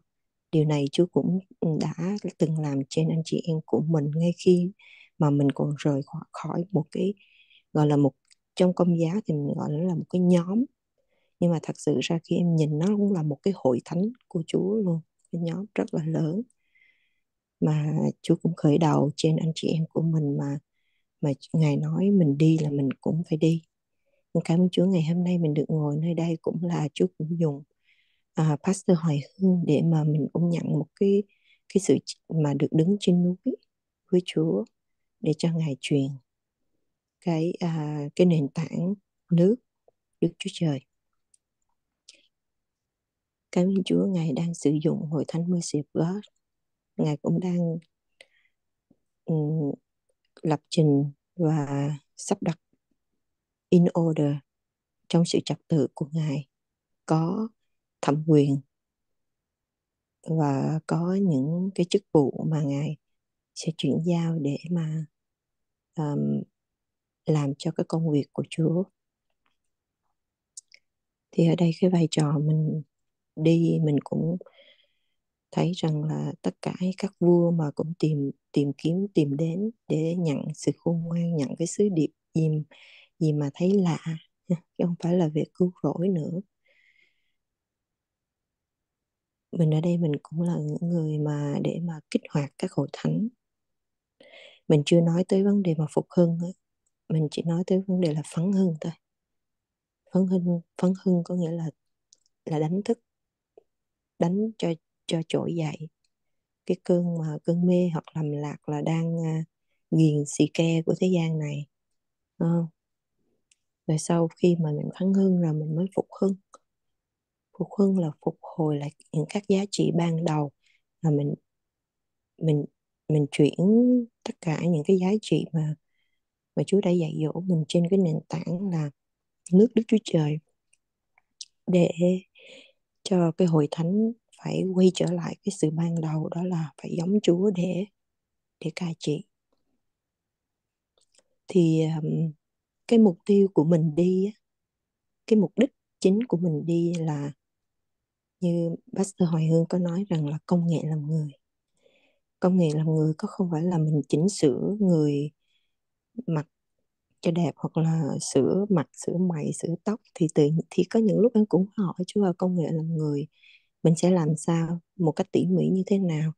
Điều này Chúa cũng ừ, đã từng làm trên anh chị em của mình ngay khi mà mình còn rời khỏi, khỏi một cái gọi là một trong công giáo thì mình gọi nó là một cái nhóm. Nhưng mà thật sự ra khi em nhìn nó cũng là một cái hội thánh của Chúa luôn cái nhóm rất là lớn. Mà Chúa cũng khởi đầu trên anh chị em của mình mà mà ngài nói mình đi là mình cũng phải đi. Cảm ơn Chúa ngày hôm nay mình được ngồi nơi đây cũng là Chúa cũng dùng à, Pastor Hoài Hương để mà mình cũng nhận một cái cái sự mà được đứng trên núi với Chúa để cho ngài truyền cái à, cái nền tảng nước Đức Chúa Trời. Cảm ơn Chúa Ngài đang sử dụng hội thánh mưa of God. Ngài cũng đang um, lập trình và sắp đặt in order trong sự trật tự của Ngài có thẩm quyền và có những cái chức vụ mà Ngài sẽ chuyển giao để mà um, làm cho cái công việc của Chúa. Thì ở đây cái vai trò mình đi, mình cũng thấy rằng là tất cả các vua mà cũng tìm tìm kiếm, tìm đến để nhận sự khôn ngoan, nhận cái sứ điệp gì gì mà thấy lạ, chứ không phải là việc cứu rỗi nữa. Mình ở đây mình cũng là những người mà để mà kích hoạt các hội thánh. Mình chưa nói tới vấn đề mà phục hưng ấy mình chỉ nói tới vấn đề là phấn hưng thôi. Phấn hưng phấn hưng có nghĩa là là đánh thức đánh cho cho trỗi dậy. Cái cơn mà cơn mê hoặc lầm lạc là đang uh, ghiền xì ke của thế gian này không? rồi sau khi mà mình phấn hưng rồi mình mới phục hưng. Phục hưng là phục hồi lại những các giá trị ban đầu là mình mình mình chuyển tất cả những cái giá trị mà mà Chúa đã dạy dỗ mình trên cái nền tảng là nước Đức Chúa Trời để cho cái hội thánh phải quay trở lại cái sự ban đầu, đó là phải giống Chúa để để cai trị. Thì cái mục tiêu của mình đi cái mục đích chính của mình đi là như Pastor Hoài Hương có nói rằng là công nghệ làm người. Công nghệ làm người có không phải là mình chỉnh sửa người mặt cho đẹp hoặc là sửa mặt sửa mày sửa tóc thì tự thì có những lúc em cũng hỏi chú là công nghệ làm người mình sẽ làm sao một cách tỉ mỉ như thế nào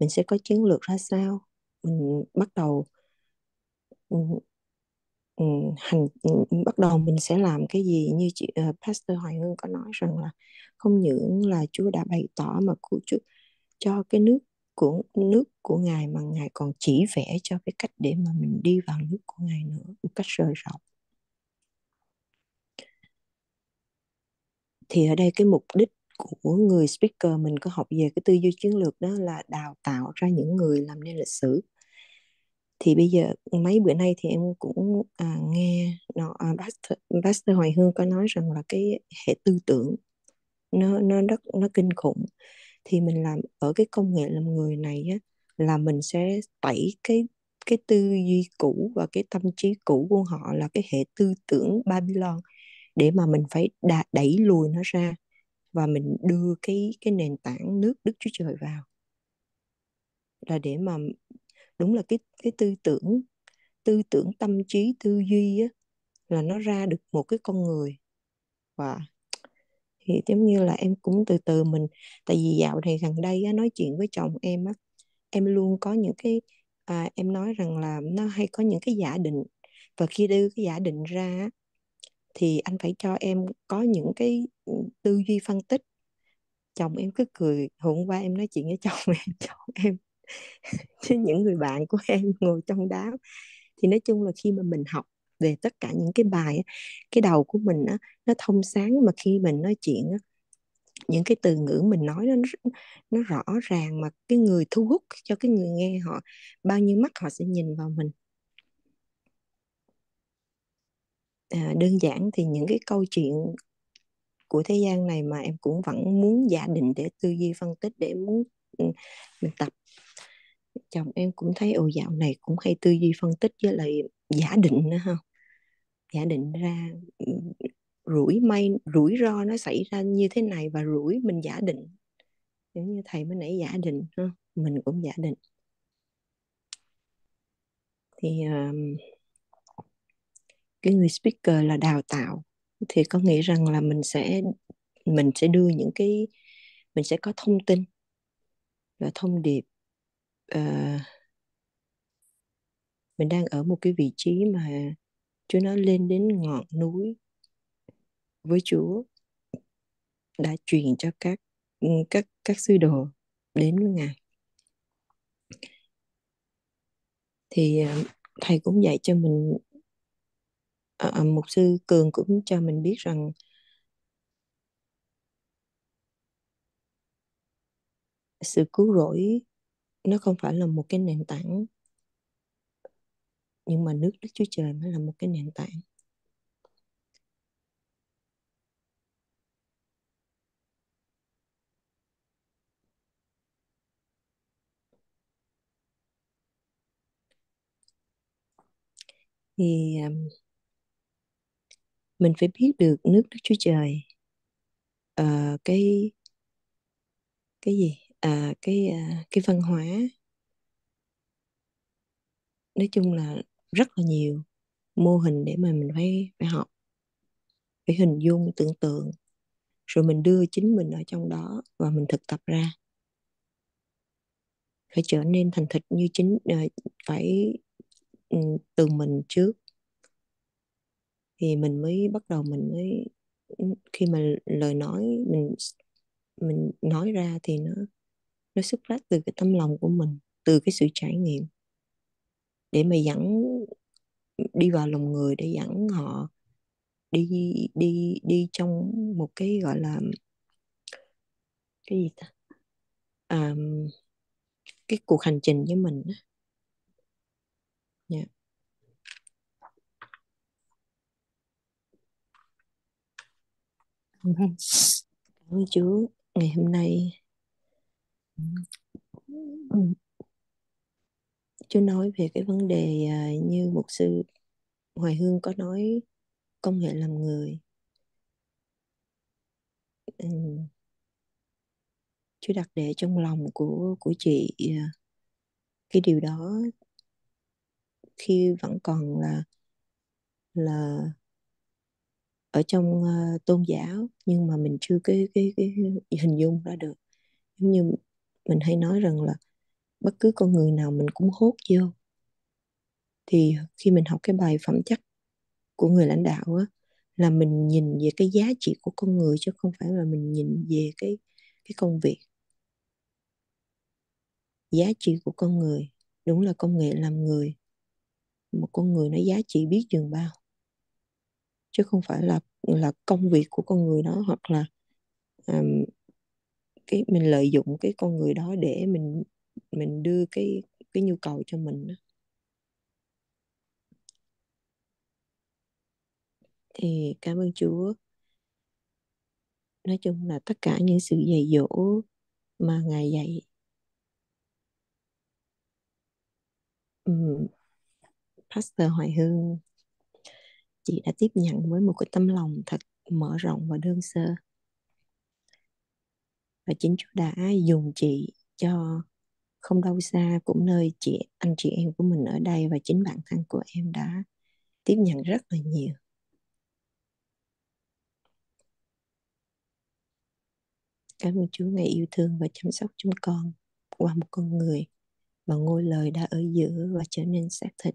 mình sẽ có chiến lược ra sao mình bắt đầu ừ, ừ, hành ừ, bắt đầu mình sẽ làm cái gì như chị uh, Pastor Hoài Hương có nói rằng là không những là Chúa đã bày tỏ mà của Chúa cho cái nước của nước của ngài mà ngài còn chỉ vẽ cho cái cách để mà mình đi vào nước của ngài nữa một cách rời rộng. Thì ở đây cái mục đích của người speaker mình có học về cái tư duy chiến lược đó là đào tạo ra những người làm nên lịch sử. Thì bây giờ mấy bữa nay thì em cũng à, nghe nó à, Pastor, Pastor Hoài Hương có nói rằng là cái hệ tư tưởng nó nó rất nó kinh khủng thì mình làm ở cái công nghệ làm người này á là mình sẽ tẩy cái cái tư duy cũ và cái tâm trí cũ của họ là cái hệ tư tưởng Babylon để mà mình phải đà, đẩy lùi nó ra và mình đưa cái cái nền tảng nước Đức Chúa Trời vào. Là để mà đúng là cái cái tư tưởng tư tưởng tâm trí tư duy á là nó ra được một cái con người và thì giống như là em cũng từ từ mình tại vì dạo này gần đây á, nói chuyện với chồng em á em luôn có những cái à, em nói rằng là nó hay có những cái giả định và khi đưa cái giả định ra thì anh phải cho em có những cái ừ, tư duy phân tích. Chồng em cứ cười hôm qua em nói chuyện với chồng em chồng em chứ những người bạn của em ngồi trong đám. Thì nói chung là khi mà mình học về tất cả những cái bài cái đầu của mình á nó thông sáng mà khi mình nói chuyện á những cái từ ngữ mình nói nó nó rõ ràng mà cái người thu hút cho cái người nghe họ bao nhiêu mắt họ sẽ nhìn vào mình. À, đơn giản thì những cái câu chuyện của thế gian này mà em cũng vẫn muốn giả định để tư duy phân tích để muốn ừ, mình tập. Chồng em cũng thấy ồ dạo này cũng hay tư duy phân tích với lại giả định nữa ha. Giả định ra ừ, rủi may rủi ro nó xảy ra như thế này và rủi mình giả định. Giống như thầy mới nãy giả định ha mình cũng giả định. Thì um, cái người speaker là đào tạo thì có nghĩa rằng là mình sẽ mình sẽ đưa những cái mình sẽ có thông tin và thông điệp uh, mình đang ở một cái vị trí mà Chúa nói lên đến ngọn núi với Chúa đã truyền cho các các các sư đồ đến với Ngài. Thì à, thầy cũng dạy cho mình à, à mục sư cường cũng cho mình biết rằng sự cứu rỗi nó không phải là một cái nền tảng nhưng mà nước Đức Chúa Trời mới là một cái nền tảng. Thì um, mình phải biết được nước Đức Chúa Trời uh, cái cái gì? À, cái uh, cái văn hóa. Nói chung là rất là nhiều mô hình để mà mình phải phải học, phải hình dung, tưởng tượng. Rồi mình đưa chính mình ở trong đó và mình thực tập ra. Phải trở nên thành thịt như chính ờ, phải ừ, từ mình trước. Thì mình mới bắt đầu mình mới ừ, khi mà lời nói mình mình nói ra thì nó nó xuất phát từ cái tâm lòng của mình, từ cái sự trải nghiệm để mà dẫn đi vào lòng người để dẫn họ đi đi đi trong một cái gọi là cái gì ta à, cái cuộc hành trình với mình. Yeah. Amen. Cảm ơn Chúa ngày hôm nay chú nói về cái vấn đề à, như một sư Hoài Hương có nói công nghệ làm người ừ. Chúa đặt để trong lòng của của chị à, cái điều đó khi vẫn còn là là ở trong uh, tôn giáo nhưng mà mình chưa cái, cái cái hình dung ra được giống như mình hay nói rằng là bất cứ con người nào mình cũng hốt vô. Thì khi mình học cái bài phẩm chất của người lãnh đạo á là mình nhìn về cái giá trị của con người chứ không phải là mình nhìn về cái cái công việc. Giá trị của con người đúng là công nghệ làm người. Một con người nó giá trị biết chừng bao. Chứ không phải là là công việc của con người đó hoặc là um, cái mình lợi dụng cái con người đó để mình mình đưa cái cái nhu cầu cho mình đó. thì cảm ơn Chúa nói chung là tất cả những sự dạy dỗ mà ngài dạy um, Pastor Hoài Hương chị đã tiếp nhận với một cái tâm lòng thật mở rộng và đơn sơ và chính Chúa đã dùng chị cho không đâu xa cũng nơi chị anh chị em của mình ở đây và chính bản thân của em đã tiếp nhận rất là nhiều. Cảm ơn Chúa ngày yêu thương và chăm sóc chúng con qua một con người mà ngôi lời đã ở giữa và trở nên xác thịt.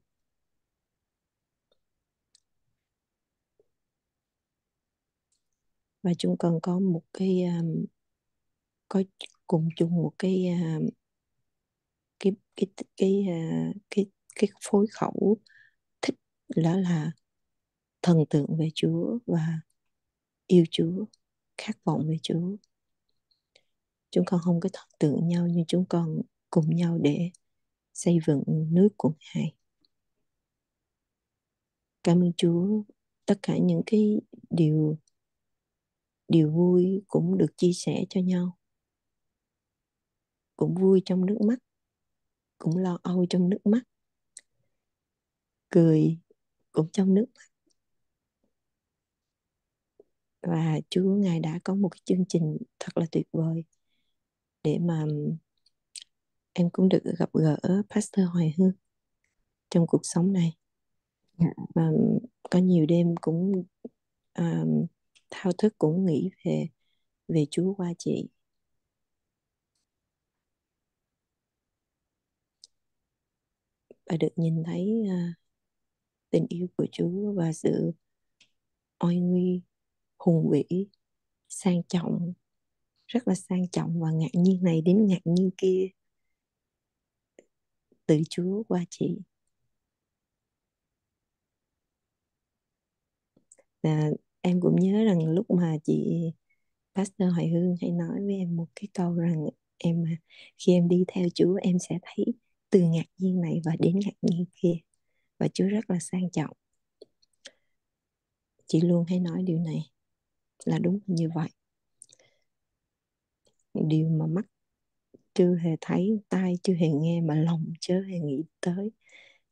Và chúng con có một cái um, có cùng chung một cái uh, cái cái cái à, cái cái phối khẩu thích đó là thần tượng về Chúa và yêu Chúa, khát vọng về Chúa. Chúng con không có thần tượng nhau nhưng chúng con cùng nhau để xây dựng nước của Ngài. Cảm ơn Chúa. Tất cả những cái điều điều vui cũng được chia sẻ cho nhau. Cũng vui trong nước mắt cũng lo âu trong nước mắt cười cũng trong nước mắt. Và Chúa ngài đã có một cái chương trình thật là tuyệt vời để mà em cũng được gặp gỡ Pastor Hoài Hương trong cuộc sống này. Dạ. và có nhiều đêm cũng um, thao thức cũng nghĩ về về Chúa qua chị và được nhìn thấy uh, tình yêu của Chúa và sự oai nguy hùng vĩ sang trọng rất là sang trọng và ngạc nhiên này đến ngạc nhiên kia từ Chúa qua chị. Là em cũng nhớ rằng lúc mà chị Pastor Hoài Hương hay nói với em một cái câu rằng em khi em đi theo Chúa em sẽ thấy từ ngạc nhiên này và đến ngạc nhiên kia. Và Chúa rất là sang trọng. Chị luôn hay nói điều này là đúng như vậy. Điều mà mắt chưa hề thấy tai chưa hề nghe mà lòng chưa hề nghĩ tới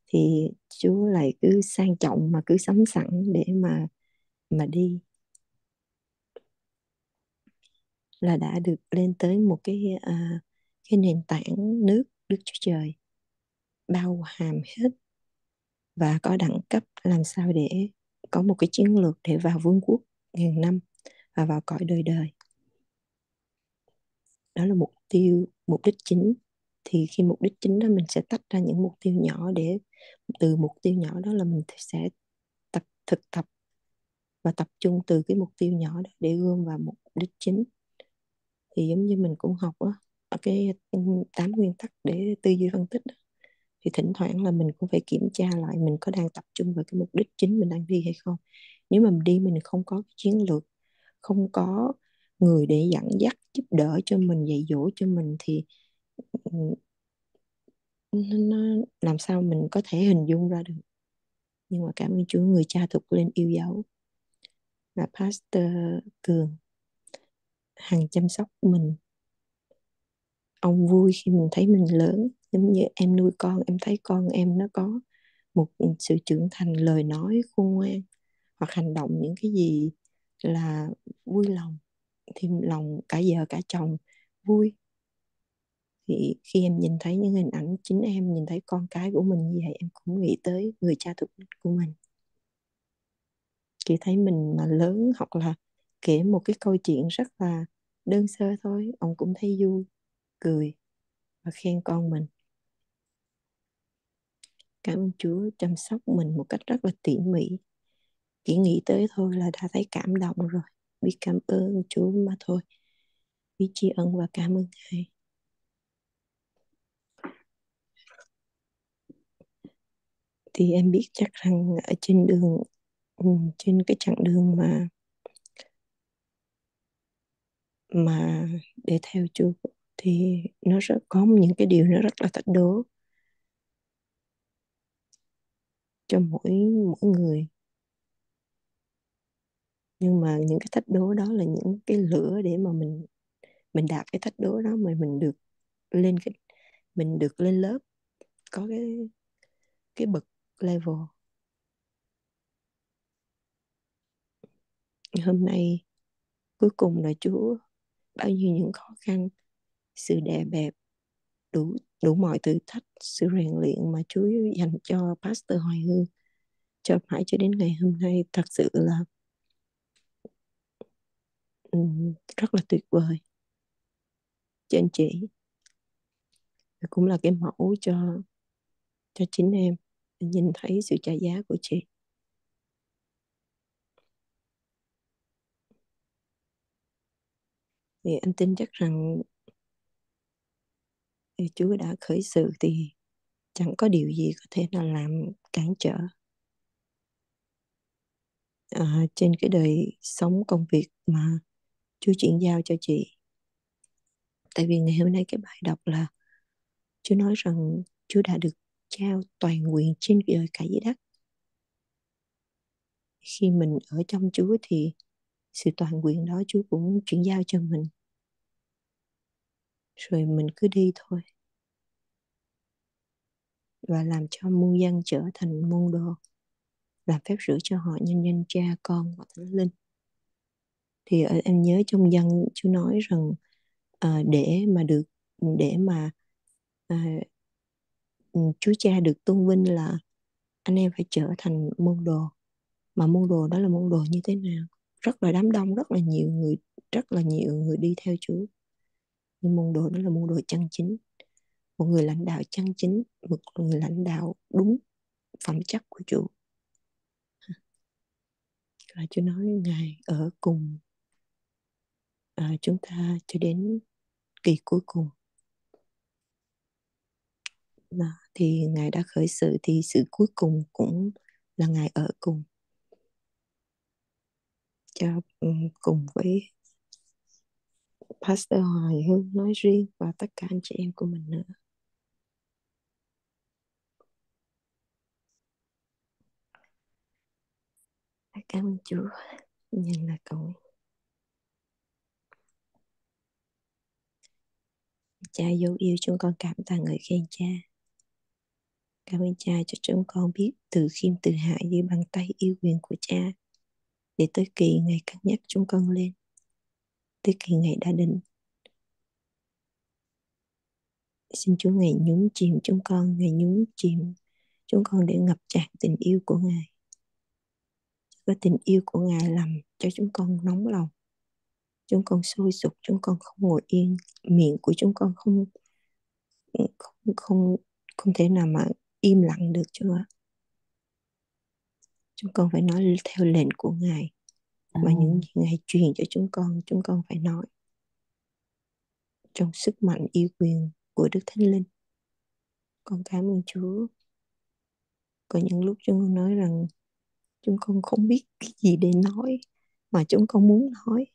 thì Chúa lại cứ sang trọng mà cứ sắm sẵn để mà mà đi. Là đã được lên tới một cái à, cái nền tảng nước Đức Chúa Trời bao hàm hết và có đẳng cấp làm sao để có một cái chiến lược để vào vương quốc ngàn năm và vào cõi đời đời. Đó là mục tiêu mục đích chính. Thì khi mục đích chính đó mình sẽ tách ra những mục tiêu nhỏ để từ mục tiêu nhỏ đó là mình sẽ tập thực tập và tập trung từ cái mục tiêu nhỏ đó để gom vào mục đích chính. Thì giống như mình cũng học đó, ở cái ừ, tám nguyên tắc để tư duy phân tích đó thì thỉnh thoảng là mình cũng phải kiểm tra lại mình có đang tập trung vào cái mục đích chính mình đang đi hay không. Nếu mà mình đi mình không có cái chiến lược, không có người để dẫn dắt, giúp đỡ cho mình, dạy dỗ cho mình thì ừ, ừ, nó làm sao mình có thể hình dung ra được. Nhưng mà cảm ơn Chúa, người cha thuộc lên yêu dấu. Là Pastor Cường, hằng chăm sóc mình ông vui khi mình thấy mình lớn. Giống như em nuôi con, em thấy con em nó có một sự trưởng thành lời nói, khôn ngoan hoặc hành động những cái gì là vui lòng, thì lòng cả vợ cả chồng vui. Thì khi em nhìn thấy những hình ảnh chính em, nhìn thấy con cái của mình như vậy, em cũng nghĩ tới người cha thuộc của mình. Chỉ thấy mình mà lớn hoặc là kể một cái câu chuyện rất là đơn sơ thôi, ông cũng thấy vui cười và khen con mình. Cảm ơn Chúa chăm sóc mình một cách rất là tỉ mỉ. Chỉ nghĩ tới thôi là đã thấy cảm động rồi. Biết cảm ơn Chúa mà thôi. Biết tri ân và cảm ơn Ngài. Thì em biết chắc rằng ở trên đường ừ, trên cái chặng đường mà mà để theo Chúa thì nó rất có những cái điều nó rất là thách đố cho mỗi mỗi người. Nhưng mà những cái thách đố đó là những cái lửa để mà mình mình đạt cái thách đố đó mà mình được lên cái, mình được lên lớp, có cái cái bậc level. Hôm nay cuối cùng là Chúa bao nhiêu những khó khăn sự đè bẹp đủ đủ mọi thử thách sự rèn luyện mà Chúa dành cho Pastor Hoài Hương cho mãi cho đến ngày hôm nay thật sự là um, rất là tuyệt vời. Cho anh chị. Cũng là cái mẫu cho cho chính em nhìn thấy sự trả giá của chị. Thì anh tin chắc rằng thì Chúa đã khởi sự thì chẳng có điều gì có thể nào làm cản trở à, trên cái đời sống công việc mà Chúa chuyển giao cho chị. Tại vì ngày hôm nay cái bài đọc là Chúa nói rằng Chúa đã được trao toàn quyền trên trời cả dưới đất. Khi mình ở trong Chúa thì sự toàn quyền đó Chúa cũng chuyển giao cho mình. Rồi mình cứ đi thôi. Và làm cho muôn dân trở thành môn đồ. Làm phép rửa cho họ nhân danh cha, con và thánh linh. Thì ở, em nhớ trong dân Chúa nói rằng à, để mà được để mà à, Chúa Cha được tôn vinh là anh em phải trở thành môn đồ mà môn đồ đó là môn đồ như thế nào rất là đám đông rất là nhiều người rất là nhiều người đi theo Chúa nhưng môn đồ đó là môn đồ chân chính. Một người lãnh đạo chân chính một người lãnh đạo đúng phẩm chất của Chúa. Là Chúa nói ngài ở cùng à, chúng ta cho đến kỳ cuối cùng. Là thì ngài đã khởi sự thì sự cuối cùng cũng là ngài ở cùng. Cho cùng với Pastor Hoài Hương nói riêng và tất cả anh chị em của mình nữa. Cảm ơn Chúa nhân là cầu Cha dấu yêu chúng con cảm tạ người khen cha. Cảm ơn cha cho chúng con biết từ khiêm từ hạ dưới bàn tay yêu quyền của cha để tới kỳ ngày cân nhắc chúng con lên tới kỳ ngày đã định xin Chúa ngài nhúng chìm chúng con, ngài nhúng chìm chúng con để ngập tràn tình yêu của Ngài. Và tình yêu của Ngài làm cho chúng con nóng lòng. Chúng con sôi sục, chúng con không ngồi yên, miệng của chúng con không không không không thể nào mà im lặng được Chúa. Chúng con phải nói theo lệnh của Ngài và À, những gì Ngài truyền cho chúng con chúng con phải nói trong sức mạnh yêu quyền của Đức Thánh Linh. Con cảm ơn Chúa. Có những lúc chúng con nói rằng chúng con không biết cái gì để nói mà chúng con muốn nói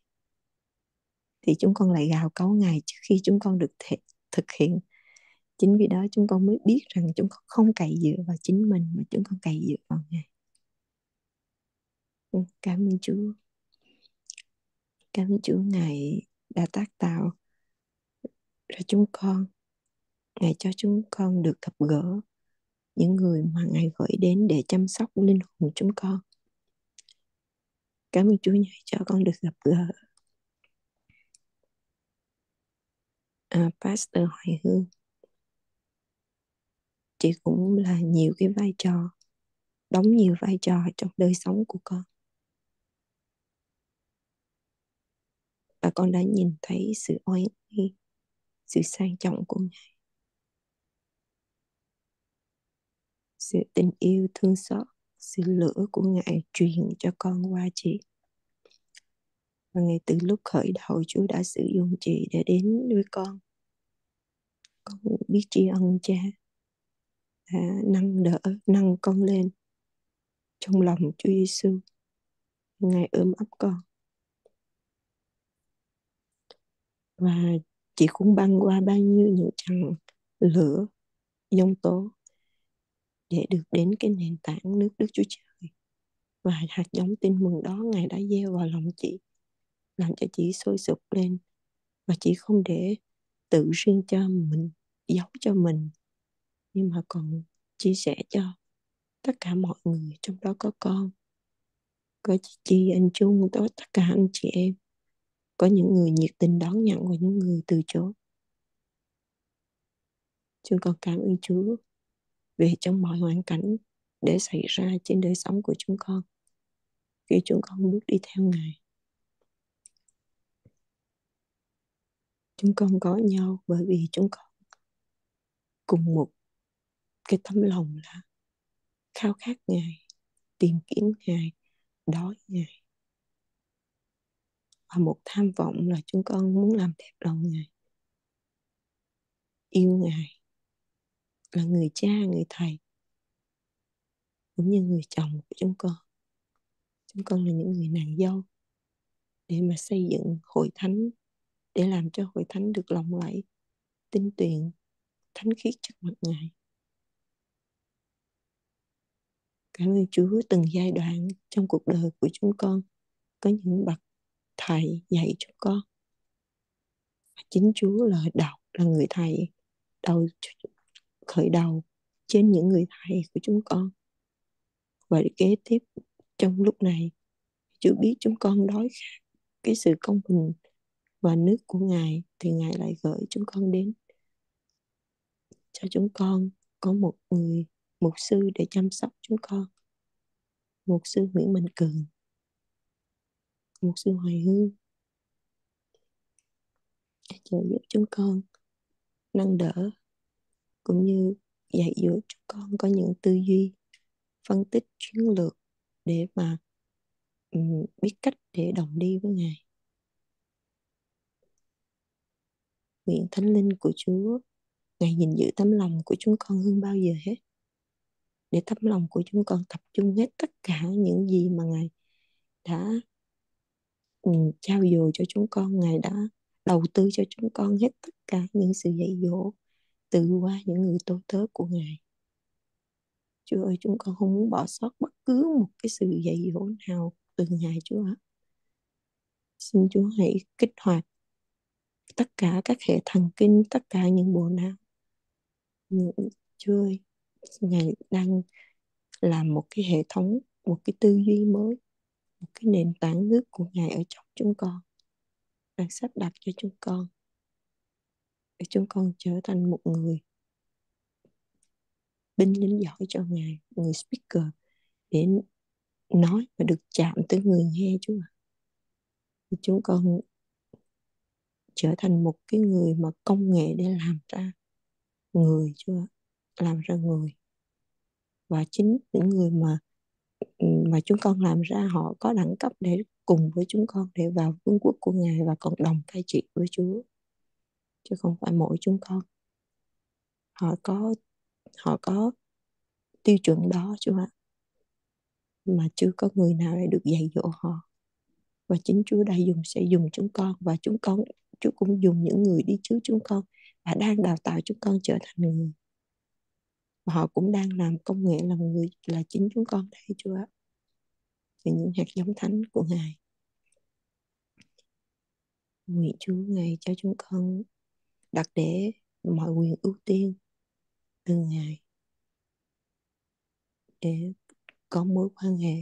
thì chúng con lại gào cấu Ngài trước khi chúng con được thể, thực hiện. Chính vì đó chúng con mới biết rằng chúng con không cậy dựa vào chính mình mà chúng con cậy dựa vào Ngài. Ừ, cảm ơn Chúa cảm ơn Chúa Ngài đã tác tạo ra chúng con. Ngài cho chúng con được gặp gỡ những người mà Ngài gọi đến để chăm sóc linh hồn chúng con. Cảm ơn Chúa Ngài cho con được gặp gỡ. À, Pastor Hoài Hương chị cũng là nhiều cái vai trò đóng nhiều vai trò trong đời sống của con. Và con đã nhìn thấy sự oai nghi, sự sang trọng của ngài. Sự tình yêu thương xót, sự lửa của ngài truyền cho con qua chị. Và ngay từ lúc khởi đầu, Chúa đã sử dụng chị để đến với con. Con biết tri ân cha, đã nâng đỡ, nâng con lên trong lòng Chúa Giêsu ngài ôm ấp con. Và chị cũng băng qua bao nhiêu những trận lửa, giông tố để được đến cái nền tảng nước Đức Chúa Trời. Và hạt giống tin mừng đó ngài đã gieo vào lòng chị, làm cho chị sôi sục lên. Và chị không để tự riêng cho mình, giấu cho mình, nhưng mà còn chia sẻ cho tất cả mọi người trong đó có con, có chị Chi, anh Trung, có tất cả anh chị em có những người nhiệt tình đón nhận và những người từ chối. Chúng con cảm ơn Chúa về trong mọi hoàn cảnh để xảy ra trên đời sống của chúng con. Khi chúng con bước đi theo Ngài, chúng con có nhau bởi vì chúng con cùng một cái tấm lòng là khao khát Ngài, tìm kiếm Ngài đói Ngài và một tham vọng là chúng con muốn làm đẹp lòng Ngài. Yêu Ngài là người cha, người thầy cũng như người chồng của chúng con. Chúng con là những người nàng dâu để mà xây dựng hội thánh để làm cho hội thánh được lòng lẫy tinh tuyền thánh khiết trước mặt ngài. Cảm ơn Chúa từng giai đoạn trong cuộc đời của chúng con có những bậc thầy dạy chúng con. Chính Chúa là đầu là người thầy, đầu khởi đầu trên những người thầy của chúng con. Và kế tiếp trong lúc này, Chúa biết chúng con đói khát cái sự công bình và nước của Ngài thì Ngài lại gửi chúng con đến. Cho chúng con có một người mục sư để chăm sóc chúng con. Mục sư Nguyễn Minh Cường một sư Hoài Hương trợ giúp chúng con nâng đỡ cũng như dạy dỗ chúng con có những tư duy phân tích chiến lược để mà um, biết cách để đồng đi với Ngài. Nguyện Thánh Linh của Chúa, Ngài nhìn giữ tấm lòng của chúng con hơn bao giờ hết. Để tấm lòng của chúng con tập trung hết tất cả những gì mà Ngài đã Ừ, trao dồi cho chúng con, Ngài đã đầu tư cho chúng con hết tất cả những sự dạy dỗ từ qua những người tôi tớ của Ngài. Chúa ơi, chúng con không muốn bỏ sót bất cứ một cái sự dạy dỗ nào từ Ngài Chúa ạ. Xin Chúa hãy kích hoạt tất cả các hệ thần kinh, tất cả những bộ não. Ừ, Chúa ơi, Ngài đang làm một cái hệ thống, một cái tư duy mới, một cái nền tảng nước của Ngài ở trong chúng con. Đang sắp đặt cho chúng con để chúng con trở thành một người binh lính giỏi cho Ngài, người speaker để nói và được chạm tới người nghe Chúa thì chúng con trở thành một cái người mà công nghệ để làm ra người Chúa làm ra người và chính những người mà mà chúng con làm ra họ có đẳng cấp để cùng với chúng con, để vào vương quốc của Ngài và cộng đồng cai trị với Chúa, chứ không phải mỗi chúng con. Họ có họ có tiêu chuẩn đó, Chúa ạ, mà chưa có người nào để được dạy dỗ họ. Và chính Chúa đã dùng, sẽ dùng chúng con, và chúng con, Chúa cũng dùng những người đi trước chúng con và đang đào tạo chúng con trở thành người. Và họ cũng đang làm công nghệ làm người, là chính chúng con đây, Chúa ạ về những hạt giống thánh của Ngài. Nguyện Chúa Ngài cho chúng con đặt để mọi quyền ưu tiên từ Ngài để có mối quan hệ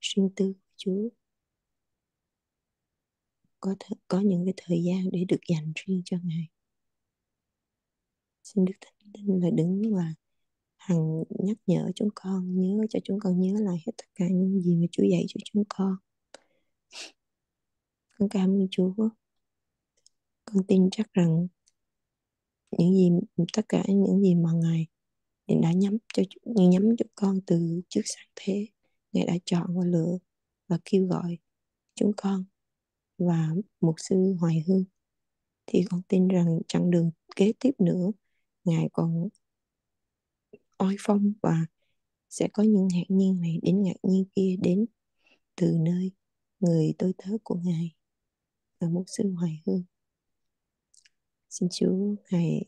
riêng tư với Chúa. Có th- có những cái thời gian để được dành riêng cho Ngài. Xin Đức Thánh Linh là đứng và hằng nhắc nhở chúng con nhớ, cho chúng con nhớ lại hết tất cả những gì mà Chúa dạy cho chúng con. Con cảm ơn Chúa. Con tin chắc rằng những gì, tất cả những gì mà Ngài đã nhắm cho nhắm cho con từ trước sáng thế, Ngài đã chọn và lựa và kêu gọi chúng con và mục sư Hoài Hương. Thì con tin rằng chặng đường kế tiếp nữa, Ngài còn oai phong và sẽ có những ngạc nhiên này đến ngạc nhiên kia đến từ nơi người tôi tớ của Ngài và mục sư Hoài Hương. Xin Chúa Ngài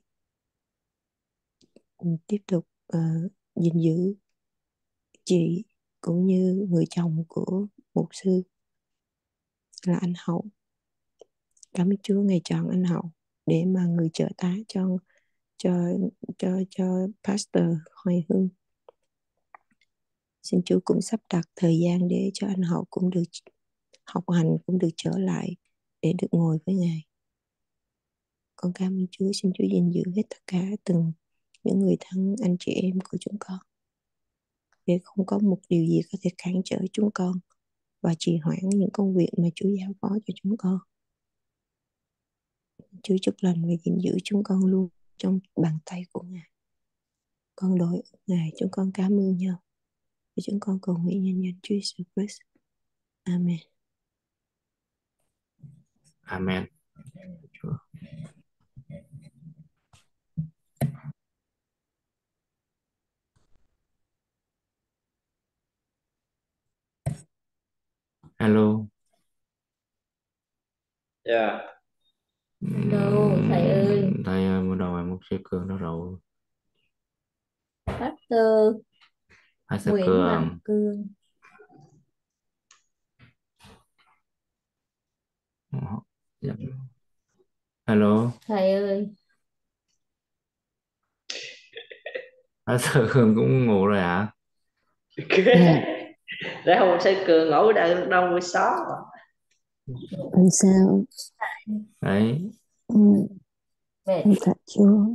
ừ, tiếp tục uh, gìn giữ chị cũng như người chồng của mục sư là anh Hậu. Cảm ơn Chúa ngày chọn anh Hậu để mà người trợ tá cho cho cho cho pastor Hoài Hương. Xin Chúa cũng sắp đặt thời gian để cho anh Hậu cũng được học hành cũng được trở lại để được ngồi với Ngài. Con cảm ơn Chúa, xin Chúa gìn giữ hết tất cả từng những người thân anh chị em của chúng con để không có một điều gì có thể cản trở chúng con và trì hoãn những công việc mà Chúa giao phó cho chúng con. Chúa chúc lành và gìn giữ chúng con luôn trong bàn tay của Ngài. Con đội Ngài chúng con cảm ơn nhau. Và chúng con cầu nguyện nhân danh Chúa Jesus Christ. Amen. Amen Chúa Hello dạ đâu thầy ơi. thầy ơi bữa đầu em một sư cường đó rồi. Pastor hai sư Nguyễn cường Cương. Dạ. hello. Thầy ơi. Hai sư cường cũng ngủ rồi hả? Ra hồ sơ cường ngủ đâu đâu buổi sáng Làm sao? đấy. Ừ, mẹ. Thật Chúa.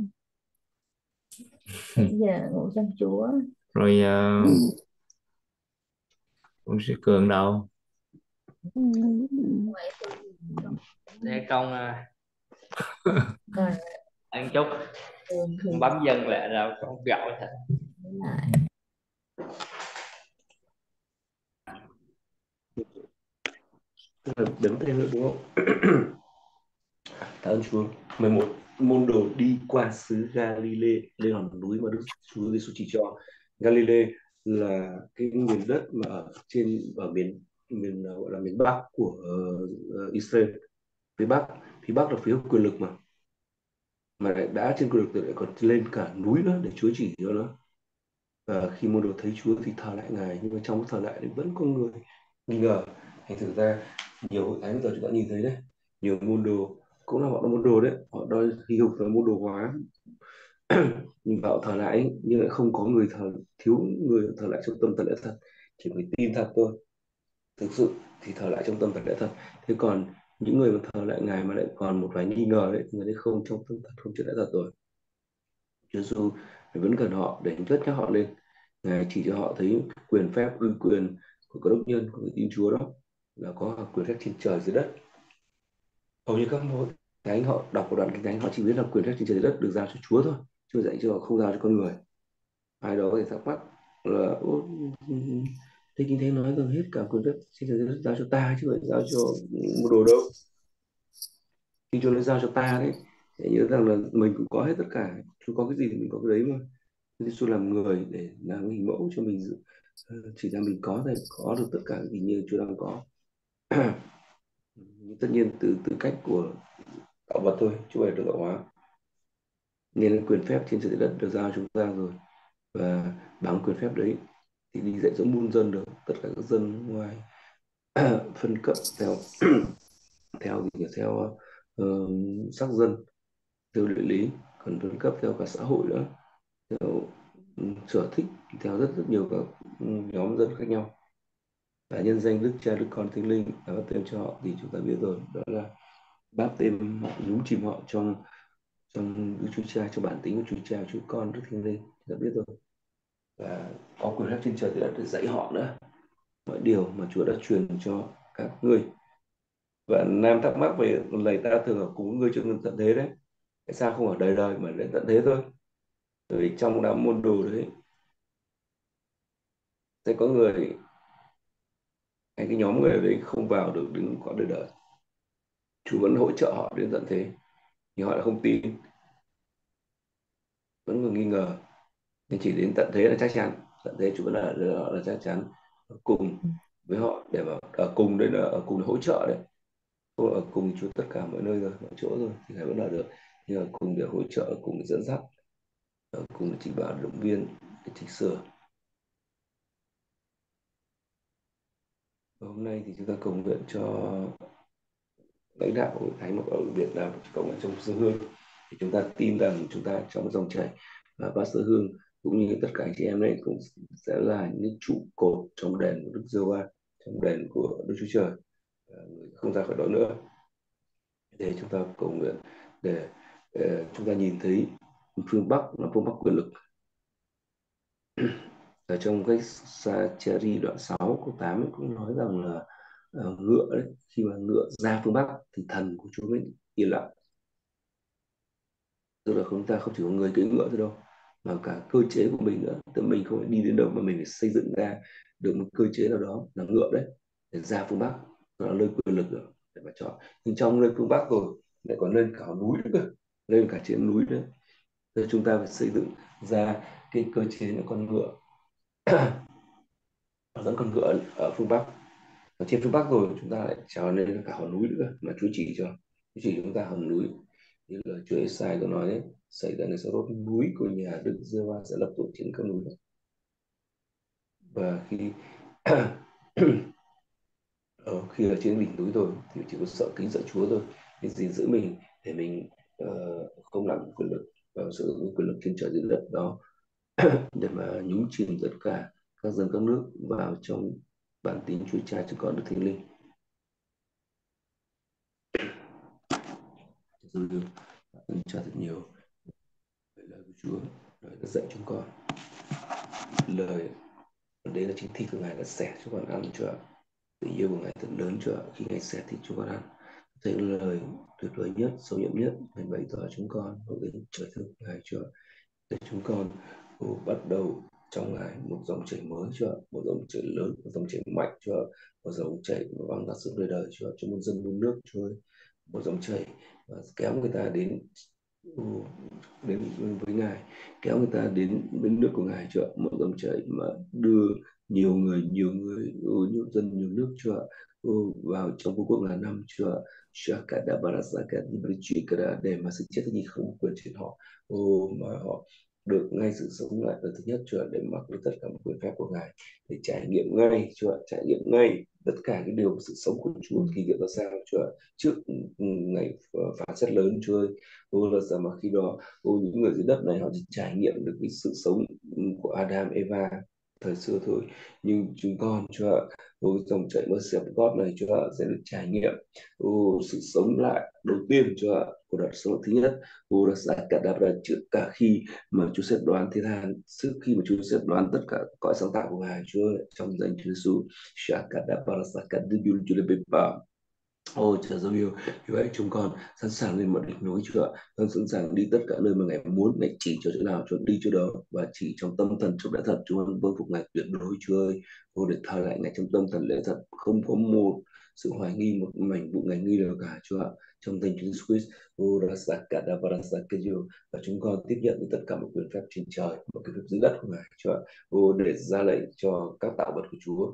bây giờ ngủ chăm Chúa. Rồi uh, ông sư cường đâu? Ừ, để công à, rồi. Ăn chút. Bấm dân lại rồi con gạo thật tức là thêm nữa đúng không? Tạ ơn Chúa. 11 môn đồ đi qua xứ Galilee. Lên hòn núi mà Đức Chúa Giêsu chỉ cho. Galilee là cái miền đất mà ở trên ở miền miền ờ, gọi là miền Bắc của uh, Israel. Phía Bắc phía Bắc là phía quyền lực mà. Mà lại đã trên quyền lực rồi lại còn lên cả núi nữa để Chúa chỉ cho nó và khi môn đồ thấy Chúa thì thờ lại ngài nhưng mà trong thờ lại thì vẫn có người nghi ngờ. Thành thử ra nhiều hội thánh bây giờ chúng ta nhìn thấy đấy. Nhiều môn đồ, cũng là họ là môn đồ đấy. Họ đòi hy vọng và môn đồ hóa nhưng vào thờ lại, nhưng lại không có người thờ, thiếu người thờ lại trong tâm thật lẽ thật. Chỉ người tin thật thôi. Thực sự thì thờ lại trong tâm thật lẽ thật. Thế còn những người mà thờ lại ngài mà lại còn một vài nghi ngờ đấy người đấy không, trong tâm thật không chưa lẽ thật rồi. Chúa Giêsu vẫn cần họ để rất nhắc họ lên. Ngài chỉ cho họ thấy quyền phép, uy quyền của các đốc nhân, của người tin Chúa đó là có quyền phép trên trời dưới đất. Hầu như các môn thánh họ đọc một đoạn kinh thánh, họ chỉ biết là quyền phép trên trời dưới đất được giao cho Chúa thôi chưa dạy cho, không giao cho con người. Ai đó thì thắc mắc là thế kinh thánh nói rằng hết cả quyền phép trên trời dưới đất giao cho ta chứ không phải giao cho một đồ đâu. Khi Chúa nói giao cho ta đấy. Để nhớ rằng là mình cũng có hết tất cả. Chúa có cái gì thì mình có cái đấy mà. Chúa làm người để làm hình mẫu cho mình. Ờ, chỉ ra mình có thể có được tất cả gì như Chúa đang có tất nhiên từ tư cách của tạo vật thôi chứ không phải được tạo hóa. Nên quyền phép trên trời đất được giao chúng ta rồi. Và bằng quyền phép đấy thì đi dạy dỗ muôn dân được tất cả các dân ngoài phân cấp theo theo gì nhỉ? theo uh, sắc dân theo địa lý còn phân cấp theo cả xã hội nữa. Theo sở thích theo rất rất nhiều các nhóm dân khác nhau và nhân danh đức cha, đức con thánh linh đã bắt tên cho họ thì chúng ta biết rồi. Đó là báp tên họ, nhúng chìm họ trong trong đức chúa cha trong bản tính của chúa cha, chúa con, đức thánh linh. Chúng ta biết rồi. Và có quyền phép trên trời thì đã được dạy họ nữa. Mọi điều mà chúa đã truyền cho các ngươi. Và nam thắc mắc về lời ta thường ở cùng ngươi trong tận thế đấy. Tại sao không ở đời đời mà đến tận thế thôi? Bởi vì trong đám môn đồ đấy, sẽ có người hay cái nhóm người đấy không vào được đến quả đời đời. Chúa vẫn hỗ trợ họ đến tận thế nhưng họ lại không tin. Vẫn còn nghi ngờ. Nhưng chỉ đến tận thế là chắc chắn. Tận thế Chúa vẫn là, là, là chắc chắn. Ở cùng với họ để mà ở cùng đây là ở cùng hỗ trợ đấy. Không ở cùng Chúa tất cả mọi nơi rồi mọi chỗ rồi thì Ngài vẫn là được. Nhưng ở cùng để hỗ trợ ở cùng để dẫn dắt ở cùng để chỉ bảo động viên để chỉnh sửa. Hôm nay thì chúng ta cầu nguyện cho lãnh đạo hội thánh một ở Việt Nam cầu nguyện trong sư hương. Thì chúng ta tin rằng chúng ta trong dòng chảy và pastor hương cũng như tất cả anh chị em đây cũng sẽ là những trụ cột trong đền của Đức giê va trong đền của Đức Chúa Trời. À, người không ra khỏi đó nữa. Để chúng ta cầu nguyện để, để chúng ta nhìn thấy phương Bắc là phương Bắc quyền lực ở trong cái Sacheri đoạn 6 câu 8 ấy cũng nói rằng là uh, ngựa đấy khi mà ngựa ra phương Bắc thì thần của Chúa mới yên lặng. Tức là chúng ta không chỉ có người cưỡi ngựa thôi đâu mà cả cơ chế của mình nữa. Tức mình không phải đi đến đâu mà mình phải xây dựng ra được một cơ chế nào đó là ngựa đấy để ra phương Bắc. Là nơi quyền lực rồi để mà chọn. Nhưng trong nơi phương Bắc rồi lại còn lên cả núi nữa cơ lên cả trên núi nữa. Thì chúng ta phải xây dựng ra cái cơ chế là con ngựa. dẫn con ngựa ở phương Bắc. Ở trên phương Bắc rồi chúng ta lại trèo lên cả hòn núi nữa mà Chúa chỉ cho chú chỉ chúng ta hòn núi. Như là Chúa Esai có nói đấy xảy ra này sẽ đốt núi của nhà Đức giê va sẽ lập tổ trên các núi đó. Và khi ở ờ, khi ở trên đỉnh núi rồi thì chỉ có sợ kính sợ Chúa thôi. Để gìn giữ mình để mình uh, không làm quyền lực và sử dụng quyền lực trên trời dưới đất đó. để mà nhúng chìm tất cả các dân các nước vào trong bản tính Chúa Cha cho con được thánh linh. Rồi ơn cha thật nhiều. Lời của Chúa, lời đã dạy chúng con. Lời, đấy là chính thi của ngài đã xẻ cho con ăn cho tình yêu của ngài thật lớn cho khi ngài xẻ thịt chúng con ăn, thấy lời tuyệt vời nhất, sâu nhiệm nhất, ngài bày tỏ chúng con, hướng đến trời thương ngài cho, để chúng con bắt đầu trong ngài một dòng chảy mới chưa một dòng chảy lớn, một dòng chảy mạnh chưa một dòng chảy vang ra sự đời đời cho cho một dân muôn nước chưa một dòng chảy và kéo người ta đến ừ, đến với ngài, kéo người ta đến bên nước của ngài chưa một dòng chảy mà đưa nhiều người nhiều người ừ, nhiều dân, nhiều nước chưa ừ, vào trong vương quốc là năm cho Shakada Barasaka Nibrichikara để mà sự chết thì không quyền trên họ ô mà họ được ngay sự sống lại lần thứ nhất. Chúa để mặc với tất cả mọi quyền phép của ngài để trải nghiệm ngay chúa trải nghiệm ngay tất cả cái điều sự sống của chúa kỳ diệu ra sao. Chúa trước ngày phán xét lớn chúa ơi ô là sao mà khi đó ô những người dưới đất này họ chỉ trải nghiệm được cái sự sống của Adam Eva thời xưa thôi nhưng chúng con chúa với dòng chảy mới sẹp gót này chúa sẽ được trải nghiệm ô sự sống lại đầu tiên chúa của đợt sống thứ nhất ô là giải cả đạp trước cả khi mà chúa sẽ đoán thiên gian trước khi mà chúa sẽ đoán tất cả cõi sáng tạo của ngài chúa trong danh chúa giêsu shakada parasakada dulu Ôi trời dấu yêu, như vậy? Chúng con sẵn sàng lên một đỉnh núi Chúa, con sẵn sàng đi tất cả nơi mà Ngài muốn, Ngài chỉ cho chỗ nào Chúa đi chỗ đó. Và chỉ trong tâm thần chúng đã thật Chúa vâng phục Ngài tuyệt đối Chúa ơi, ô để thờ lại Ngài trong tâm thần lễ thật, không có một sự hoài nghi một mảnh vụ ngành nghi nào cả Chúa ạ? Trong danh Chúa Jesus Christ và chúng con tiếp nhận tất cả một quyền phép trên trời một quyền phép dưới đất của ngài Chúa ạ? Để ra lệnh cho các tạo vật của Chúa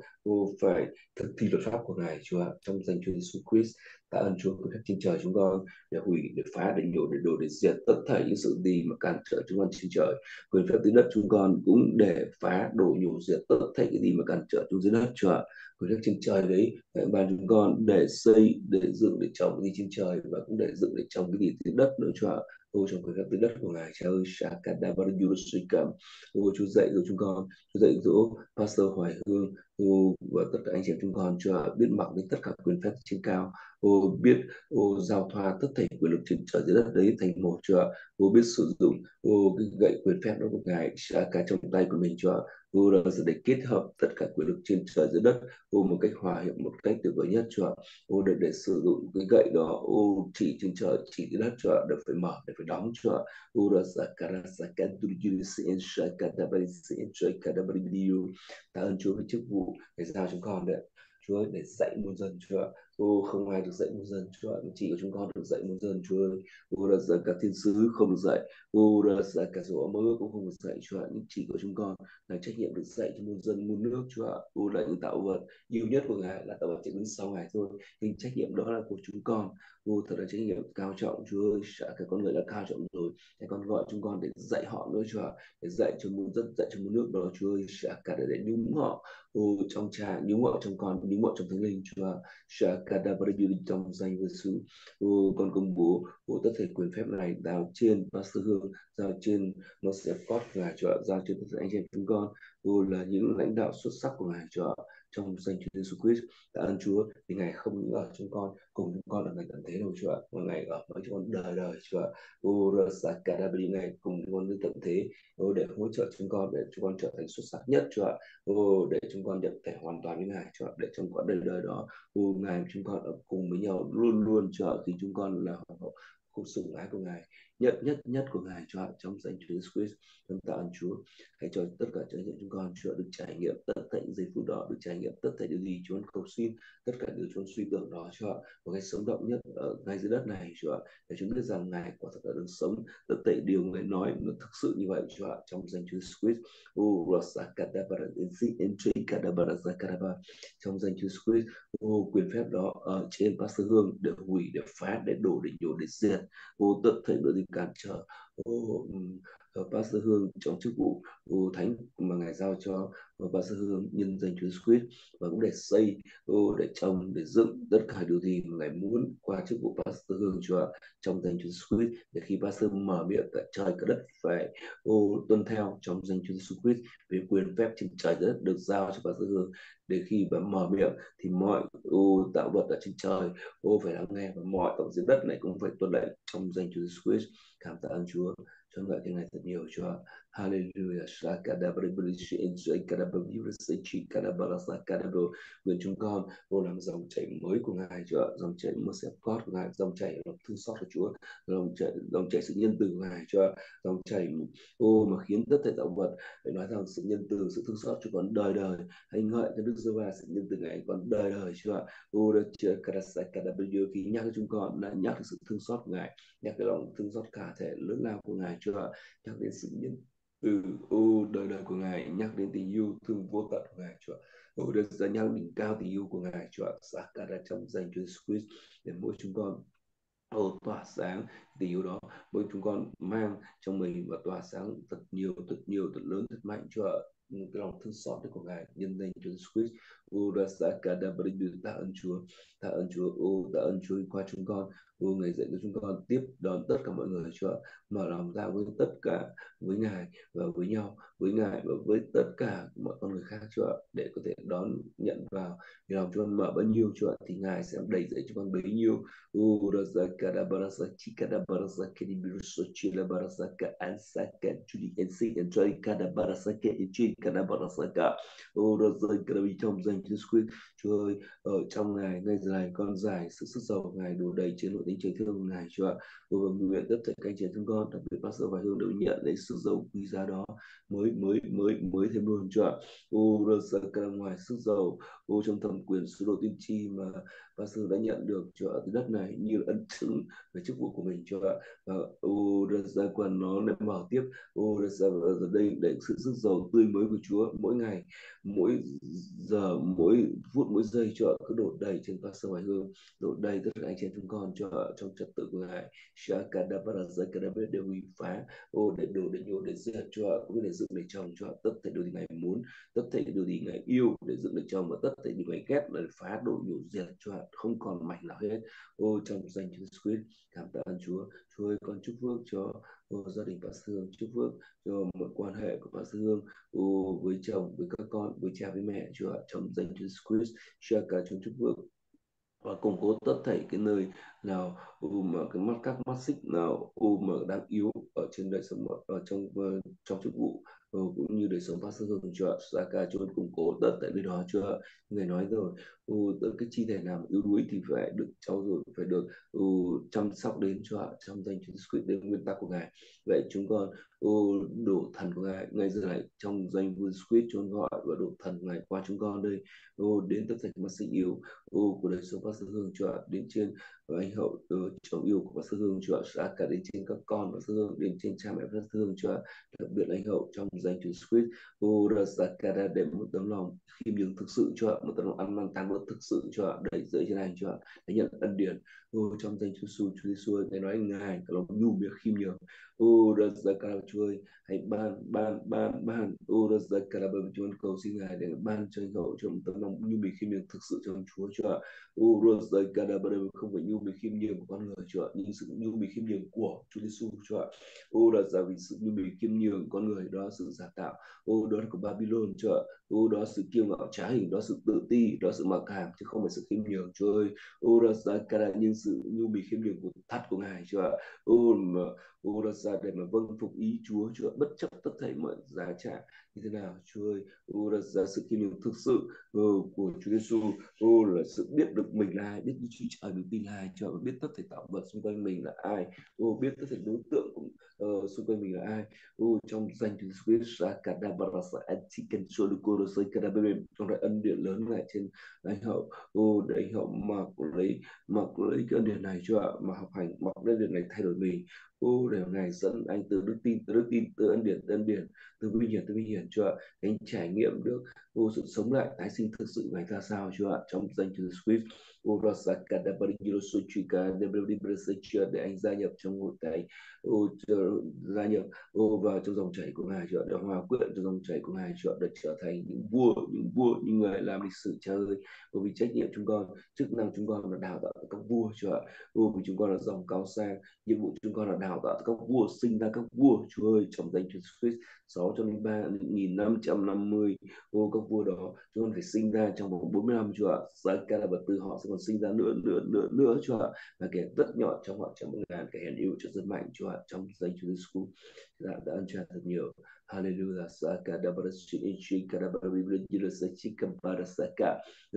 phải thực thi luật pháp của ngài Chúa ạ? Trong danh Chúa Jesus Christ tạ ơn Chúa của phép trên trời chúng con để hủy để phá để nhổ để đổ để diệt tất thảy những sự gì mà cản trở chúng con trên trời. Quyền phép dưới đất chúng con cũng để phá, đổ, nhổ, diệt tất thảy cái gì mà cản trở chúng dưới đất Chúa quyền phép trên trời đấy ngài ban chúng con để xây, để dựng, để trồng cái gì trên trời và cũng để dựng, để trồng cái gì dưới đất nữa chúa ô trong cái từ đất của ngài. Cha ơi Shakada yurusika ô, chúa dạy dỗ chúng con, chúa dạy dỗ pastor hoài hương. Ô, và tất cả anh chị em chúng con cho biết mặc đến tất cả quyền phép trên cao. Ô, biết, ô, giao thoa tất thảy quyền lực trên trời dưới đất đấy thành một cho ô, biết sử dụng, ô, cái gậy quyền phép đó của ngài cả trong tay của mình cho ô là để kết hợp tất cả quyền lực trên trời dưới đất. Ô một cách hòa hiệp, một cách tuyệt vời nhất cho ô để để sử dụng cái gậy đó. Ô chỉ trên trời, chỉ dưới đất cho để phải mở, để phải đóng cho ô là sakara sakaduru sen shakadabari sen shakadabari video ta ơn Chúa với chức vụ để giao chúng con đấy. Chúa để dạy muôn dân Chúa ô không ai được dạy muôn dân Chúa chỉ có chúng con được dạy muôn dân Chúa ơi ô là giờ cả thiên sứ không được dạy. Ô là giờ cả số mơ cũng không được dạy Chúa nhưng chỉ có chúng con là trách nhiệm được dạy cho muôn dân muôn nước Chúa ô là những tạo vật yêu nhất của ngài là tạo vật chỉ đứng sau ngài thôi. Nhưng trách nhiệm đó là của chúng con. Ô thật là trách nhiệm cao trọng. Chúa ơi cả con người là cao trọng rồi để con gọi chúng con để dạy họ nữa Chúa để dạy cho muôn dân dạy cho muôn nước đó Chúa ơi cả để, để nhúng họ ô trong cha nhúng họ trong con nhúng họ trong thánh linh Chúa Kadabari trong danh Giêsu. Con công bố của tất thể quyền phép này đào trên Pastor Hương, giao trên nó sẽ có ngài cho giao trên tất cả anh em chúng con. Ô là những lãnh đạo xuất sắc của ngài cho trong danh Chúa Giêsu Christ. Tạ ơn Chúa vì ngài không những ở trong con cùng chúng con ở ngày tận thế đâu Chúa ạ, mà ngài ở với chúng con đời đời Chúa ạ. Ô ngài cùng chúng con đến tận thế. Ô để hỗ trợ chúng con để chúng con trở thành xuất sắc nhất Chúa ạ. Ô để chúng con nhận thể hoàn toàn với ngài Chúa ạ. Để trong quãng đời đời đó, ô ngài chúng con ở cùng với nhau luôn luôn chúa khi chúng con là cuộc sủng ái của ngài nhất nhất nhất của ngài cho trong danh Chúa Jesus Christ. Chúng ta ơn Chúa. Hãy cho tất cả trở nghiệm chúng con Chúa được trải nghiệm tất cả những giây phút đó, được trải nghiệm tất cả điều gì Chúa cầu xin, tất cả điều Chúa suy tưởng đó, Chúa một cái sống động nhất ở ngay dưới đất này, Chúa để chúng biết rằng ngài quả thật là được sống tất cả điều ngài nói nó thực sự như vậy, Chúa trong danh Chúa Jesus Christ. Ô rasa Kadabara Zakadaba trong danh Chúa Jesus Christ ô quyền phép đó ở trên Pastor Hương để hủy, để phá, để đổ, để nhổ, để diệt. Ô tất thể điều gì cản trở. Ô Ờ, uh, Pastor Hương trong chức vụ thánh mà ngài giao cho ờ, uh, Pastor Hương nhân danh Chúa Christ và cũng để xây ừ, để trồng để dựng tất cả điều gì mà ngài muốn qua chức vụ Pastor Hương cho trong danh Chúa Christ để khi Pastor mở miệng tại trời cả đất phải ô, tuân theo trong danh Chúa Christ về quyền phép trên trời đất được giao cho Pastor Hương. Để khi bà mở miệng thì mọi ô, tạo vật ở trên trời ô phải lắng nghe và mọi ở dưới đất này cũng phải tuân lệnh trong danh Chúa Christ. Cảm tạ ơn Chúa chúng gọi cái này thật nhiều Chúa Hallelujah. Nguyện chúng con vô làm dòng chảy mới của Ngài, Chúa dòng chảy mercy of God của Ngài, dòng chảy lòng thương xót của Chúa, dòng chảy dòng chảy sự nhân từ của Ngài, Chúa dòng chảy, ô, mà khiến tất cả tạo vật phải nói rằng sự nhân từ, sự thương xót cho con đời đời. Hãy ngợi cho Đức Giê-hô-va sự nhân từ Ngài còn đời đời, Chúa ô được Chúa Kadasakadabadio khi nhắc cho chúng con, đã nhắc sự thương xót của Ngài, nhắc cái lòng thương xót cả thể lớn lao của Ngài, Chúa nhắc đến sự nhân ừ ô, đời đời của ngài, nhắc đến tình yêu thương vô tận của ngài, chúa ô, được ra nhắc đỉnh cao tình yêu của ngài, chúa xa cả ra trong danh chúa Jesus Christ, để mỗi chúng con, ô, tỏa sáng tình yêu đó. Mỗi chúng con mang trong mình và tỏa sáng thật nhiều thật nhiều, thật lớn, thật mạnh, chúa cái lòng thương xót của ngài, nhân danh Chúa Jesus Christ ô ra bình cả tạ ơn Chúa tạ ơn Chúa ô tạ ơn Chúa qua chúng con ô ngày dạy cho chúng con tiếp đón tất cả mọi người Chúa mở lòng ra với tất cả với ngài và với nhau với ngài và với tất cả mọi con người khác Chúa để có thể đón nhận vào thì lòng chúng con mở bao nhiêu Chúa thì ngài sẽ đầy dạy cho con bấy nhiêu ô ra sa cả đa bara sa chi cả đa bara sa ke di biru so chi an sa ka chu barasaka ô đó rơi cái trong danh Chúa Christ Chúa ơi ở trong ngài ngay giờ dài con dài sự sức giàu ngài đủ đầy trên nội tính trời thương của ngài Chúa ạ và nguyện tất cả các anh chị con, đặc biệt bác sĩ và hương đều nhận lấy sự giàu quý giá đó. Mới mới mới mới thêm luôn Chúa ạ. Ô ra ngoài sức giàu ô trong thẩm quyền sứ đồ tiên tri mà pastor đã nhận được cho ở đất này như là ấn chứng về chức vụ của mình cho ạ. Và, ô đất gia quần nó lại mở tiếp, ô đất ờ, gia đây để sự sức giàu tươi mới của Chúa, mỗi ngày, mỗi giờ, mỗi phút, mỗi giây cho cứ đổ đầy trên pastor hoài hương, đổ đầy tất cả anh chị em chúng con cho trong trật tự của ngài. Shakadabarazakadabe đều hủy phá, ô, để đổ, để nhổ, để giết cho cũng để dựng để trồng cho tất cả điều gì ngài muốn, tất cả điều gì ngài yêu để dựng để trồng và tất cả những cái ghép để phá đổ nhổ diệt cho không còn mảnh nào hết. Ô trong danh Chúa Squid cảm tạ ơn Chúa. Chúa ơi con chúc phước cho ô, gia đình bà Sương chúc phước cho mọi quan hệ của bà Sương ô, với chồng với các con với cha với mẹ Chúa trong danh Chúa Squid cho cả chúng chúc phước. Và củng cố tất thảy cái nơi nào mà cái mắt các mắt xích nào mà đang yếu ở trên đời sống ở trong ờ, trong chức vụ. Ờ, cũng như đời sống pastor hương ạ? Saka chúa củng cố tất tại nơi đó chưa người nói rồi uh, cái chi thể nào yếu đuối thì phải được trau dồi phải được uh, chăm sóc đến chúa trong danh chúa Christ đến nguyên tắc của ngài. Vậy chúng con ừ, uh, đổ thần của ngài ngay giờ này trong danh vua Christ chúng gọi và đổ thần của ngài qua chúng con đây. Uh, đến tất cả mắt sinh yếu uh, của đời sống pastor hương cho đến trên và anh hậu uh, chồng yêu của pastor hương ra cả đến trên các con pastor hương đến trên cha mẹ pastor hương cho đặc biệt anh hậu trong danh Chúa Christ cả để một tấm lòng khiêm nhường thực sự cho một tấm lòng ăn năn tăng bước thực sự cho đẩy dưới trên anh cho để nhận ân điển ô, trong danh Chúa Giêsu Chúa Giêsu ngài nói ngài có lòng nhu miệng khiêm nhường Urasakara Chúa ơi, hãy ban ban ban ban. Urasakara bởi Chúa cầu xin ngài để ban cho anh hậu cho một tấm lòng nhu miệng khiêm nhường thực sự trong Chúa cho Urasakara bởi không phải nhu miệng khiêm nhường của con người cho nhưng sự nhu miệng khiêm nhường của Chúa Giêsu cho Urasakara vì sự nhu miệng khiêm nhường con người, đó sự giả tạo. Ô, đó là của Babylon, chúa ô, đó sự kiêu ngạo trá hình, đó sự tự ti, đó sự mặc cảm, chứ không phải sự khiêm nhường chúa ơi. Ô đó là cả nhưng sự nhu mì khiêm nhường của thắt của ngài chúa ô mà ô đặt ra để mà vâng phục ý Chúa Chúa bất chấp tất thảy mọi giá trả như thế nào? Chúa ơi ô đặt ra sự khiêm nhường thực sự ô, của Chúa Giêsu ô là sự biết được mình là ai biết Đức Chúa Trời được tin là ai Chúa biết tất thảy tạo vật xung quanh mình là ai ô biết tất thảy đối tượng cũng uh, xung quanh mình là ai. Ô trong danh Chúa Giêsu Christ Akadabarasa cả đa bên trong đại ân điện lớn này trên anh hậu. Ô để anh hậu mặc lấy mặc lấy cái ân điển này Chúa ạ? Mà học hành mọc lên điển này thay đổi mình. Ô, để ngài dẫn anh từ đức tin, từ đức tin, từ ân điển từ ân điển, từ vinh hiển từ vinh hiển Chúa ạ? Anh trải nghiệm được, ô, sự sống lại, tái sinh thực sự ngày ra sao Chúa ạ? Trong danh Chúa Giêsu Christ ô rasa chuyện cả để anh gia nhập trong hội thánh ô gia nhập ô vào trong dòng chảy của ngài Chúa để hòa quyện trong dòng chảy của ngài Chúa để trở thành những vua những vua những người làm lịch sử cha ơi bởi vì trách nhiệm chúng con chức năng chúng con là đào tạo các vua Chúa ạ ô vì chúng con là dòng cao sang nhiệm vụ chúng con là đào tạo các vua sinh ra các vua Chúa ơi trong danh Chúa Christ 603 1550 ô các vua đó chúng con phải sinh ra trong vòng 40 năm Chúa ạ Saka là vật tư họ sẽ còn sinh ra nữa nữa nữa nữa cho họ và kẻ rất nhỏ trong họ trong một ngàn, kẻ hèn yếu cho dân mạnh cho họ trong danh Chúa Giêsu đã đã ăn trả thật nhiều. Hallelujah. Saka Dabarashin ichi kada barabibli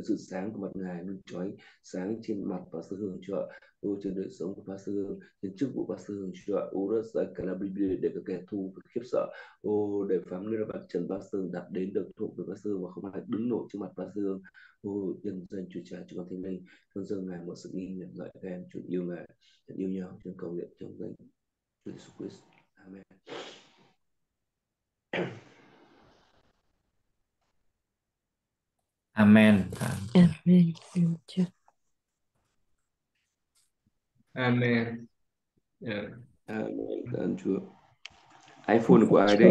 sự sáng của mặt ngài luôn chói sáng trên mặt và sự hưởng cho ô trên đời sống của Pastor Hương, trên chức vụ Hương Chúa ô rất là cả là Biblia để các kẻ thù khiếp sợ, ô để phán nơi mặt trần Pastor Hương đặt đến được thuộc về Pastor Hương và không ai đứng nổi trước mặt Pastor Hương, ô nhân danh Chúa Cha Chúa Con Thánh Linh, con dâng ngài một sự nghi nhận ngợi khen, Chúa yêu ngài, Chúa yêu nhau trên cầu nguyện trong danh Chúa Jesus Christ, Amen. Amen. Amen. Amen. Chúa. Amen. Yeah. Amen. Cảm ơn Chúa. iPhone của ai đây?